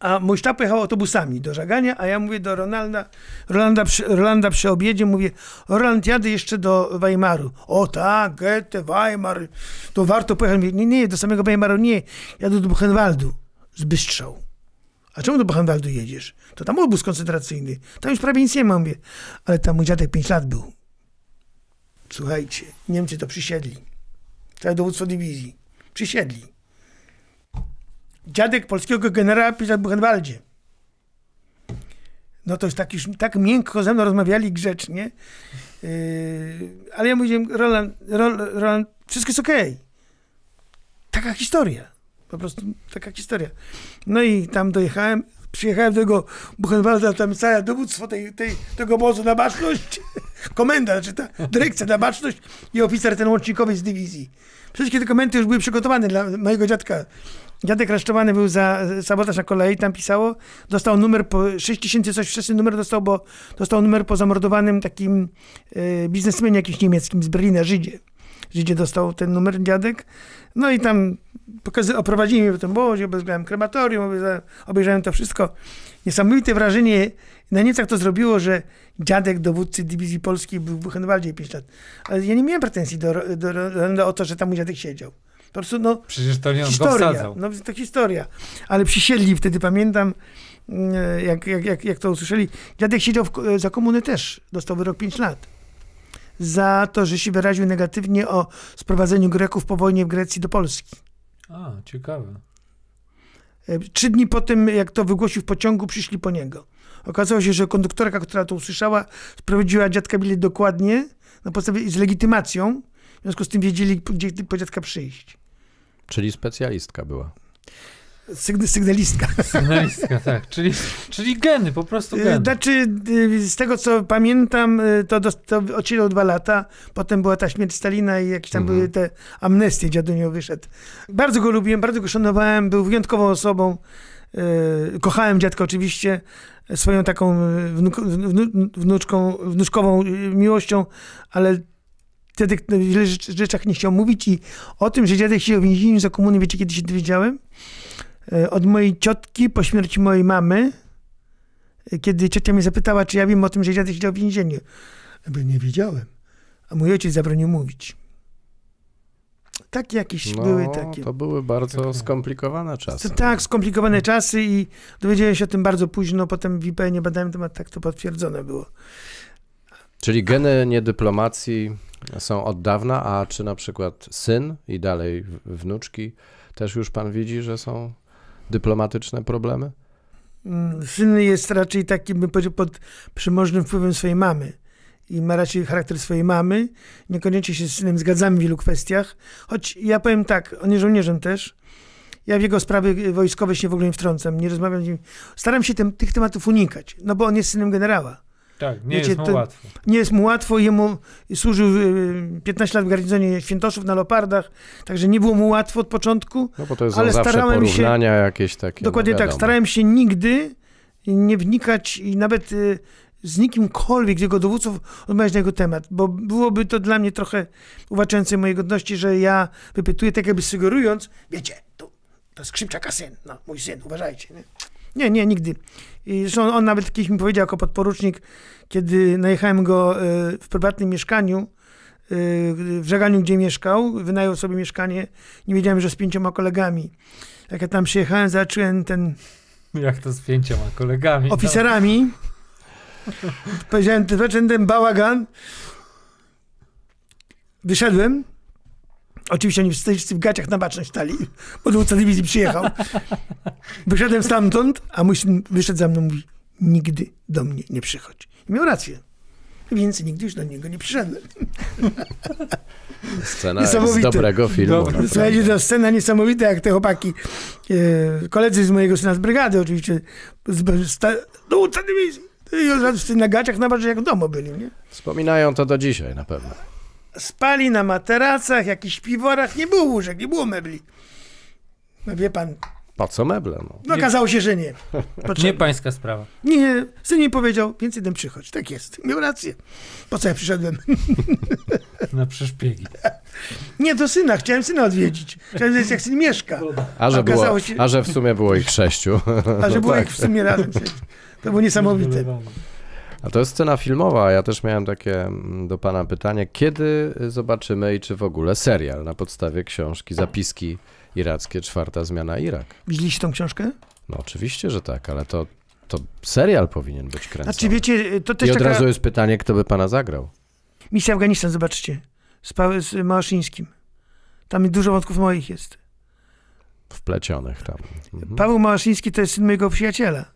a mój sztab pojechał autobusami do Żagania, a ja mówię do Ronalda, Rolanda przy, Rolanda przy obiedzie, mówię, Roland, jadę jeszcze do Weimaru. O tak, Goethe, Weimar, to warto pojechać. Mówię, nie, nie, do samego Weimaru nie, jadę do Buchenwaldu z Bystrzał. A czemu do Buchenwaldu jedziesz? To tam obóz koncentracyjny. Tam już prawie nic nie ma. Mówię, ale tam mój dziadek 5 lat był. Słuchajcie, Niemcy to przysiedli. Całe dowództwo dywizji. Przysiedli. Dziadek polskiego generała pisał Buchenwaldzie. No to już tak, już tak miękko ze mną rozmawiali grzecznie. Yy, ale ja mówiłem, Roland, Roland, wszystko jest okej. Taka historia. Po prostu taka historia. No i tam dojechałem, przyjechałem do tego Buchenwalda, tam całe dowództwo tej, tej, tego obozu na baczność, komenda, znaczy ta dyrekcja na baczność i oficer ten łącznikowy z dywizji. Wszystkie te komendy już były przygotowane dla mojego dziadka. Dziadek aresztowany był za sabotaż na kolei, tam pisało. Dostał numer po 6 tysięcy coś wczesny numer dostał, bo dostał numer po zamordowanym takim e, biznesmenie jakimś niemieckim z Berlina, Żydzie. Żydzie dostał ten numer dziadek. No i tam pokazy, oprowadzili mnie w tym obozie, obejrzałem krematorium, obejrzałem, to wszystko. Niesamowite wrażenie na Niemcach to zrobiło, że dziadek dowódcy dywizji polskiej był w Buchenwaldzie 5 lat. Ale ja nie miałem pretensji do, do, do, o to, że tam mój dziadek siedział. Po prostu, no, Przecież to nie on go historia. wsadzał. No, to historia. Ale przysiedli wtedy, pamiętam, mm, jak, jak, jak, jak to usłyszeli. Dziadek siedział w, za komuny też. Dostał wyrok 5 lat. Za to, że się wyraził negatywnie o sprowadzeniu Greków po wojnie w Grecji do Polski. A, ciekawe. E, Trzy dni po tym, jak to wygłosił w pociągu, przyszli po niego. Okazało się, że konduktorka, która to usłyszała, sprowadziła dziadka bilet dokładnie na podstawie z legitymacją. W związku z tym wiedzieli, gdzie po dziadka przyjść. Czyli specjalistka była. Sygn- sygnalistka. Sygnalistka, tak. Czyli, czyli geny, po prostu Y, geny. Znaczy, y, z tego co pamiętam, y, to, dos- to odsiedział dwa lata. Potem była ta śmierć Stalina i jakieś tam Mhm. były te amnestie, dziadunio wyszedł. Bardzo go lubiłem, bardzo go szanowałem, był wyjątkową osobą. Kochałem dziadka oczywiście swoją taką wnu, wnuczką, wnuczkową miłością, ale dziadek o wiele rzecz- rzeczach nie chciał mówić i o tym, że dziadek siedział w więzieniu za komuny, wiecie kiedy się dowiedziałem? Y, Od mojej ciotki po śmierci mojej mamy, kiedy ciocia mnie zapytała, czy ja wiem o tym, że dziadek siedział w więzieniu. Ja nie wiedziałem. A mój ojciec zabronił mówić. Takie jakieś No, były takie. to były bardzo skomplikowane czasy. Tak, skomplikowane czasy i dowiedziałem się o tym bardzo późno. Potem w IPN-ie badałem temat, tak to potwierdzone było. Czyli geny niedyplomacji są od dawna, a czy na przykład syn i dalej wnuczki też już pan widzi, że są dyplomatyczne problemy? Mm, Syn jest raczej taki, bym powiedział, pod przymożnym wpływem swojej mamy. I ma raczej charakter swojej mamy. Niekoniecznie się z synem zgadzamy w wielu kwestiach. Choć ja powiem tak, on jest żołnierzem też. Ja w jego sprawy wojskowe się w ogóle nie wtrącam, nie rozmawiam z nim. Staram się tym, tych tematów unikać, no bo on jest synem generała. Tak, nie Wiecie, jest mu łatwo. Nie jest mu łatwo, jemu służył y, 15 lat w garnizonie Świętoszów na Leopardach, także nie było mu łatwo od początku. No bo to są Ale zawsze starałem się- porównania jakieś takie. Dokładnie no tak. Starałem się nigdy nie wnikać i nawet y, z nikimkolwiek z jego dowódców rozmawiać na jego temat, bo byłoby to dla mnie trochę uwłaczające mojej godności, że ja wypytuję tak jakby sugerując, wiecie, to, to skrzypczaka syn, no mój syn, uważajcie. Nie, nie, nie nigdy. I zresztą on nawet kiedyś mi powiedział jako podporucznik, kiedy najechałem go y, w prywatnym mieszkaniu, y, w Żeganiu, gdzie mieszkał, wynajął sobie mieszkanie, nie wiedziałem, że z pięcioma kolegami. Jak ja tam przyjechałem, zobaczyłem ten Jak to z pięcioma kolegami. no. oficerami. Powiedziałem, zobaczyłem ten bałagan. Wyszedłem. Oczywiście oni wszyscy w gaciach na baczność stali, bo dowódca dywizji przyjechał. Wyszedłem stamtąd, a mój syn wyszedł za mną i mówi, nigdy do mnie nie przychodź. I miał rację. Więc nigdy już do niego nie przyszedłem. Scena z dobrego filmu. Dobra. Słuchajcie, to scena niesamowita, jak te chłopaki, e, koledzy z mojego syna z brygady oczywiście, z, sta, dowódca dywizji. I od razu na gaciach na barze jak w domu byli, nie? Wspominają to do dzisiaj na pewno. Spali na materacach, jakichś piworach, nie było łóżek, nie było mebli. No wie pan, Po co meble? No. no Nie- okazało się, że nie. Nie Potrzebne. pańska sprawa. Nie, syn mi powiedział, więc jeden przychodź. Tak jest, miał rację. Po co ja przyszedłem? Na przeszpiegi. Nie, do syna, chciałem syna odwiedzić. Chciałem wiedzieć, jak syn mieszka. A że, było, się- a że w sumie było ich sześciu. A że No było tak. jak w sumie razem. To było niesamowite. A to jest scena filmowa, a ja też miałem takie mm, do pana pytanie, kiedy zobaczymy i czy w ogóle serial na podstawie książki Zapiski irackie, czwarta zmiana Irak? Widzieliście tą książkę? No oczywiście, że tak, ale to, to serial powinien być kręcony. Znaczy wiecie, to też I od taka razu jest pytanie, kto by pana zagrał? misja Afganistan, zobaczcie. Z, pa- z Małaszyńskim. Tam dużo wątków moich jest. Wplecionych tam. Mhm. Paweł Małaszyński to jest syn mojego przyjaciela.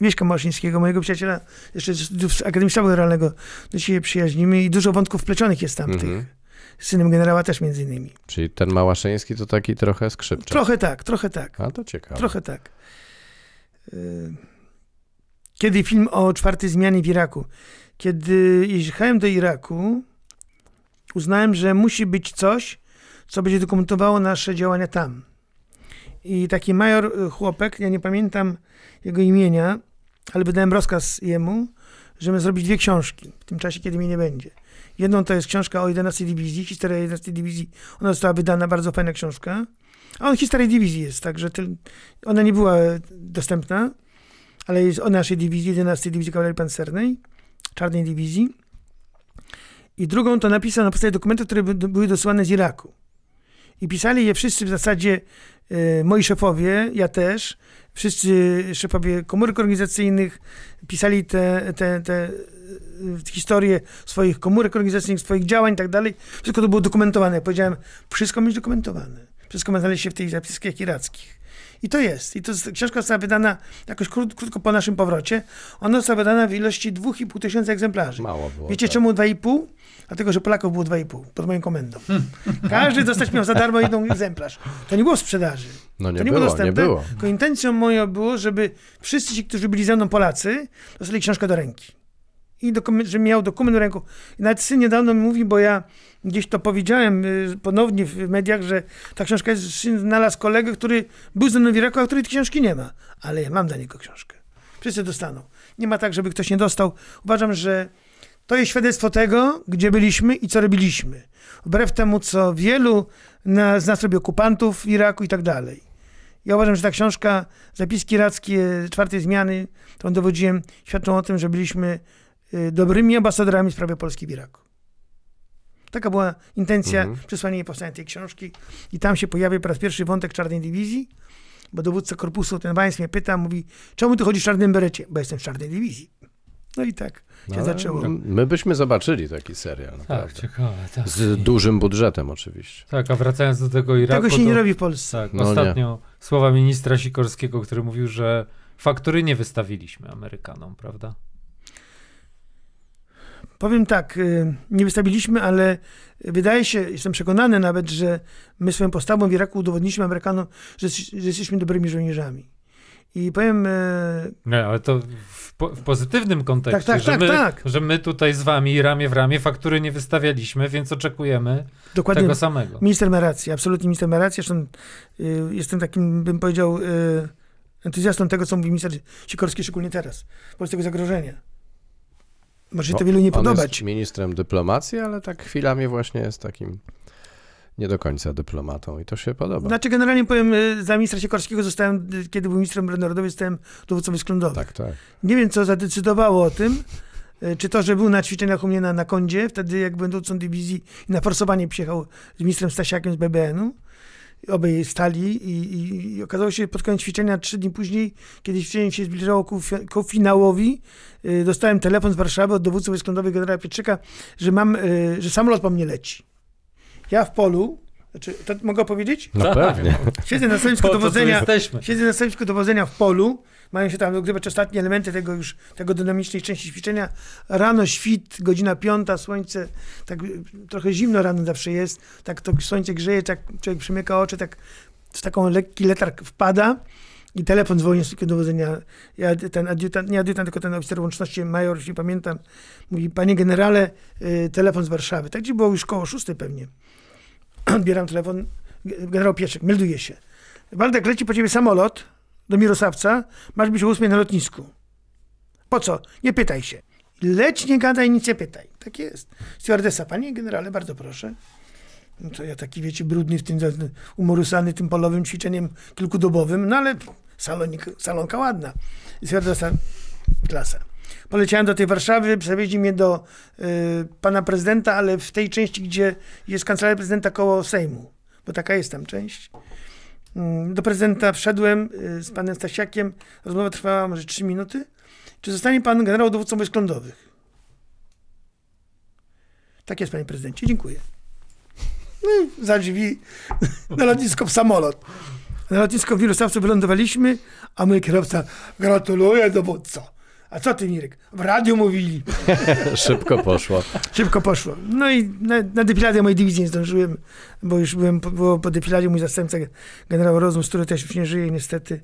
Mieszka Małaszyńskiego, mojego przyjaciela, jeszcze z, Akademii Sztabu Generalnego. Do siebie przyjaźnimy i dużo wątków wplecionych jest tam. Mhm. Tych. Z synem generała też między innymi. Czyli ten Małaszyński to taki trochę skrzypczak. Trochę tak, trochę tak. A to ciekawe. Trochę tak. Y, Kiedy film o czwartej zmianie w Iraku. Kiedy jechałem do Iraku, uznałem, że musi być coś, co będzie dokumentowało nasze działania tam. I taki major y, chłopek, ja nie pamiętam jego imienia, ale wydałem rozkaz jemu, żeby zrobić dwie książki w tym czasie, kiedy mnie nie będzie. Jedną to jest książka o 11 Dywizji, historia 11 Dywizji. Ona została wydana, bardzo fajna książka. A on historia dywizji jest, także ona nie była dostępna, ale jest o naszej dywizji, 11 Dywizji Kawalerii Pancernej, czarnej dywizji. I drugą to napisał na podstawie dokumentów, które by, były dosłane z Iraku. I pisali je wszyscy w zasadzie e, moi szefowie, ja też, wszyscy szefowie komórek organizacyjnych pisali te, te, te e, historie swoich komórek organizacyjnych, swoich działań i tak dalej. Wszystko to było dokumentowane. Ja powiedziałem, wszystko mieć dokumentowane. Wszystko ma znaleźć się w tych zapiskach irackich. I to jest. I to jest, książka została wydana jakoś krót, krótko po naszym powrocie. Ona została wydana w ilości 2,5 tysiąca egzemplarzy. Mało było. Wiecie tak. czemu 2,5? Dlatego, że Polaków było 2,5 pod moją komendą. Każdy dostać miał za darmo jeden egzemplarz. To nie było w sprzedaży. No nie to nie było, było nie dostępne. było. Tylko intencją moją było, żeby wszyscy ci, którzy byli ze mną Polacy, dostali książkę do ręki. I dokument, że miał dokument w ręku. I nawet syn niedawno mi mówi, bo ja gdzieś to powiedziałem y, ponownie w mediach, że ta książka jest, syn znalazł kolegę, który był ze mną w Iraku, a który tej książki nie ma. Ale ja mam dla niego książkę. Wszyscy dostaną. Nie ma tak, żeby ktoś nie dostał. Uważam, że to jest świadectwo tego, gdzie byliśmy i co robiliśmy. Wbrew temu, co wielu z nas robi okupantów w Iraku i tak dalej. Ja uważam, że ta książka, zapiski radzkie czwartej zmiany, którą dowodziłem, świadczą o tym, że byliśmy dobrymi ambasadorami w sprawie Polski w Iraku. Taka była intencja Mhm. przesłania i powstania tej książki. I tam się pojawia po raz pierwszy wątek czarnej dywizji, bo dowódca korpusu, ten Wajs mnie pyta, mówi, czemu ty chodzisz w czarnym berecie? Bo jestem w czarnej dywizji. No i tak się Ale zaczęło. My byśmy zobaczyli taki serial, Tak, naprawdę. ciekawe. Tak. Z dużym budżetem oczywiście. tak, a wracając do tego Iraku, Tego się nie to, robi w Polsce. tak, No nie. ostatnio słowa ministra Sikorskiego, który mówił, że faktury nie wystawiliśmy Amerykanom, prawda? Powiem tak, y, nie wystawiliśmy, ale wydaje się, jestem przekonany nawet, że my swoją postawą w Iraku udowodniliśmy Amerykanom, że, że jesteśmy dobrymi żołnierzami. I powiem, y, Nie, ale to w, po, w pozytywnym kontekście, Tak, tak, że, tak, my, tak. że my tutaj z wami ramię w ramię faktury nie wystawialiśmy, więc oczekujemy dokładnie tego samego. minister ma rację, absolutnie minister ma rację. Zresztą y, jestem takim, bym powiedział, y, entuzjastą tego, co mówi minister Sikorski, szczególnie teraz, wobec tego zagrożenia. Może się to Bo wielu nie podobać. jest ministrem dyplomacji, ale tak chwilami właśnie jest takim nie do końca dyplomatą i to się podoba. Znaczy generalnie powiem, y, za ministra Sikorskiego zostałem, y, kiedy był ministrem narodowej, zostałem dowódcą wojsk lądowych. Tak, tak. Nie wiem, co zadecydowało o tym. E, Czy to, że był na ćwiczeniach u mnie na, na kondzie, wtedy jak byłem dowódcą dywizji i na forsowanie przyjechał z ministrem Stasiakiem z BBN-u. Obaj stali i, i, i okazało się pod koniec ćwiczenia, trzy dni później, kiedy ćwiczenie się zbliżało ku, ku finałowi, y, dostałem telefon z Warszawy od dowódcy wojsk lądowych generała Pietrzyka, że mam, y, że samolot po mnie leci. Ja w polu, znaczy, to mogę powiedzieć? No Tak. pewnie. Siedzę na stanowisku dowodzenia? Siedzę na stanowisku dowodzenia w polu. Mają się tam dogrywać ostatnie elementy tego już, tego dynamicznej części ćwiczenia. Rano świt, godzina piąta, słońce, tak trochę zimno rano zawsze jest. Tak to słońce grzeje, tak człowiek przymyka oczy, tak w taką lekki letarg wpada. I telefon dzwoni z dowodzenia. Ja, ten adiutant, nie adiutant, tylko ten oficer łączności, major, jeśli pamiętam, mówi, panie generale, y, telefon z Warszawy. Tak gdzie było już koło szóstej pewnie. Odbieram telefon, generał Pietrzek, melduje się. Waldek, leci po ciebie samolot do Mirosławca, masz być o ósmej na lotnisku. Po co? Nie pytaj się. Leć, nie gadaj, nic nie pytaj. Tak jest. Stewardesa, panie generale, bardzo proszę. No to ja taki, wiecie, brudny w tym, umorusany tym polowym ćwiczeniem kilkudobowym, no ale salonik, salonka ładna. Stewardesa, klasa. Poleciałem do tej Warszawy, przewieźli mnie do y, pana prezydenta, ale w tej części, gdzie jest kancelaria prezydenta koło Sejmu, bo taka jest tam część. Mm, Do prezydenta wszedłem y, z panem Stasiakiem. Rozmowa trwała może 3 minuty. Czy zostanie pan generał dowódcą wojsk lądowych? Tak jest, panie prezydencie. Dziękuję. No i za drzwi na lotnisko w samolot. Na lotnisko w Mirosławcu wylądowaliśmy, a mój kierowca gratuluję dowódco. A co ty, Mirek? W radiu mówili. Szybko poszło. Szybko poszło. No i na, na defiladę mojej dywizji nie zdążyłem, bo już byłem, po- było po defiladzie mój zastępca, generał Rozum, który też już nie żyje niestety,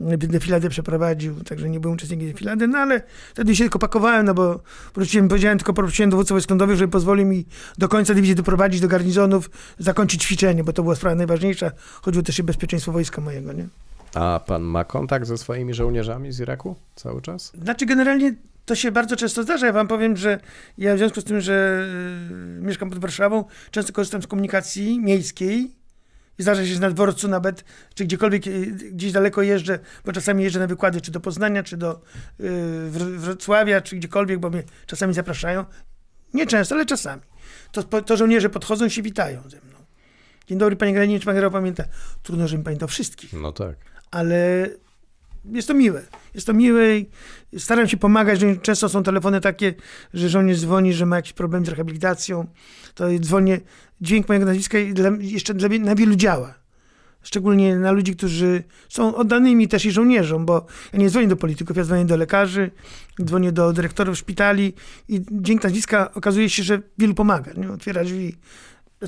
defiladę przeprowadził, także nie byłem uczestnikiem defilady, no ale wtedy się tylko pakowałem, no bo wróciłem, powiedziałem, tylko poprosiłem dowódcę wojsk lądowych, żeby pozwolił mi do końca dywizji doprowadzić do garnizonów, zakończyć ćwiczenie, bo to była sprawa najważniejsza. Chodziło też o bezpieczeństwo wojska mojego, nie? A pan ma kontakt ze swoimi żołnierzami z Iraku cały czas? Znaczy generalnie to się bardzo często zdarza. Ja wam powiem, że ja w związku z tym, że y, mieszkam pod Warszawą, często korzystam z komunikacji miejskiej. I zdarza się, że na dworcu nawet, czy gdziekolwiek, y, gdzieś daleko jeżdżę, bo czasami jeżdżę na wykłady, czy do Poznania, czy do y, Wr- Wrocławia, czy gdziekolwiek, bo mnie czasami zapraszają. Nie często, ale czasami. To, to żołnierze podchodzą i się witają ze mną. Dzień dobry, panie czy pan pamięta. Trudno, żebym pamiętał wszystkich No tak. Ale jest to miłe. Jest to miłe i staram się pomagać. Często są telefony takie, że żołnierz dzwoni, że ma jakiś problem z rehabilitacją. To dzwonię, dźwięk mojego nazwiska dla, jeszcze dla, na wielu działa. Szczególnie na ludzi, którzy są oddanymi też i żołnierzom, bo ja nie dzwonię do polityków, ja dzwonię do lekarzy, dzwonię do dyrektorów szpitali i dźwięk nazwiska okazuje się, że wielu pomaga, nie? otwiera drzwi.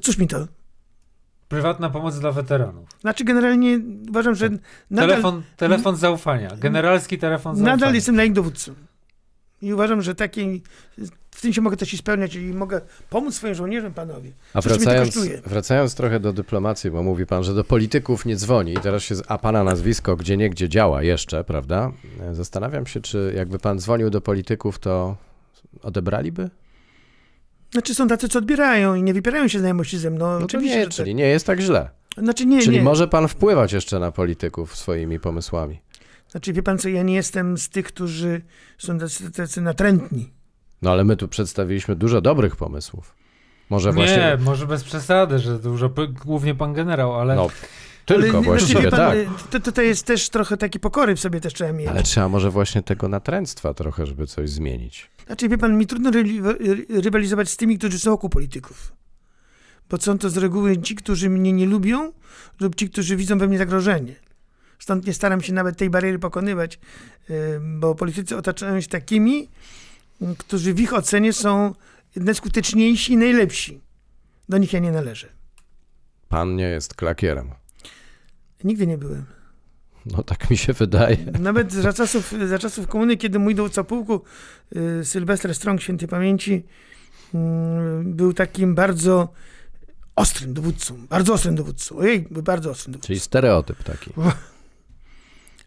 Cóż mi to? Prywatna pomoc dla weteranów. Znaczy generalnie uważam, że nadal... Telefon, telefon zaufania. Generalski telefon zaufania. Nadal jestem dla nich dowódcą. I uważam, że takiej, w tym się mogę też i spełniać i mogę pomóc swoim żołnierzom, panowie. A wracając, kosztuje. wracając trochę do dyplomacji, bo mówi pan, że do polityków nie dzwoni i teraz się, a pana nazwisko gdzie niegdzie działa jeszcze, prawda? E, Zastanawiam się, czy jakby pan dzwonił do polityków, to odebraliby? Znaczy są tacy, co odbierają i nie wypierają się znajomości ze mną. No Oczywiście, nie, że czyli nie jest tak źle. Znaczy nie, Czyli nie. może pan wpływać jeszcze na polityków swoimi pomysłami. Znaczy wie pan co, ja nie jestem z tych, którzy są tacy, tacy natrętni. No ale my tu przedstawiliśmy dużo dobrych pomysłów. Może właśnie. Nie, może bez przesady, że dużo, głównie pan generał, ale No, tylko Ale, właściwie znaczy, pan, tak. To, to, to jest też trochę takiej pokory w sobie też trzeba mieć. Ale trzeba może właśnie tego natręctwa trochę, żeby coś zmienić. Znaczy, wie pan, mi trudno ry- rywalizować z tymi, którzy są wokół polityków. Bo są to z reguły ci, którzy mnie nie lubią, lub ci, którzy widzą we mnie zagrożenie. Stąd nie staram się nawet tej bariery pokonywać, bo politycy otaczają się takimi, y, którzy w ich ocenie są najskuteczniejsi i najlepsi. Do nich ja nie należę. Pan nie jest klakierem. Nigdy nie byłem. No tak mi się wydaje. Nawet za czasów, za czasów komuny, kiedy mój dowódca pułku, y, Sylwester Strong, świętej pamięci, mm, był takim bardzo ostrym dowódcą. Bardzo ostrym dowódcą. Ojej, był bardzo ostrym dowódcą. Czyli stereotyp taki.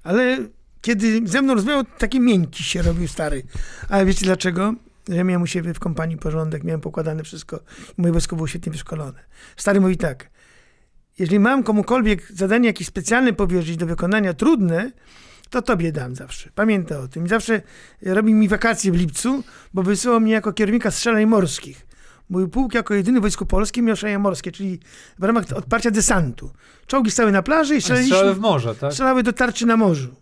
Ale kiedy ze mną rozmawiał, taki miękki się robił stary. Ale wiecie dlaczego? Że miałem u siebie w kompanii porządek, miałem pokładane wszystko. I moje wojsko było świetnie wyszkolone. Stary mówi tak, jeżeli mam komukolwiek zadanie jakieś specjalne powierzyć do wykonania, trudne, to tobie dam zawsze. Pamiętaj o tym. I zawsze robi mi wakacje w lipcu, bo wysyłał mnie jako kierownika strzelań morskich. Mój pułk jako jedyny w Wojsku Polskim miał szalenia morskie, czyli w ramach odparcia desantu. Czołgi stały na plaży i strzelaliśmy strzały w morze, tak? strzelały do tarczy na morzu.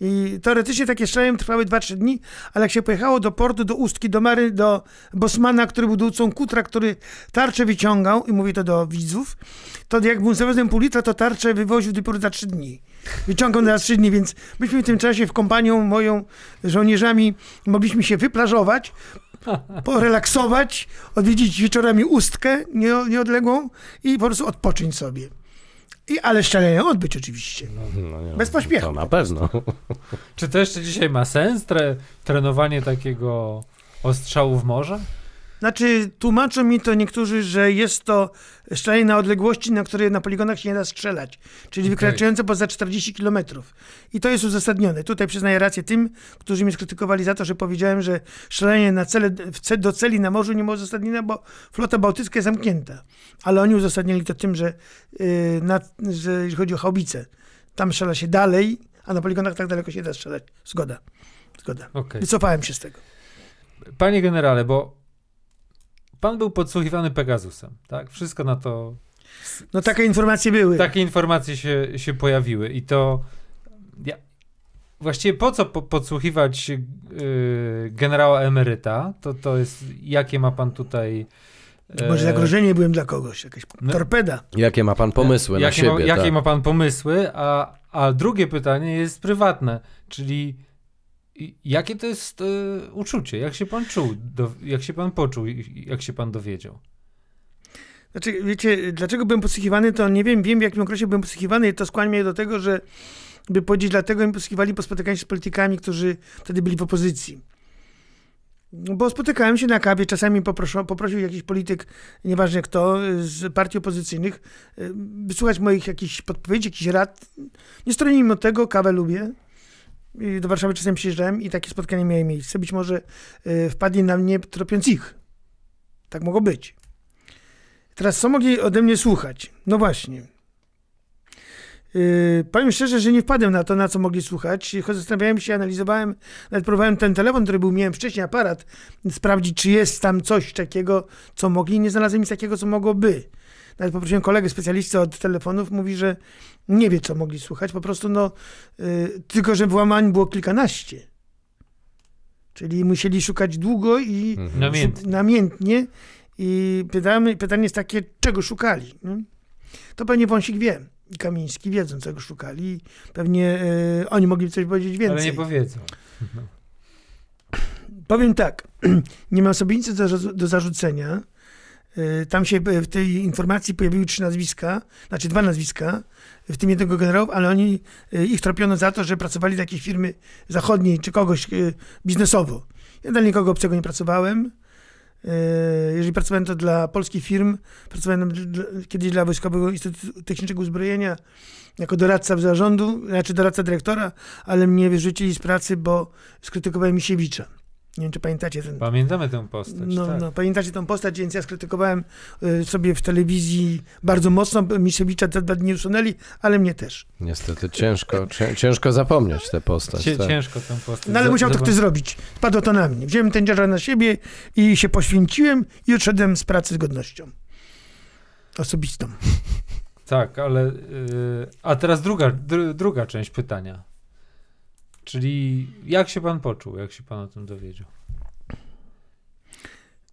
I teoretycznie takie strzelania trwały 2-3 dni, ale jak się pojechało do portu, do Ustki, do Mary, do Bosmana, który był dowódcą Kutra, który tarczę wyciągał, i mówię to do widzów, to jak mu zawiozłem pół litra, to tarczę wywoził dopiero za 3 dni. Wyciągał na 3 dni, więc myśmy w tym czasie w kompanią moją żołnierzami mogliśmy się wyplażować, porelaksować, odwiedzić wieczorami Ustkę nie- nieodległą i po prostu odpocząć sobie. I, ale szczelenie odbyć oczywiście. No, nie, Bez pośpiechu. To na pewno. Czy to jeszcze dzisiaj ma sens, tre, trenowanie takiego ostrzału w morze? Znaczy, tłumaczą mi to niektórzy, że jest to strzelanie na odległości, na które na poligonach się nie da strzelać, czyli Okej. wykraczające poza 40 km. I to jest uzasadnione. Tutaj przyznaję rację tym, którzy mnie skrytykowali za to, że powiedziałem, że strzelanie na cele, do celi na morzu nie ma uzasadnienia, bo flota bałtycka jest zamknięta. Ale oni uzasadnili to tym, że, yy, na, że jeżeli chodzi o haubice, tam strzela się dalej, a na poligonach tak daleko się da strzelać. Zgoda. Zgoda. Okej. Wycofałem się z tego. Panie generale, bo pan był podsłuchiwany Pegasusem, tak? Wszystko na to No takie informacje były. Takie informacje się, się pojawiły i to ja, właściwie po co po, podsłuchiwać yy, generała emeryta? To, to jest, jakie ma pan tutaj... e, Może zagrożenie byłem dla kogoś, jakaś No. torpeda. Jakie ma pan pomysły na jakie siebie? Ma, jakie tak? ma pan pomysły? A, a drugie pytanie jest prywatne, czyli jakie to jest e, uczucie? Jak się pan czuł? Do, jak się pan poczuł? Jak się pan dowiedział? Znaczy, wiecie, dlaczego byłem podsłuchiwany, to nie wiem. Wiem, w jakim okresie byłem podsłuchiwany i to skłania mnie do tego, że by powiedzieć, dlatego mnie podsłuchiwali po spotykaniu się z politykami, którzy wtedy byli w opozycji. No, Bo spotykałem się na kawie, czasami poproszę, poprosił jakiś polityk, nieważne kto, z partii opozycyjnych, y, wysłuchać moich jakichś podpowiedzi, jakichś rad. Nie stronię mimo tego, kawę lubię. Do Warszawy czasem przyjeżdżałem i takie spotkanie miały miejsce. Być może y, wpadli na mnie tropiąc ich. Tak mogło być. Teraz co mogli ode mnie słuchać? No właśnie. Yy, powiem szczerze, że nie wpadłem na to, na co mogli słuchać. Zastanawiałem się, analizowałem, nawet próbowałem ten telefon, który był, miałem wcześniej, aparat, sprawdzić, czy jest tam coś takiego, co mogli. Nie znalazłem nic takiego, co mogłoby. Nawet poprosiłem kolegę specjalistę od telefonów, mówi, że nie wie, co mogli słuchać. Po prostu, no, yy, tylko że włamań było kilkanaście. Czyli musieli szukać długo i Mhm. Namiętnie. namiętnie i pytamy, pytanie jest takie, czego szukali? Nie? To pewnie Wąsik wie i Kamiński wiedzą, czego szukali pewnie e, oni mogli coś powiedzieć więcej. Ale nie powiedzą. Powiem tak, nie mam sobie nic do, do zarzucenia. E, Tam się e, w tej informacji pojawiły trzy nazwiska, znaczy dwa nazwiska, w tym jednego generałów, ale oni, ich tropiono za to, że pracowali dla jakiejś firmy zachodniej czy kogoś biznesowo. Ja dla nikogo obcego nie pracowałem. Jeżeli pracowałem, to dla polskich firm. Pracowałem kiedyś dla Wojskowego Instytutu Technicznego Uzbrojenia jako doradca w zarządu, znaczy doradca dyrektora, ale mnie wyrzucili z pracy, bo skrytykowałem Misiewicza. Nie wiem, czy pamiętacie ten... Pamiętamy tę postać, No, tak. no, pamiętacie tą postać, więc ja skrytykowałem y, sobie w telewizji bardzo mocno. Misiewicza te dwa dni usunęli, ale mnie też. Niestety ciężko, cię- ciężko zapomnieć tę postać. Cie, tak. Ciężko tę postać. No ale musiał to za- ktoś zrobić. Spadło to na mnie. Wziąłem ten ciężar na siebie i się poświęciłem i odszedłem z pracy z godnością. Osobistą. Tak, ale. y, a teraz druga, dru, druga część pytania. Czyli jak się pan poczuł, jak się pan o tym dowiedział?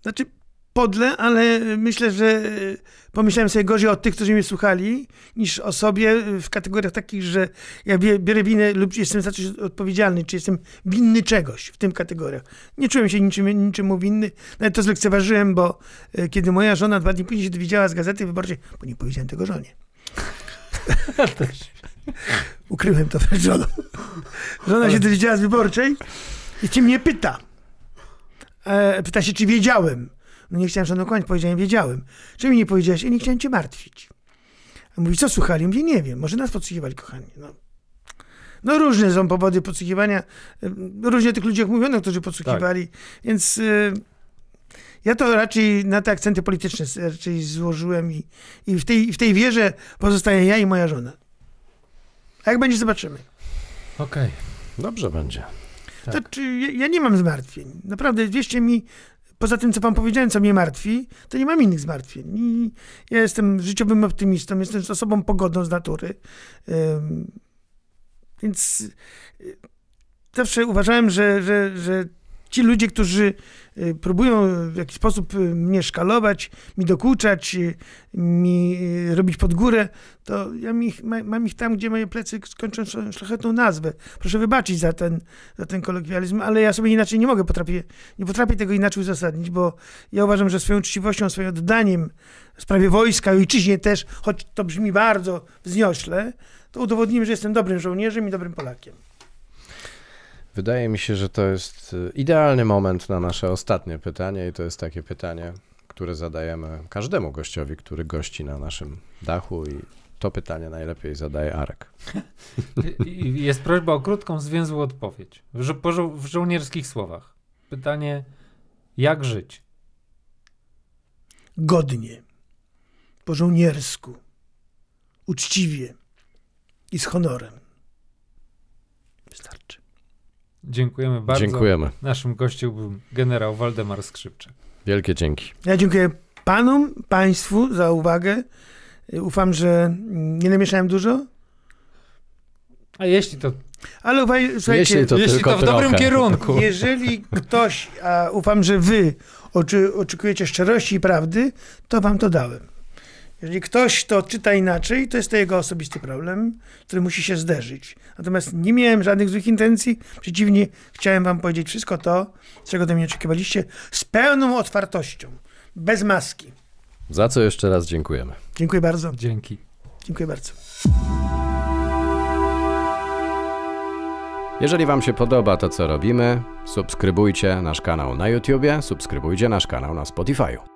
Znaczy podle, ale myślę, że y, pomyślałem sobie gorzej o tych, którzy mnie słuchali, niż o sobie y, w kategoriach takich, że ja biorę winę lub jestem za coś odpowiedzialny, czy jestem winny czegoś w tym kategoriach. Nie czułem się niczym, niczemu winny, nawet to zlekceważyłem, bo y, kiedy moja żona dwa dni później się dowiedziała z Gazety Wyborczej, bo nie powiedziałem tego żonie. Ukryłem to przed żoną. Żona się dowiedziała z Wyborczej i ci mnie pyta. E, pyta się, czy wiedziałem. No nie chciałem żadną powiedziałem, wiedziałem. Czy mi nie powiedziałeś? Ja nie chciałem cię martwić. A mówi, co słuchali? Mówi, nie wiem, może nas podsłuchiwali, kochani. No. no różne są powody podsłuchiwania. E, Różnie o tych ludziach mówiono, którzy podsłuchiwali. Więc e, ja to raczej na te akcenty polityczne raczej złożyłem i, i w, tej, w tej wierze pozostaję ja i moja żona. A jak będzie, zobaczymy. Okej. Dobrze będzie. Tak. To, czy ja, ja nie mam zmartwień. Naprawdę, wierzcie mi, poza tym, co wam powiedziałem, co mnie martwi, to nie mam innych zmartwień. I ja jestem życiowym optymistą, jestem osobą pogodną z natury. Ym, więc y, zawsze uważałem, że, że, że ci ludzie, którzy y, próbują w jakiś sposób y, mnie szkalować, mi dokuczać, y, mi y, robić pod górę, to ja ich- ma, mam ich tam, gdzie moje plecy skończą szla- szlachetną nazwę. Proszę wybaczyć za ten, za ten kolokwializm, ale ja sobie inaczej nie mogę, potrafię, nie potrafię tego inaczej uzasadnić, bo ja uważam, że swoją uczciwością, swoim oddaniem w sprawie wojska i ojczyźnie też, choć to brzmi bardzo wzniośle, to udowodnimy, że jestem dobrym żołnierzem i dobrym Polakiem. Wydaje mi się, że to jest y, idealny moment na nasze ostatnie pytanie i to jest takie pytanie, które zadajemy każdemu gościowi, który gości na naszym dachu i to pytanie najlepiej zadaje Arek. Jest prośba o krótką, zwięzłą odpowiedź. W, żo- żo- w żołnierskich słowach. Pytanie, jak żyć? Godnie, po żołniersku, uczciwie i z honorem. Wystarczy. Dziękujemy bardzo. Dziękujemy. Naszym gościem był generał Waldemar Skrzypczak. Wielkie dzięki. Ja dziękuję panom, państwu za uwagę. Ufam, że nie namieszałem dużo, A jeśli to, ale uwaj, słuchajcie, Jeśli to jeśli tylko to w dobrym trochę. kierunku. jeżeli ktoś, a ufam, że wy oczy, oczekujecie szczerości i prawdy, to wam to dałem. Jeżeli ktoś to czyta inaczej, to jest to jego osobisty problem, który musi się zderzyć. Natomiast nie miałem żadnych złych intencji. Przeciwnie, chciałem wam powiedzieć wszystko to, czego ode mnie oczekiwaliście, z pełną otwartością, bez maski. Za co jeszcze raz dziękujemy. Dziękuję bardzo. Dzięki. Dziękuję bardzo. Jeżeli Wam się podoba to, co robimy, subskrybujcie nasz kanał na YouTubie, subskrybujcie nasz kanał na Spotify'u.